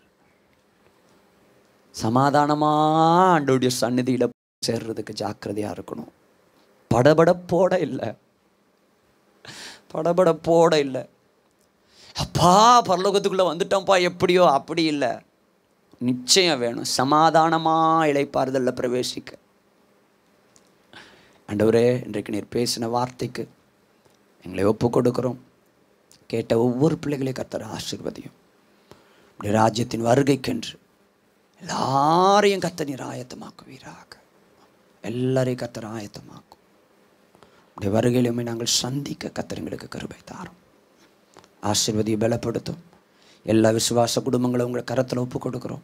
சமாதானமாக ஆண்டோடைய சந்நிதியில் சேர்றதுக்கு ஜாக்கிரதையா இருக்கணும். படபடப்போட இல்லை. படபடப்போட இல்லை. அப்பா பரலோகத்துக்குள்ளே வந்துட்டோம்ப்பா எப்படியோ அப்படி இல்லை. நிச்சயம் வேணும். சமாதானமாக இளைப்பாறுதல்ல பிரவேசிக்க. ஆண்டவரே இன்றைக்கு நீர் பேசின வார்த்தைக்கு எங்களை ஒப்பு கொடுக்குறோம். கேட்ட ஒவ்வொரு பிள்ளைகளையும் கத்தர ஆசிர்வதியும். உடைய ராஜ்யத்தின் வருகைக்கென்று எல்லாரையும் கத்த நீர் ஆயத்தமாக்குவீராக. எல்லாரையும் கத்தர் ஆயத்தமாக்கும். உடைய வருகையிலுமே நாங்கள் சந்திக்க கத்தர் எங்களுக்கு கருவை தாரும். ஆசிர்வதியை பலப்படுத்தும். எல்லா விசுவாச குடும்பங்களும் உங்களை கரத்தில் ஒப்பு கொடுக்குறோம்.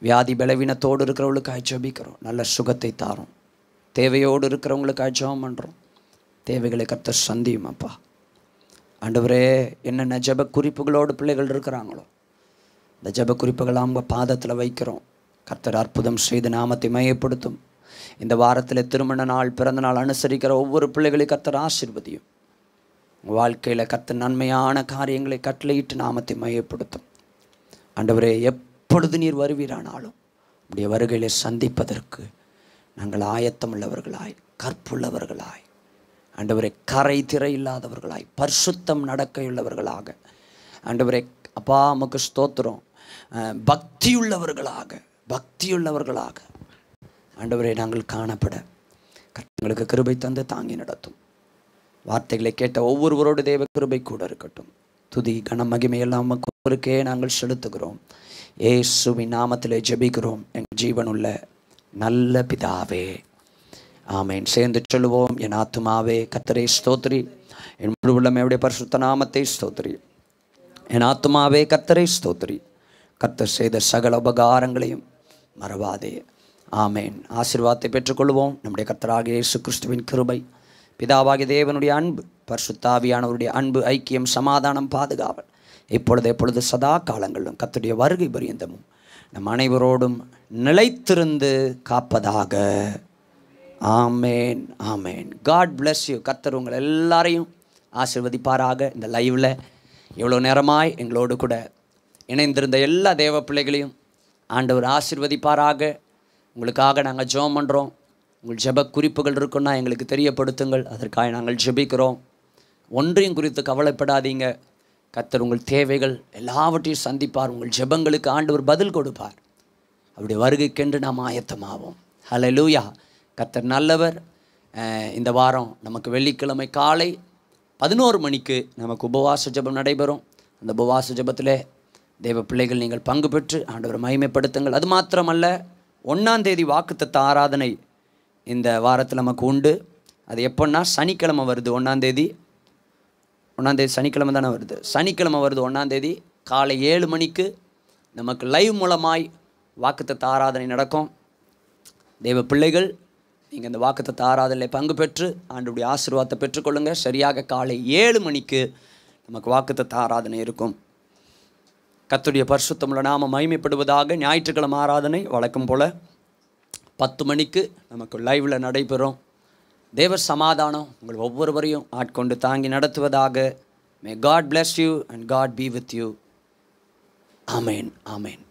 வியாதி பலவீனத்தோடு இருக்கிறவங்களுக்காக ஜெபிக்கிறோம். நல்ல சுகத்தை தாரும். தேவையோடு இருக்கிறவங்களுக்காக ஜெபம் பண்ணுறோம் தேவைகளை கத்த சந்தியும் அப்பா. ஆண்டவரே என்னென்ன ஜப குறிப்புகளோடு பிள்ளைகள் இருக்கிறாங்களோ இந்த ஜப குறிப்புகளை அவங்க பாதத்தில் வைக்கிறோம். கர்த்தர் அற்புதம் செய்து நாமத்தை மையப்படுத்தும். இந்த வாரத்தில் திருமண நாள் பிறந்த நாள் அனுசரிக்கிற ஒவ்வொரு பிள்ளைகளையும் கர்த்தர் ஆசிர்வதியும். உங்கள் வாழ்க்கையில் கத்த நன்மையான காரியங்களை கட்டளையிட்டு நாமத்தை மையப்படுத்தும். ஆண்டவரே எப்பொழுது நீர் வருவீரானாலும் உடைய வருகையிலே சந்திப்பதற்கு நாங்கள் ஆயத்தமுள்ளவர்களாய் கற்புள்ளவர்களாய் ஆண்டவரை கரை திரை இல்லாதவர்களாய் பரிசுத்தம் நடக்கையுள்ளவர்களாக ஆண்டவரே அப்பா நமக்கு ஸ்தோத்திரம். பக்தியுள்ளவர்களாக பக்தியுள்ளவர்களாக ஆண்டவரை நாங்கள் காணப்பட எங்களுக்கு கிருபை தந்து தாங்கி நடத்தும். வார்த்தைகளை கேட்ட ஒவ்வொருவரோடு தேவ கிருபை கூட இருக்கட்டும். துதி கன மகிமையெல்லாம் உமக்கு நாங்கள் செலுத்துகிறோம். ஏசுவின் நாமத்திலே ஜபிக்கிறோம். எங்கள் ஜீவனுள்ள நல்ல பிதாவே. ஆமேன். சேர்ந்து சொல்லுவோம். என் ஆத்துமாவே கத்தரை ஸ்தோத்ரி. என் முழு உள்ளமையுடைய பரிசுத்த நாமத்தை ஸ்தோத்ரி. என் ஆத்துமாவே கத்தரை ஸ்தோத்ரி. கத்தர் செய்த சகல உபகாரங்களையும் மறவாதே. ஆமேன். ஆசீர்வாதத்தை பெற்றுக்கொள்வோம். நம்முடைய கத்தராக இயேசு கிறிஸ்துவின் கிருபை. பிதாவாகிய தேவனுடைய அன்பு பர்சுத்தாவியானவருடைய அன்பு ஐக்கியம் சமாதானம் பாதுகாவல் இப்பொழுது எப்பொழுது சதா காலங்களிலும் கத்துடைய வருகை பரியந்தமும் நம் அனைவரோடும் நிலைத்திருந்து காப்பதாக. ஆமேன் ஆமேன். காட் பிளஸ் யூ கர்த்தர் உங்கள் எல்லாரையும் ஆசிர்வதிப்பாராக. இந்த லைவில் இவ்வளோ நேரமாய் எங்களோடு கூட இணைந்திருந்த எல்லா தேவ பிள்ளைகளையும் ஆண்டவர் ஆசிர்வதிப்பாராக. உங்களுக்காக நாங்கள் ஜெபம் பண்ணுறோம் உங்கள் ஜப குறிப்புகள் இருக்குன்னா எங்களுக்கு தெரியப்படுத்துங்கள். அதற்காக நாங்கள் ஜெபிக்கிறோம். ஒன்றையும் குறித்து கவலைப்படாதீங்க. கத்தர் உங்கள் தேவைகள் எல்லாவற்றையும் சந்திப்பார். உங்கள் ஜெபங்களுக்கு ஆண்டவர் பதில் கொடுப்பார். அப்படி வருகைக்கென்று நாம் ஆயத்தமாவோம். ஹலோ லூயா கத்தர் நல்லவர் இந்த வாரம் நமக்கு வெள்ளிக்கிழமை காலை பதினோரு மணிக்கு நமக்கு உபவாச ஜெபம் நடைபெறும். அந்த உபவாச ஜெபத்தில் தேவ பிள்ளைகள் நீங்கள் பங்கு பெற்று ஆண்டவர் மகிமைப்படுத்துங்கள். அது மாத்திரமல்ல ஒன்றாம் தேதி வாக்குத்தத்த ஆராதனை இந்த வாரத்தில் நமக்கு உண்டு. அது எப்போன்னா சனிக்கிழமை வருது ஒன்றாந்தேதி ஒன்றாந்தேதி சனிக்கிழமை தானே வருது. சனிக்கிழமை வருது ஒன்றாந்தேதி காலை ஏழு மணிக்கு நமக்கு லைவ் மூலமாய் வாக்குத்தத்த ஆராதனை நடக்கும். தெய்வ பிள்ளைகள் நீங்கள் இந்த வாக்குத்தத்த ஆராதனையில் பங்கு பெற்று ஆண்டுடைய ஆசீர்வாதத்தை பெற்றுக்கொள்ளுங்க. சரியாக காலை ஏழு மணிக்கு நமக்கு வாக்குத்தத்த ஆராதனை இருக்கும். கத்துடைய பரிசுத்தமுள்ள நாம மகிமைப்படுவதாக ஞாயிற்றுக்கிழமை ஆராதனை வழக்கம் போல் பத்து மணிக்கு நமக்கு லைவில் நடைபெறும். தேவர் சமாதானம் உங்கள் ஒவ்வொருவரையும் ஆட்கொண்டு தாங்கி நடத்துவதாக. May God bless you and God be with you amen amen